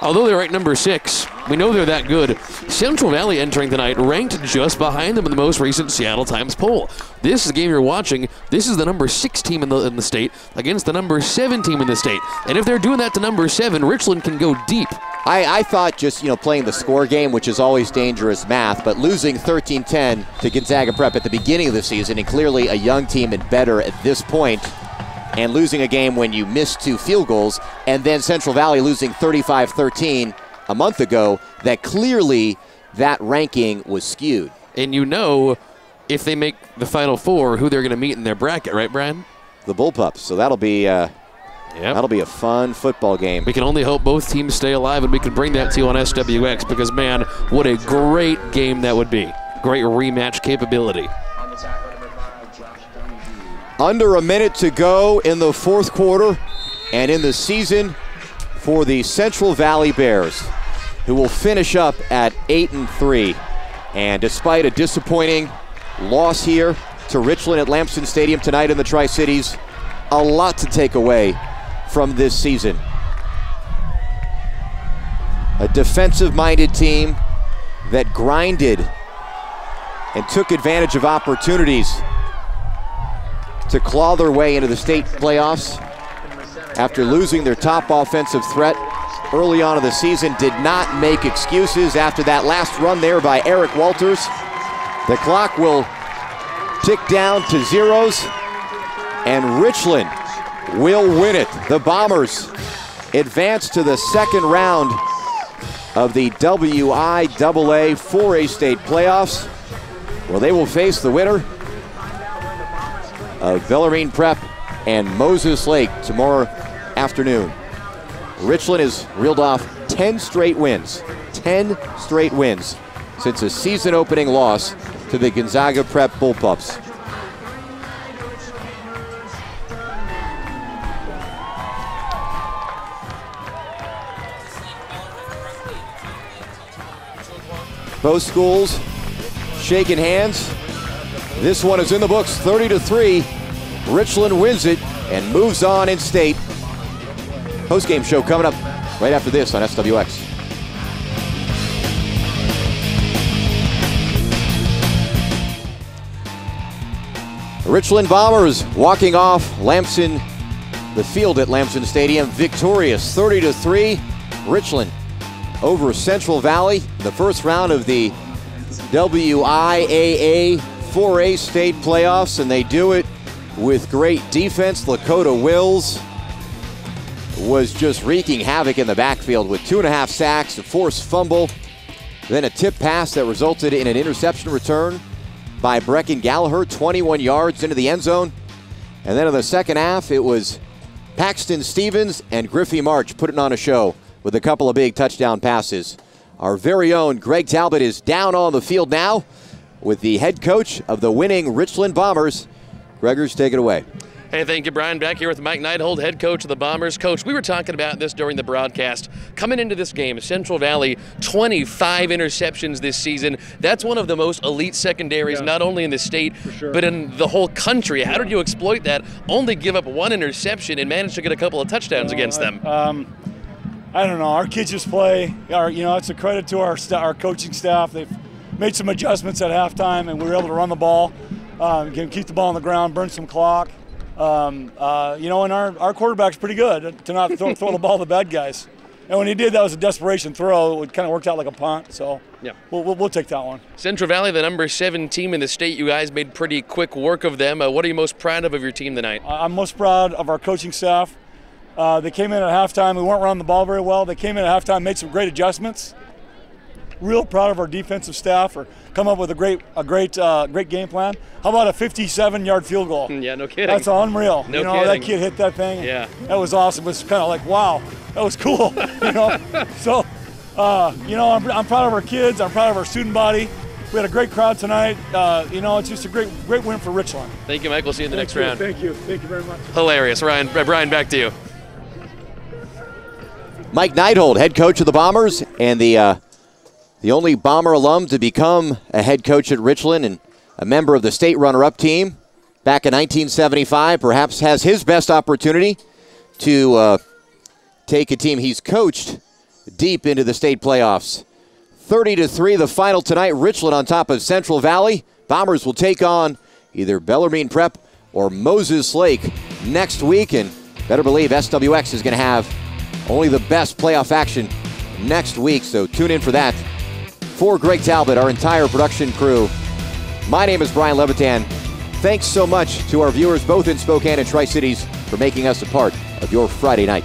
although they're ranked number six, we know they're that good. Central Valley entering tonight ranked just behind them in the most recent Seattle Times poll. This is the game you're watching. This is the number six team in the in the state against the number seven team in the state. And if they're doing that to number seven, Richland can go deep. I, I thought just, you know, playing the score game, which is always dangerous math, but losing 13-10 to Gonzaga Prep at the beginning of the season, and clearly a young team and better at this point, and losing a game when you missed two field goals, and then Central Valley losing 35-13 a month ago, that clearly that ranking was skewed. And you know if they make the final four, who they're going to meet in their bracket, right, Brian? The Bullpups. So that'll be uh, Yep. that'll be a fun football game. We can only hope both teams stay alive and we can bring that to you on SWX because, man, what a great game that would be. Great rematch capability. Under a minute to go in the fourth quarter and in the season for the Central Valley Bears, who will finish up at 8 and 3. And despite a disappointing loss here to Richland at Lampson Stadium tonight in the Tri Cities, a lot to take away from this season. A defensive minded team that grinded and took advantage of opportunities to claw their way into the state playoffs after losing their top offensive threat early on in the season did not make excuses after that last run there by Eric Walters. The clock will tick down to zeros, and Richland will win it. The Bombers advance to the second round of the WIAA 4A state playoffs. Well, they will face the winner of Prep and Moses Lake tomorrow afternoon. Richland has reeled off 10 straight wins, 10 straight wins since a season opening loss to the Gonzaga Prep Bullpups. Both schools shaking hands. This one is in the books 30 to 3. Richland wins it and moves on in state. Post-game show coming up right after this on SWX. Richland Bombers walking off Lampson, the field at Lampson Stadium, victorious 30 to 3. Richland over Central Valley, the first round of the WIAA 4A state playoffs, and they do it with great defense. Lakota Wills was just wreaking havoc in the backfield with two and a half sacks, a forced fumble, then a tip pass that resulted in an interception return by Brecken Gallagher, 21 yards into the end zone. And then in the second half, it was Paxton Stevens and Griffey March putting on a show with a couple of big touchdown passes. Our very own Greg Talbot is down on the field now with the head coach of the winning Richland Bombers. Gregors, take it away. Hey, thank you, Brian. Back here with Mike Neidhold, head coach of the Bombers. Coach, we were talking about this during the broadcast. Coming into this game, Central Valley, 25 interceptions this season. That's one of the most elite secondaries, Yeah. not only in the state, sure. but in the whole country. How did you exploit that? Only give up one interception and manage to get a couple of touchdowns against them. Um, I don't know. Our kids just play. Our, you know, it's a credit to our sta- our coaching staff. They've made some adjustments at halftime, and we were able to run the ball, um, get- keep the ball on the ground, burn some clock. Um, uh, you know, and our, our quarterback's pretty good to not throw, throw the ball to the bad guys. And when he did, that was a desperation throw. It kind of worked out like a punt. So Yeah. we'll, we'll, we'll take that one. Central Valley, the number seven team in the state, you guys made pretty quick work of them. Uh, what are you most proud of of your team tonight? I'm most proud of our coaching staff. Uh, they came in at halftime. We weren't running the ball very well. They came in at halftime, made some great adjustments. Real proud of our defensive staff for come up with a great, a great, uh, great game plan. How about a 57-yard field goal? Yeah, no kidding. That's unreal. No you know, kidding. that kid hit that thing. Yeah. That was awesome. It was kind of like, wow, that was cool. you know, so, uh, you know, I'm, I'm proud of our kids. I'm proud of our student body. We had a great crowd tonight. Uh, you know, it's just a great, great win for Richland. Thank you, Mike. We'll see you in the next you. round. Thank you. Thank you very much. Hilarious. Ryan, uh, Brian, back to you. Mike Neidhold, head coach of the Bombers, and the uh, the only Bomber alum to become a head coach at Richland and a member of the state runner-up team back in 1975. Perhaps has his best opportunity to uh, take a team he's coached deep into the state playoffs. 30 to three, the final tonight. Richland on top of Central Valley. Bombers will take on either Bellarmine Prep or Moses Lake next week, and better believe SWX is going to have only the best playoff action next week. So tune in for that. For Greg Talbot, our entire production crew, my name is Brian Levitan. Thanks so much to our viewers both in Spokane and Tri Cities for making us a part of your Friday night.